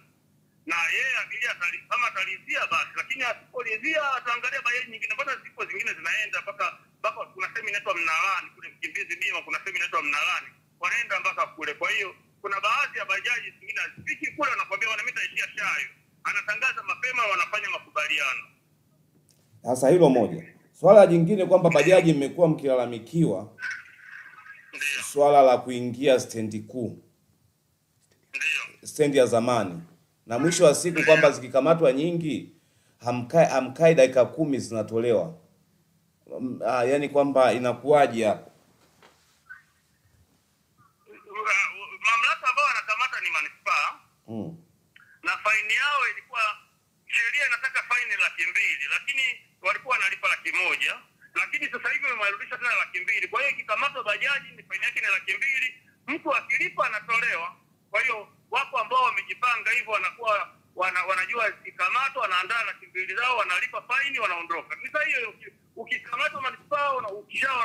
na yeye abiria kama atalizia basi, lakini asipolizia ataangalia bei nyingine. Mbona zipo zingine zinaenda mpaka mpaka, kuna sehemu inaitwa Mnalani kule Mkimbizi Bima, kuna sehemu inaitwa Mnalani, wanaenda mpaka kule. Kwa hiyo kuna baadhi ya bajaji zingine hazifiki kule, wanakwambia wana mita ishia shayo, anatangaza mapema, wanafanya makubaliano. Sasa hilo moja. Swala jingine kwamba bajaji mmekuwa mkilalamikiwa swala la kuingia stendi kuu, stendi ya zamani, na mwisho wa siku kwamba zikikamatwa nyingi hamkai, hamkai dakika kumi zinatolewa. Mm, Ah, yani kwamba inakuwaje hapo? Mamlaka ambao wanakamata ni manispaa. Mm. na faini yao ilikuwa sheria inataka faini laki mbili lakini walikuwa wanalipa laki moja. Lakini sasa hivi wamerudisha tena laki mbili. Kwa hiyo ikikamatwa bajaji ni faini yake ni laki mbili. Mtu akilipa anatolewa. Kwa hiyo wapo ambao wamejipanga hivyo wanakuwa wana, wanajua ikikamatwa wanaandaa laki mbili zao wanalipa faini wanaondoka. Ni hiyo ukikamatwa manispaa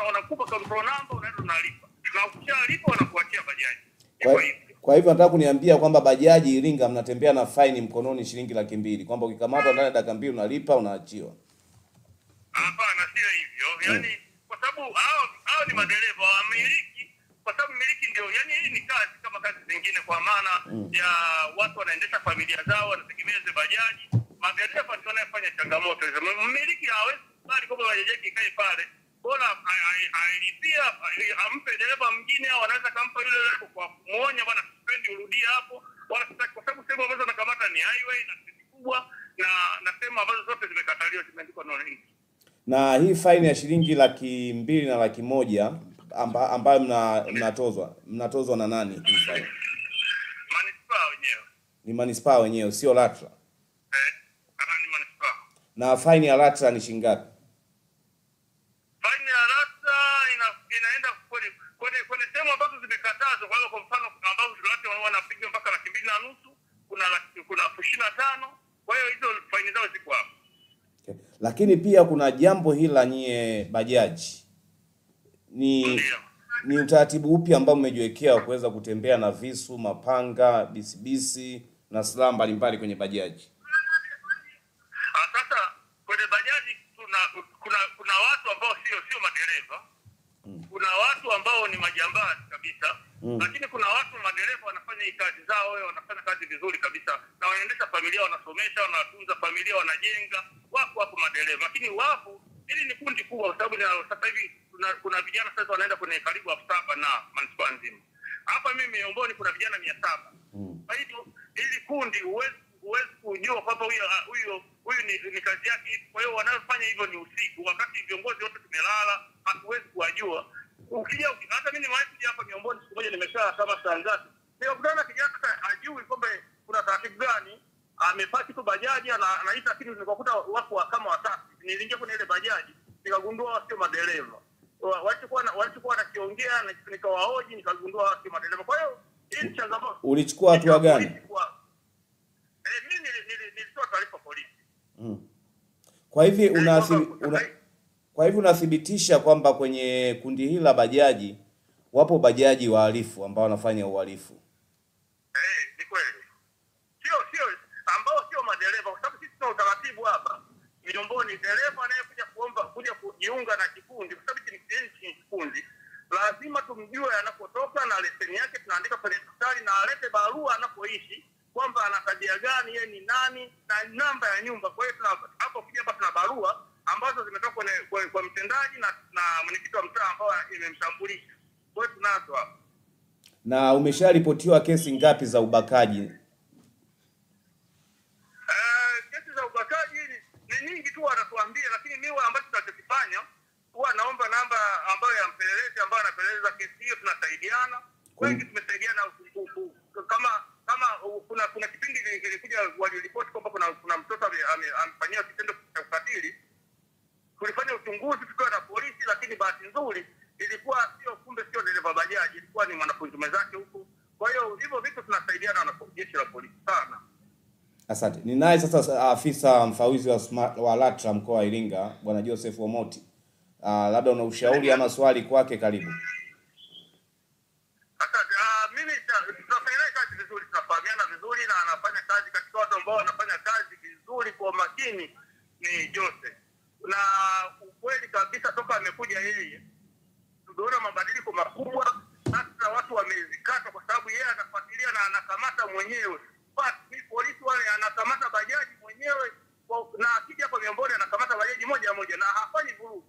wanakupa control number unaenda unalipa na ukishalipa wanakuachia bajaji Kwa, hivyo. kwa hivyo nataka kuniambia kwamba bajaji Iringa mnatembea na faini mkononi shilingi laki mbili kwamba ukikamatwa ndani ya dakika mbili unalipa unaachiwa. Hapana, sio hivyo. Yaani kwa sababu hao hao ni madereva wamiliki, kwa sababu miliki ndio, yani hii ni kazi kama kazi zingine, kwa maana ya watu wanaendesha familia zao, wanategemea bajaji. Madereva ndio wanayofanya changamoto hizo. Mmiliki hawezi kubali kwamba bajaji kae ikae pale, bora ai- ai- ailipia ampe dereva mwingine, au anaweza kampa yule kwa kumwonya, bwana, sipendi urudie hapo, wala sitaki, kwa sababu sehemu ambazo nakamata ni highway na sisi kubwa na na sehemu ambazo zote zimekataliwa zimeandikwa no link. Na hii faini ya shilingi laki mbili na laki moja amba, ambayo mna, mnatozwa mnatozwa na nani hii faini? manispaa wenyewe Ni manispaa wenyewe, sio LATRA. eh, ni manispaa. Na faini ya LATRA ni shilingi ngapi? Faini ya rata ina, inaenda kwenye kwenye kwenye sehemu ambazo zimekatazwa. Kwa kwa mfano kuna ambazo watu wanapiga mpaka laki mbili na nusu, kuna kuna elfu ishirini na tano. Kwa hiyo hizo faini zao ziko hapo. Okay. Lakini pia kuna jambo hili la nyie bajaji, ni Ndio. ni utaratibu upi ambao mmejiwekea wa kuweza kutembea na visu, mapanga, bisibisi na silaha mbalimbali kwenye bajaji? Ah, Sasa kwenye bajaji kuna kuna kuna watu ambao sio sio madereva kuna watu ambao ni majambazi kabisa Mm. lakini kuna watu madereva wanafanya hii kazi zao wao wanafanya kazi vizuri kabisa na wanaendesha familia wanasomesha wanatunza familia wanajenga wako wapo madereva lakini wapo hili ni kundi kubwa kwa sababu sasa hivi kuna, vijana sasa wanaenda kwenye karibu elfu saba na manispaa nzima hapa mimi Miomboni kuna vijana mia saba Mm. kwa hivyo hili kundi huwezi huwezi kujua kwamba huyo huyo huyu ni, ni kazi yake. Kwa hiyo wanayofanya hivyo ni usiku, wakati viongozi wote tumelala, hatuwezi kuwajua. Ukija uki- hata mimi nimewahi kuja hapa Miomboni siku moja, nimekaa kama saa ngapi, nikakutana na kijana hajui kwamba kuna taratibu gani, amepaki tu bajaji ana- anaita kitu, nikakuta wako wa- kama watatu. Niliingia kwenye ile bajaji nikagundua sio madereva Wa- walichokuwa na- walichokuwa wanakiongea, nikawahoji, nikagundua sio madereva. Kwa hiyo hii ni changamoto Ulichukua hatua gani? Eh, mimi nili- nili- nilitoa taarifa polisi. Mm. Kwa hivi una, kwa hivyo unathibitisha kwamba kwenye kundi hili la bajaji wapo bajaji wahalifu ambao wanafanya uhalifu. Eh, ni kweli. Sio sio ambao sio madereva kwa sababu sisi tuna utaratibu hapa. miongoni, dereva anayekuja kuomba kuja kujiunga na kikundi kwa sababu ni ni- lazima tumjue anapotoka na leseni yake tunaandika kwenye daftari na alete barua anapoishi kwamba ana tabia gani yeye ni nani na namba ya nyumba kwa hiyo tuna- hapo kuja hapa tuna barua ambazo zimetoka kwenye mtendaji na, na mwenyekiti wa mtaa ambao imemshambulisha. kwa hiyo tunazo hapa Na umesharipotiwa kesi ngapi za ubakaji? Uh, kesi za ubakaji ni- nyingi tu wanatuambia, lakini mimi ambacho tunachokifanya huwa naomba namba ambayo ya mpelelezi ambayo anapeleleza kesi hiyo, tunasaidiana. Wengi tumesaidiana ku- ku- kama kama kuna kuna kipindi kili- kilikuja waliripoti kwamba kuna kuna mtoto ame- ame- amefanyiwa kitendo cha ukatili. Tulifanya uchunguzi tukiwa na polisi, lakini bahati nzuri ilikuwa sio, kumbe sio dereva bajaji, ilikuwa ni mwanafunzi mwenzake huku. Kwa hiyo hivyo vitu tunasaidiana na jeshi la polisi sana. Asante. Ni naye sasa afisa mfawizi wa, Sma- wa LATRA mkoa wa Iringa Bwana Joseph Omoti. Uh, labda una ushauri ama swali kwake, karibu. Asante. Uh, mimi tunafanya kazi vizuri, tunafahamiana vizuri na anafanya kazi katika watu ambao wanafanya kazi vizuri kwa makini ni Jose, na ukweli kabisa toka amekuja yeye tumeona mabadiliko makubwa, Sasa watu wamezikata kwa sababu yeye anafuatilia na anakamata mwenyewe. Polisi wale anakamata bajaji mwenyewe na akija hapa Miamboni anakamata bajaji moja moja na hafanyi vurugu,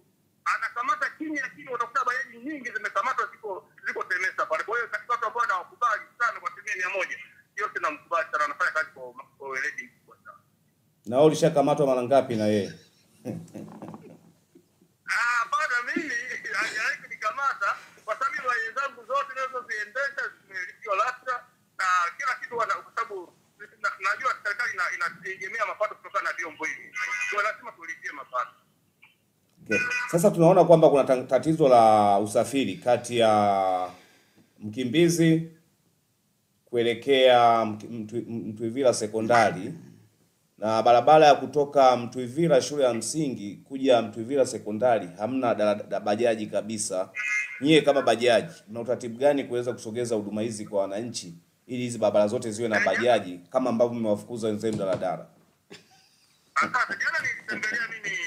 anakamata chini ya chini. Utakuta bajaji nyingi zimekamatwa ziko ziko Temesa pale. Kwa hiyo katika watu ambao nawakubali sana kwa asilimia mia moja, yote namkubali sana, anafanya kazi kwa weledi mkubwa sana. Na ulishakamatwa mara ngapi na yeye? Ah, bado mimi kunikamata kwa sababu mali zangu zote nazoziendesha LATRA na kila kitu kwa sababu najua serikali inategemea mapato kutokana na vyombo hivi, kwa lazima tulipie mapato. Okay. Sasa tunaona kwamba kuna tatizo la usafiri kati ya Mkimbizi kuelekea Mtwivila sekondari na barabara ya kutoka Mtwivila shule ya msingi kuja Mtwivila sekondari hamna da- bajaji kabisa. Nyie kama bajaji, na utaratibu gani kuweza kusogeza huduma hizi kwa wananchi ili hizi barabara zote ziwe na bajaji kama ambavyo mmewafukuza wenzenu daladala? Asante. Jana nilitembelea mimi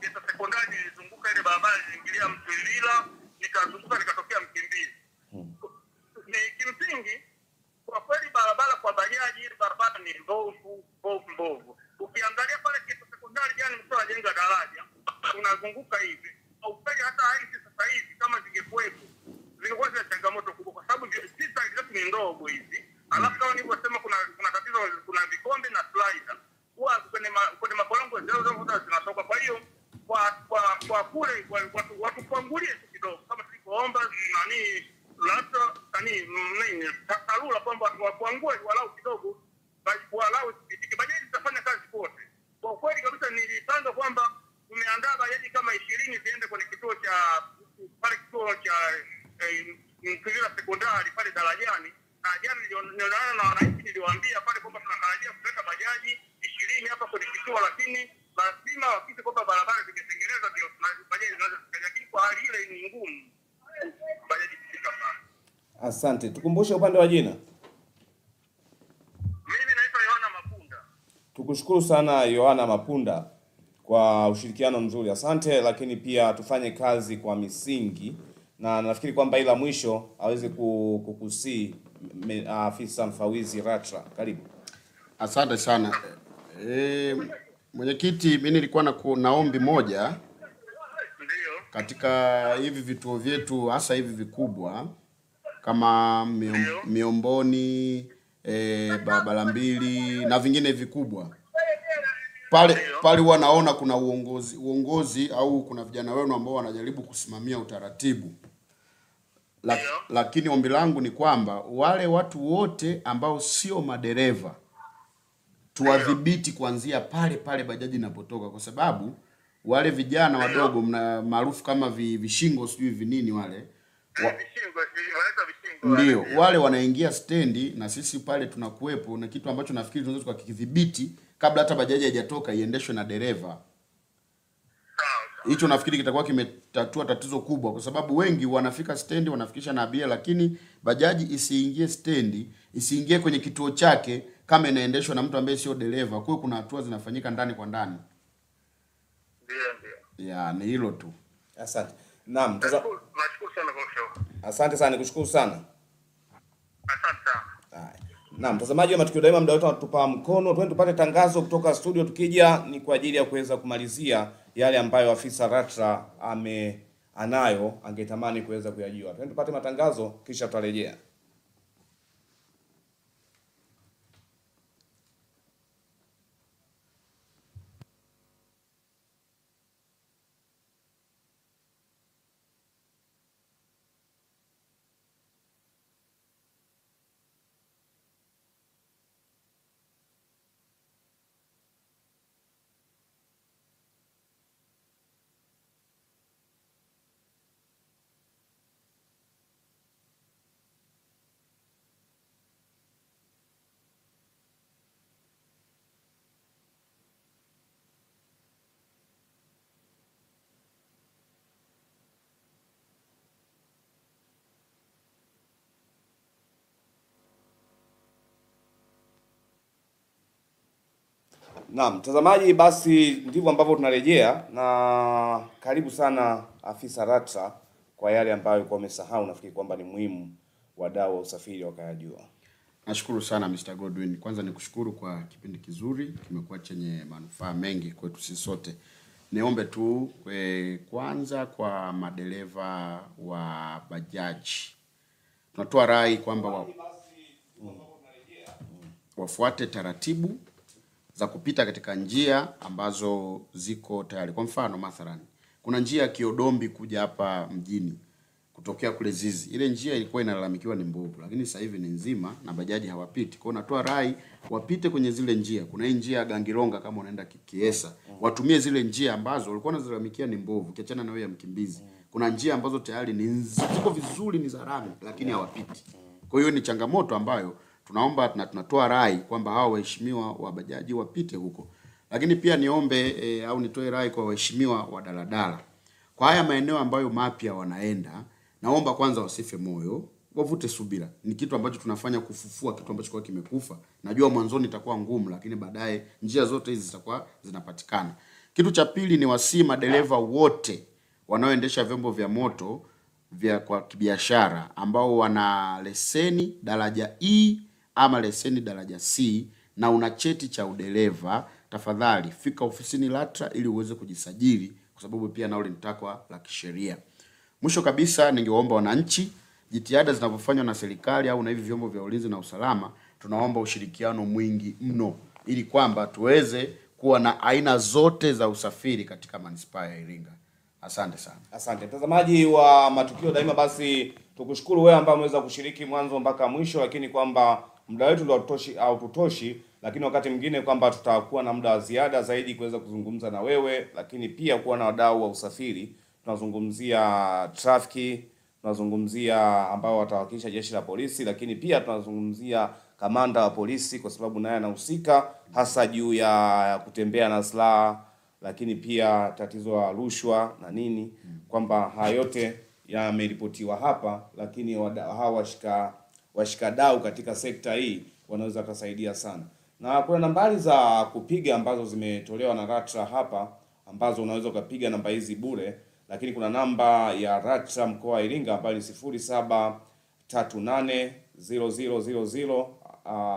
Geita sekondari, nilizunguka ile barabara, niliingilia Mtwilila, nikazunguka nikatokea Mkimbizi. Ni kimsingi, kwa kweli barabara kwa bajaji, ile barabara ni mbovu mbovu mbovu. Ukiangalia pale kitu sekondari, yani mtu anajenga daraja, unazunguka hivi. au ukweli, hata hizi sasa hivi kama zingekuwepo. Zingekuwa zina changamoto kubwa, kwa sababu sita zetu ni ndogo hizi, alafu kama nilivyosema, kuna kuna tatizo, kuna vikombe na slider. Huwa kwenye ma, kwenye makolongo zao zote zinatoka. Kwa hiyo kwa kwa kwa kule watu watu kuangulia tu kidogo, kama tulivyoomba nani labda nani nini Ta- TARURA kwamba wakuangue walau kidogo, walau sipitike. Bajeti zitafanya kazi kote. Kwa kweli kabisa, nilipanga kwamba tumeandaa bajaji kama ishirini ziende kwenye kituo cha pale kituo cha Mkilila sekondari pale darajani na jana nilionana na wananchi, niliwaambia pale kwamba tunatarajia kuleta bajaji ishirini hapa kwenye kituo, lakini lazima wahakikishe kwamba barabara ndio bajaji zinaweza lakini kwa hali ile ni ngumu bajaji kufika. Asante. Tukumbushe upande wa jina. Mimi naitwa Yohana Mapunda. Tukushukuru sana Yohana Mapunda kwa ushirikiano mzuri, asante. Lakini pia tufanye kazi kwa misingi, na nafikiri kwamba ila mwisho aweze ku- kukusii afisa mfawizi Ratra, Karibu. Asante sana. E, mwenyekiti, mimi nilikuwa na, naombi moja Ndio, katika hivi vituo vyetu hasa hivi vikubwa kama mio, Miomboni e, barabara mbili na vingine vikubwa pale pale, huwa naona kuna uongozi uongozi au kuna vijana wenu ambao wanajaribu kusimamia utaratibu. La, lakini ombi langu ni kwamba wale watu wote ambao sio madereva tuwadhibiti kuanzia pale pale bajaji inapotoka, kwa sababu wale vijana wadogo mna maarufu kama vi, vishingo sijui vinini wale wa, vishingo ndio wale. wale wanaingia stendi na sisi pale tunakuwepo, na kitu ambacho nafikiri tunaweza tukakidhibiti kabla hata bajaji haijatoka iendeshwe na dereva. Hicho nafikiri kitakuwa kimetatua tatizo kubwa, kwa sababu wengi wanafika stendi wanafikisha na abiria, lakini bajaji isiingie stendi, isiingie kwenye kituo chake kama inaendeshwa na mtu ambaye sio dereva. Kwa kuna hatua zinafanyika ndani kwa ndani. Ndiyo, ndiyo. Ya, ni hilo tu. Asante. Naam, tazama nashukuru sana kwa. Asante sana, nikushukuru sana. Asante sana. Haya. Naam, mtazamaji wa Matukio Daima, muda wetu anatupa mkono. Twende tupate tangazo kutoka studio. Tukija ni kwa ajili ya kuweza kumalizia yale ambayo afisa ratra ame anayo angetamani kuweza kuyajua. Twende tupate matangazo, kisha tutarejea. Naam, mtazamaji, basi ndivyo ambavyo tunarejea na karibu sana afisa LATRA kwa yale ambayo kwa umesahau, nafikiri kwamba ni muhimu wadau wa usafiri wakayajua. Nashukuru sana Mr. Godwin. Kwanza nikushukuru kwa kipindi kizuri, kimekuwa chenye manufaa mengi kwetu sisi sote. Niombe tu kwe, kwanza kwa madereva wa bajaji, tunatoa rai kwamba wa, wafuate taratibu za kupita katika njia ambazo ziko tayari. Kwa mfano mathalan, kuna njia ya Kiodombi kuja hapa mjini kutokea kule Zizi. Ile njia ilikuwa inalalamikiwa ni mbovu, lakini sasa hivi ni nzima na bajaji hawapiti. Kwa hiyo natoa rai wapite kwenye zile njia. Kuna hii njia ya Gangironga kama unaenda Ki- Kiesa, watumie zile njia ambazo walikuwa wanazilalamikia ni mbovu, kiachana na wewe ya Mkimbizi. Kuna njia ambazo tayari ni ziko vizuri, ni za rami, lakini hawapiti. Kwa hiyo ni changamoto ambayo tunaomba na tunatoa rai kwamba hawa waheshimiwa wa bajaji wapite huko, lakini pia niombe e, au nitoe rai kwa waheshimiwa wa daladala kwa haya maeneo ambayo mapya wanaenda, naomba kwanza wasife moyo, wavute subira. Ni kitu ambacho tunafanya kufufua kitu ambacho kwa kimekufa. Najua mwanzoni itakuwa ngumu, lakini baadaye njia zote hizi zitakuwa zinapatikana. Kitu cha pili ni wasii madereva wote wanaoendesha vyombo vya moto vya kwa kibiashara ambao wana leseni daraja E ama leseni daraja C na una cheti cha udereva, tafadhali fika ofisini LATRA ili uweze kujisajili, kwa sababu pia nao ni takwa la kisheria. Mwisho kabisa, ningewaomba wananchi, jitihada zinavyofanywa na serikali au na hivi vyombo vya ulinzi na usalama, tunaomba ushirikiano mwingi mno, ili kwamba tuweze kuwa na aina zote za usafiri katika manispaa ya Iringa. Asante sana. Asante mtazamaji wa Matukio Daima, basi tukushukuru wewe ambaye umeweza kushiriki mwanzo mpaka mwisho, lakini kwamba muda wetu hautoshi au tutoshi, lakini wakati mwingine kwamba tutakuwa na muda wa ziada zaidi kuweza kuzungumza na wewe, lakini pia kuwa na wadau wa usafiri. Tunazungumzia trafiki, tunazungumzia ambao watawakilisha jeshi la polisi, lakini pia tunazungumzia kamanda wa polisi, kwa sababu naye anahusika hasa juu ya kutembea na silaha lakini pia tatizo la rushwa na nini, kwamba haya yote yameripotiwa hapa, lakini hawa washika washikadau katika sekta hii wanaweza kusaidia sana, na kuna nambari za kupiga ambazo zimetolewa na RATRA hapa ambazo unaweza ukapiga namba hizi bure, lakini kuna namba ya RATRA mkoa wa Iringa ambayo ni sifuri saba tatu nane zero zero zero zero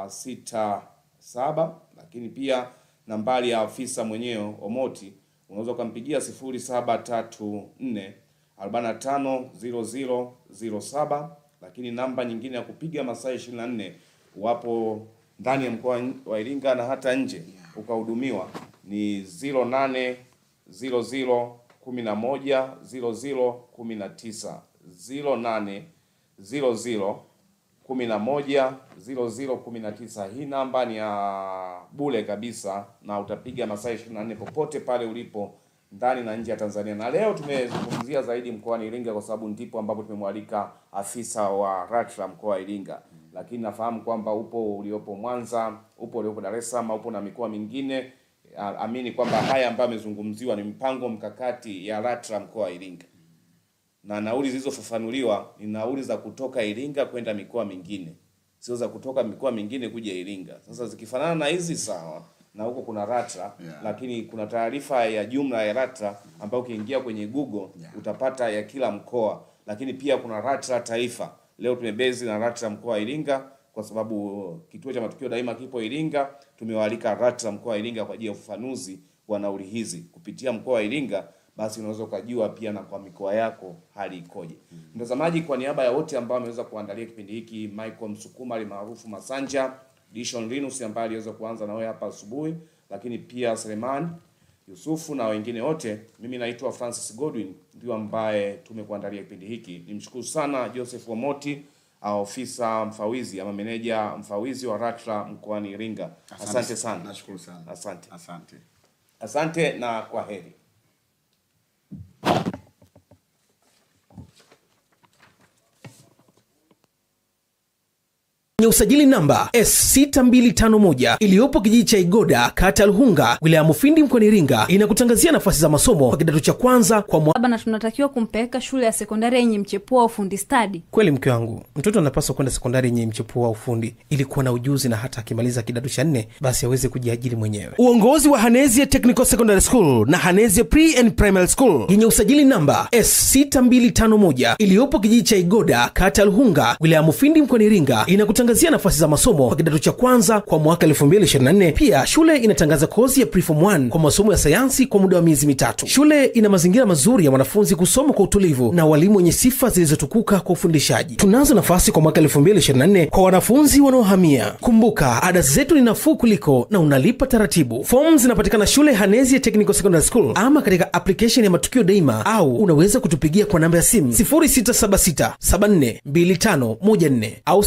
sita saba lakini pia nambari ya afisa mwenyewe Omoti unaweza ukampigia sifuri saba tatu nne arobaini na tano zero zero zero saba lakini namba nyingine ya kupiga masaa ishirini na nne wapo ndani ya mkoa wa Iringa na hata nje ukahudumiwa ni zero nane zero zero kumi na moja zero zero kumi na tisa zero nane zero zero kumi na moja ziro ziro kumi na tisa. Hii namba ni ya bure kabisa na utapiga masaa ishirini na nne popote pale ulipo ndani na nje ya Tanzania. Na leo tumezungumzia zaidi mkoani Iringa kwa sababu ndipo ambapo tumemwalika afisa wa RATRA mkoa wa Iringa, lakini nafahamu kwamba upo uliopo Mwanza, upo uliopo Dar es Salaam, upo na mikoa mingine. Amini kwamba haya ambayo yamezungumziwa ni mpango mkakati ya RATRA mkoa wa Iringa na nauli zilizofafanuliwa ni nauli za kutoka Iringa kwenda mikoa mingine, sio za kutoka mikoa mingine kuja Iringa. Sasa zikifanana na hizi sawa, na huko kuna RATRA Yeah. lakini kuna taarifa ya jumla ya RATRA ambayo ukiingia kwenye Google Yeah. utapata ya kila mkoa, lakini pia kuna RATRA taifa. Leo tumebezi na RATRA mkoa wa Iringa kwa sababu kituo cha matukio daima kipo Iringa. Tumewaalika RATRA mkoa wa Iringa kwa ajili ya ufafanuzi wa nauli hizi kupitia mkoa wa Iringa, basi unaweza ukajua pia na kwa mikoa yako hali ikoje. Mtazamaji, kwa niaba ya wote ambao wameweza kuandalia kipindi hiki, Michael Msukuma maarufu Masanja, Dishon Linus ambaye aliweza kuanza na wewe hapa asubuhi, lakini pia Seleman Yusufu na wengine wote, mimi naitwa Francis Godwin, ndio ambaye tumekuandalia kipindi hiki. Nimshukuru sana Joseph Omoti, ofisa mfawizi ama meneja mfawizi wa RATRA mkoani Iringa. Asante sana. Nashukuru sana. Asante. Asante. Asante na kwa heri. Yenye usajili namba S6251 iliyopo kijiji cha Igoda kata ya Luhunga wilaya ya Mufindi mkoani Iringa. Inakutangazia nafasi za masomo kwa kidato cha kwanza kwa mwa... baba na tunatakiwa kumpeleka shule ya sekondari yenye mchepuo wa ufundi stadi. Kweli mke wangu, mtoto anapaswa kwenda sekondari yenye mchepuo wa ufundi ili kuwa na ujuzi na hata akimaliza kidato cha nne basi aweze kujiajiri mwenyewe. Uongozi wa Hanesia Technical Secondary School na Hanesia Pre and Primary School. Yenye usajili namba S6251 iliyopo kijiji cha Igoda kata ya Luhunga wilaya ya Mufindi mkoani Iringa. Inakutangazia nafasi za masomo kwa kidato cha kwanza kwa mwaka 2024. Pia shule inatangaza kozi ya Preform 1 kwa masomo ya sayansi kwa muda wa miezi mitatu. Shule ina mazingira mazuri ya wanafunzi kusoma kwa utulivu na walimu wenye sifa zilizotukuka kwa ufundishaji. Tunazo nafasi kwa mwaka 2024 kwa wanafunzi wanaohamia. Kumbuka, ada zetu ni nafuu kuliko na unalipa taratibu. Fomu zinapatikana shule Hanezi ya Technical Secondary School ama katika application ya Matukio Daima au unaweza kutupigia kwa namba ya simu 0676742514 au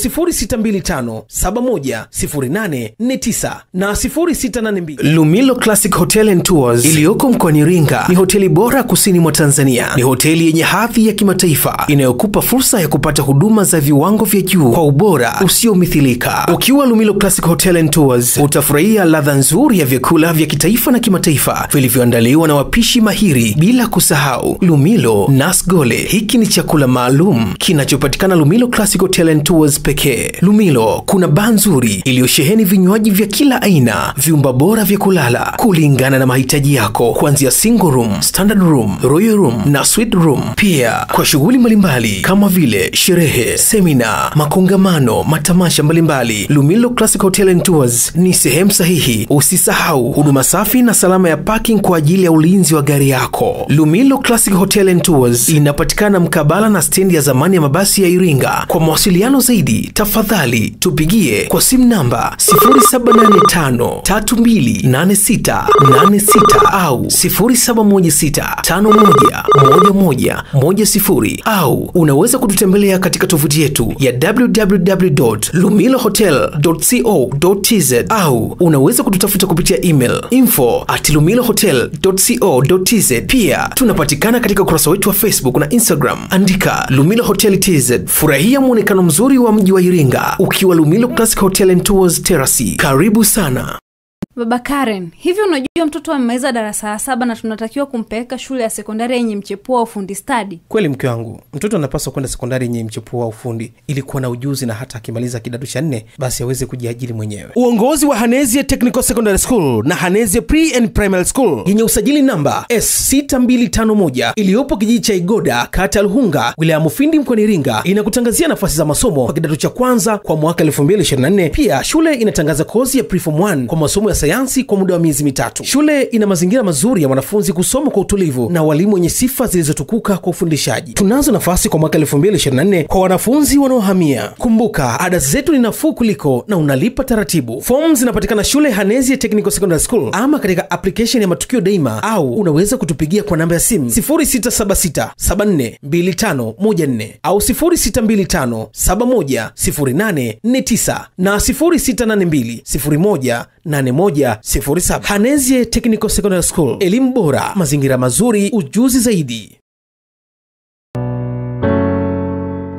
0625710849 na 0682. Lumilo Classic Hotel and Tours iliyoko mkoani Iringa ni hoteli bora kusini mwa Tanzania. Ni hoteli yenye hadhi ya kimataifa inayokupa fursa ya kupata huduma za viwango vya juu kwa ubora usiomithilika. Ukiwa Lumilo Classic Hotel and Tours utafurahia ladha nzuri ya vyakula vya kitaifa na kimataifa vilivyoandaliwa na wapishi mahiri, bila kusahau Lumilo Nasgole. Hiki ni chakula maalum kinachopatikana Lumilo Classic Hotel and Tours pekee. Lumilo kuna baa nzuri iliyosheheni vinywaji vya kila aina, vyumba bora vya kulala kulingana na mahitaji yako, kuanzia single room, standard room, royal room na suite room. Pia kwa shughuli mbalimbali kama vile sherehe, semina, makongamano, matamasha mbalimbali, Lumilo Classic Hotel and Tours ni sehemu sahihi. Usisahau huduma safi na salama ya parking kwa ajili ya ulinzi wa gari yako. Lumilo Classic Hotel and Tours inapatikana mkabala na stendi ya zamani ya mabasi ya Iringa. Kwa mawasiliano zaidi, tafadhali tupigie kwa simu namba 0785328686 au 0716511110 au unaweza kututembelea katika tovuti yetu ya www.lumilohotel.co.tz au unaweza kututafuta kupitia email info at lumilohotel.co.tz. Pia tunapatikana katika ukurasa wetu wa Facebook na Instagram, andika Lumilo Hotel TZ. Furahia mwonekano mzuri wa mji wa Iringa ukiwa Lumilo Classic Hotel and Tours Terrace. Karibu sana. Baba karen hivi unajua mtoto amemaliza darasa la saba na tunatakiwa kumpeleka shule ya sekondari yenye mchepuo wa ufundi stadi Kweli mke wangu, mtoto anapaswa kwenda sekondari yenye mchepuo wa ufundi ili kuwa na ujuzi na hata akimaliza kidato cha nne basi aweze kujiajiri mwenyewe. Uongozi wa Hanesia Technical Secondary School na Hanezia Pre and Primary School yenye usajili namba S6251 iliyopo kijiji cha Igoda kata Luhunga wilaya ya Mufindi mkoani Iringa inakutangazia nafasi za masomo kwa kidato cha kwanza kwa mwaka 2024. Pia shule inatangaza kozi ya Preform 1 kwa masomo ya sayansi kwa muda wa miezi mitatu. Shule ina mazingira mazuri ya wanafunzi kusoma kwa utulivu na walimu wenye sifa zilizotukuka kwa ufundishaji. Tunazo nafasi kwa mwaka 2024 kwa wanafunzi wanaohamia. Kumbuka, ada zetu ni nafuu kuliko na unalipa taratibu. Fomu zinapatikana shule Hanezi Technical Secondary School ama katika application ya Matukio Daima au unaweza kutupigia kwa namba ya simu 0676742514 au 0625710849 na 0682018107. hanezie Technical Secondary School, elimu bora, mazingira mazuri, ujuzi zaidi.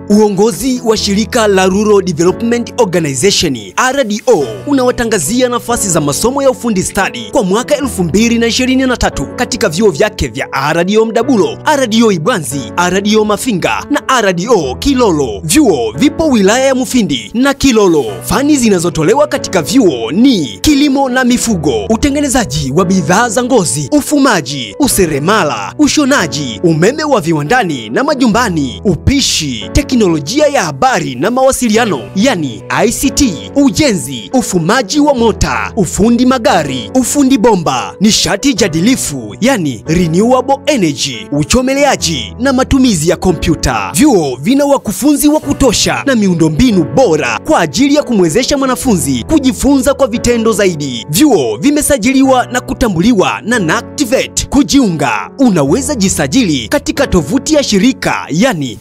Uongozi wa shirika la Rural Development Organization RDO unawatangazia nafasi za masomo ya ufundi stadi kwa mwaka 2023 katika vyuo vyake vya RDO Mdabulo, RDO Ibwanzi, RDO Mafinga na RDO Kilolo. Vyuo vipo wilaya ya Mufindi na Kilolo. Fani zinazotolewa katika vyuo ni kilimo na mifugo, utengenezaji wa bidhaa za ngozi, ufumaji, useremala, ushonaji, umeme wa viwandani na majumbani, upishi, teknolojia ya habari na mawasiliano yani ICT, ujenzi, ufumaji wa mota, ufundi magari, ufundi bomba, nishati jadilifu yani renewable energy, uchomeleaji na matumizi ya kompyuta. Vyuo vina wakufunzi wa kutosha na miundombinu bora kwa ajili ya kumwezesha mwanafunzi kujifunza kwa vitendo zaidi. Vyuo vimesajiliwa na kutambuliwa na NACTVET. Kujiunga, unaweza jisajili katika tovuti ya shirika yani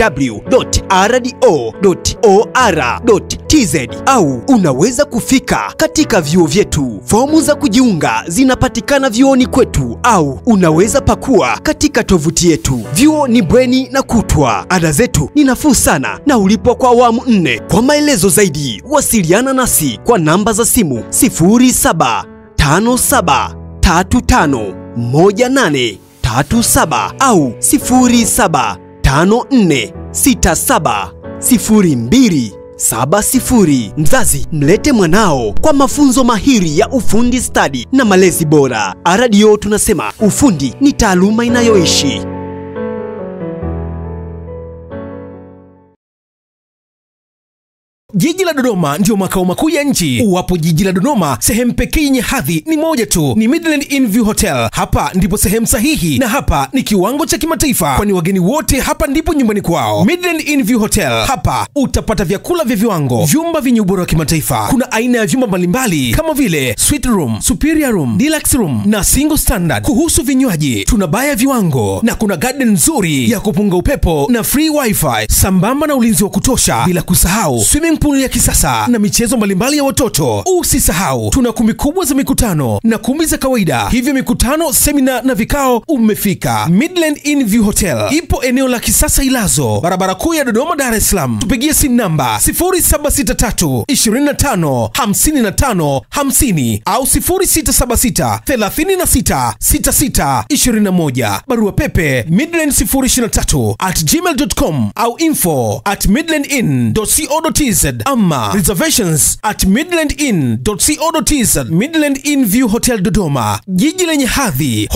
www.rdo.or.tz au unaweza kufika katika vyuo vyetu. Fomu za kujiunga zinapatikana vyuoni kwetu au unaweza pakua katika tovuti yetu. Vyuo ni bweni na kutwa. Ada zetu ni nafuu sana na ulipwa kwa awamu nne. Kwa maelezo zaidi, wasiliana nasi kwa namba za simu 0757351837 au 0754670270. Mzazi, mlete mwanao kwa mafunzo mahiri ya ufundi stadi na malezi bora. RDO tunasema ufundi ni taaluma inayoishi. Jiji la Dodoma ndio makao makuu ya nchi. Uwapo jiji la Dodoma, sehemu pekee yenye hadhi ni moja tu, ni Midland Inn View Hotel. Hapa ndipo sehemu sahihi, na hapa ni kiwango cha kimataifa, kwani wageni wote hapa ndipo nyumbani kwao. Midland Inn View Hotel, hapa utapata vyakula vya viwango, vyumba vyenye ubora wa kimataifa. Kuna aina ya vyumba mbalimbali kama vile suite room, superior room, deluxe room na single standard. Kuhusu vinywaji, tuna baa ya viwango na kuna garden nzuri ya kupunga upepo na free wifi, sambamba na ulinzi wa kutosha, bila kusahau swimming pool ya kisasa na michezo mbalimbali ya watoto. Usisahau tuna kumbi kubwa za mikutano na kumbi za kawaida, hivyo mikutano, semina na vikao umefika. Midland Inn View Hotel ipo eneo la kisasa Ilazo, barabara kuu ya Dodoma, Dar es Salaam. Tupigie simu namba 0763 25 55 50 au 0676 36 66 21. Barua pepe midland 023 at gmail.com au info at midlandinn.co.tz ama reservations at midland inn co tz Midland Inn View Hotel Dodoma, jiji lenye hadhi.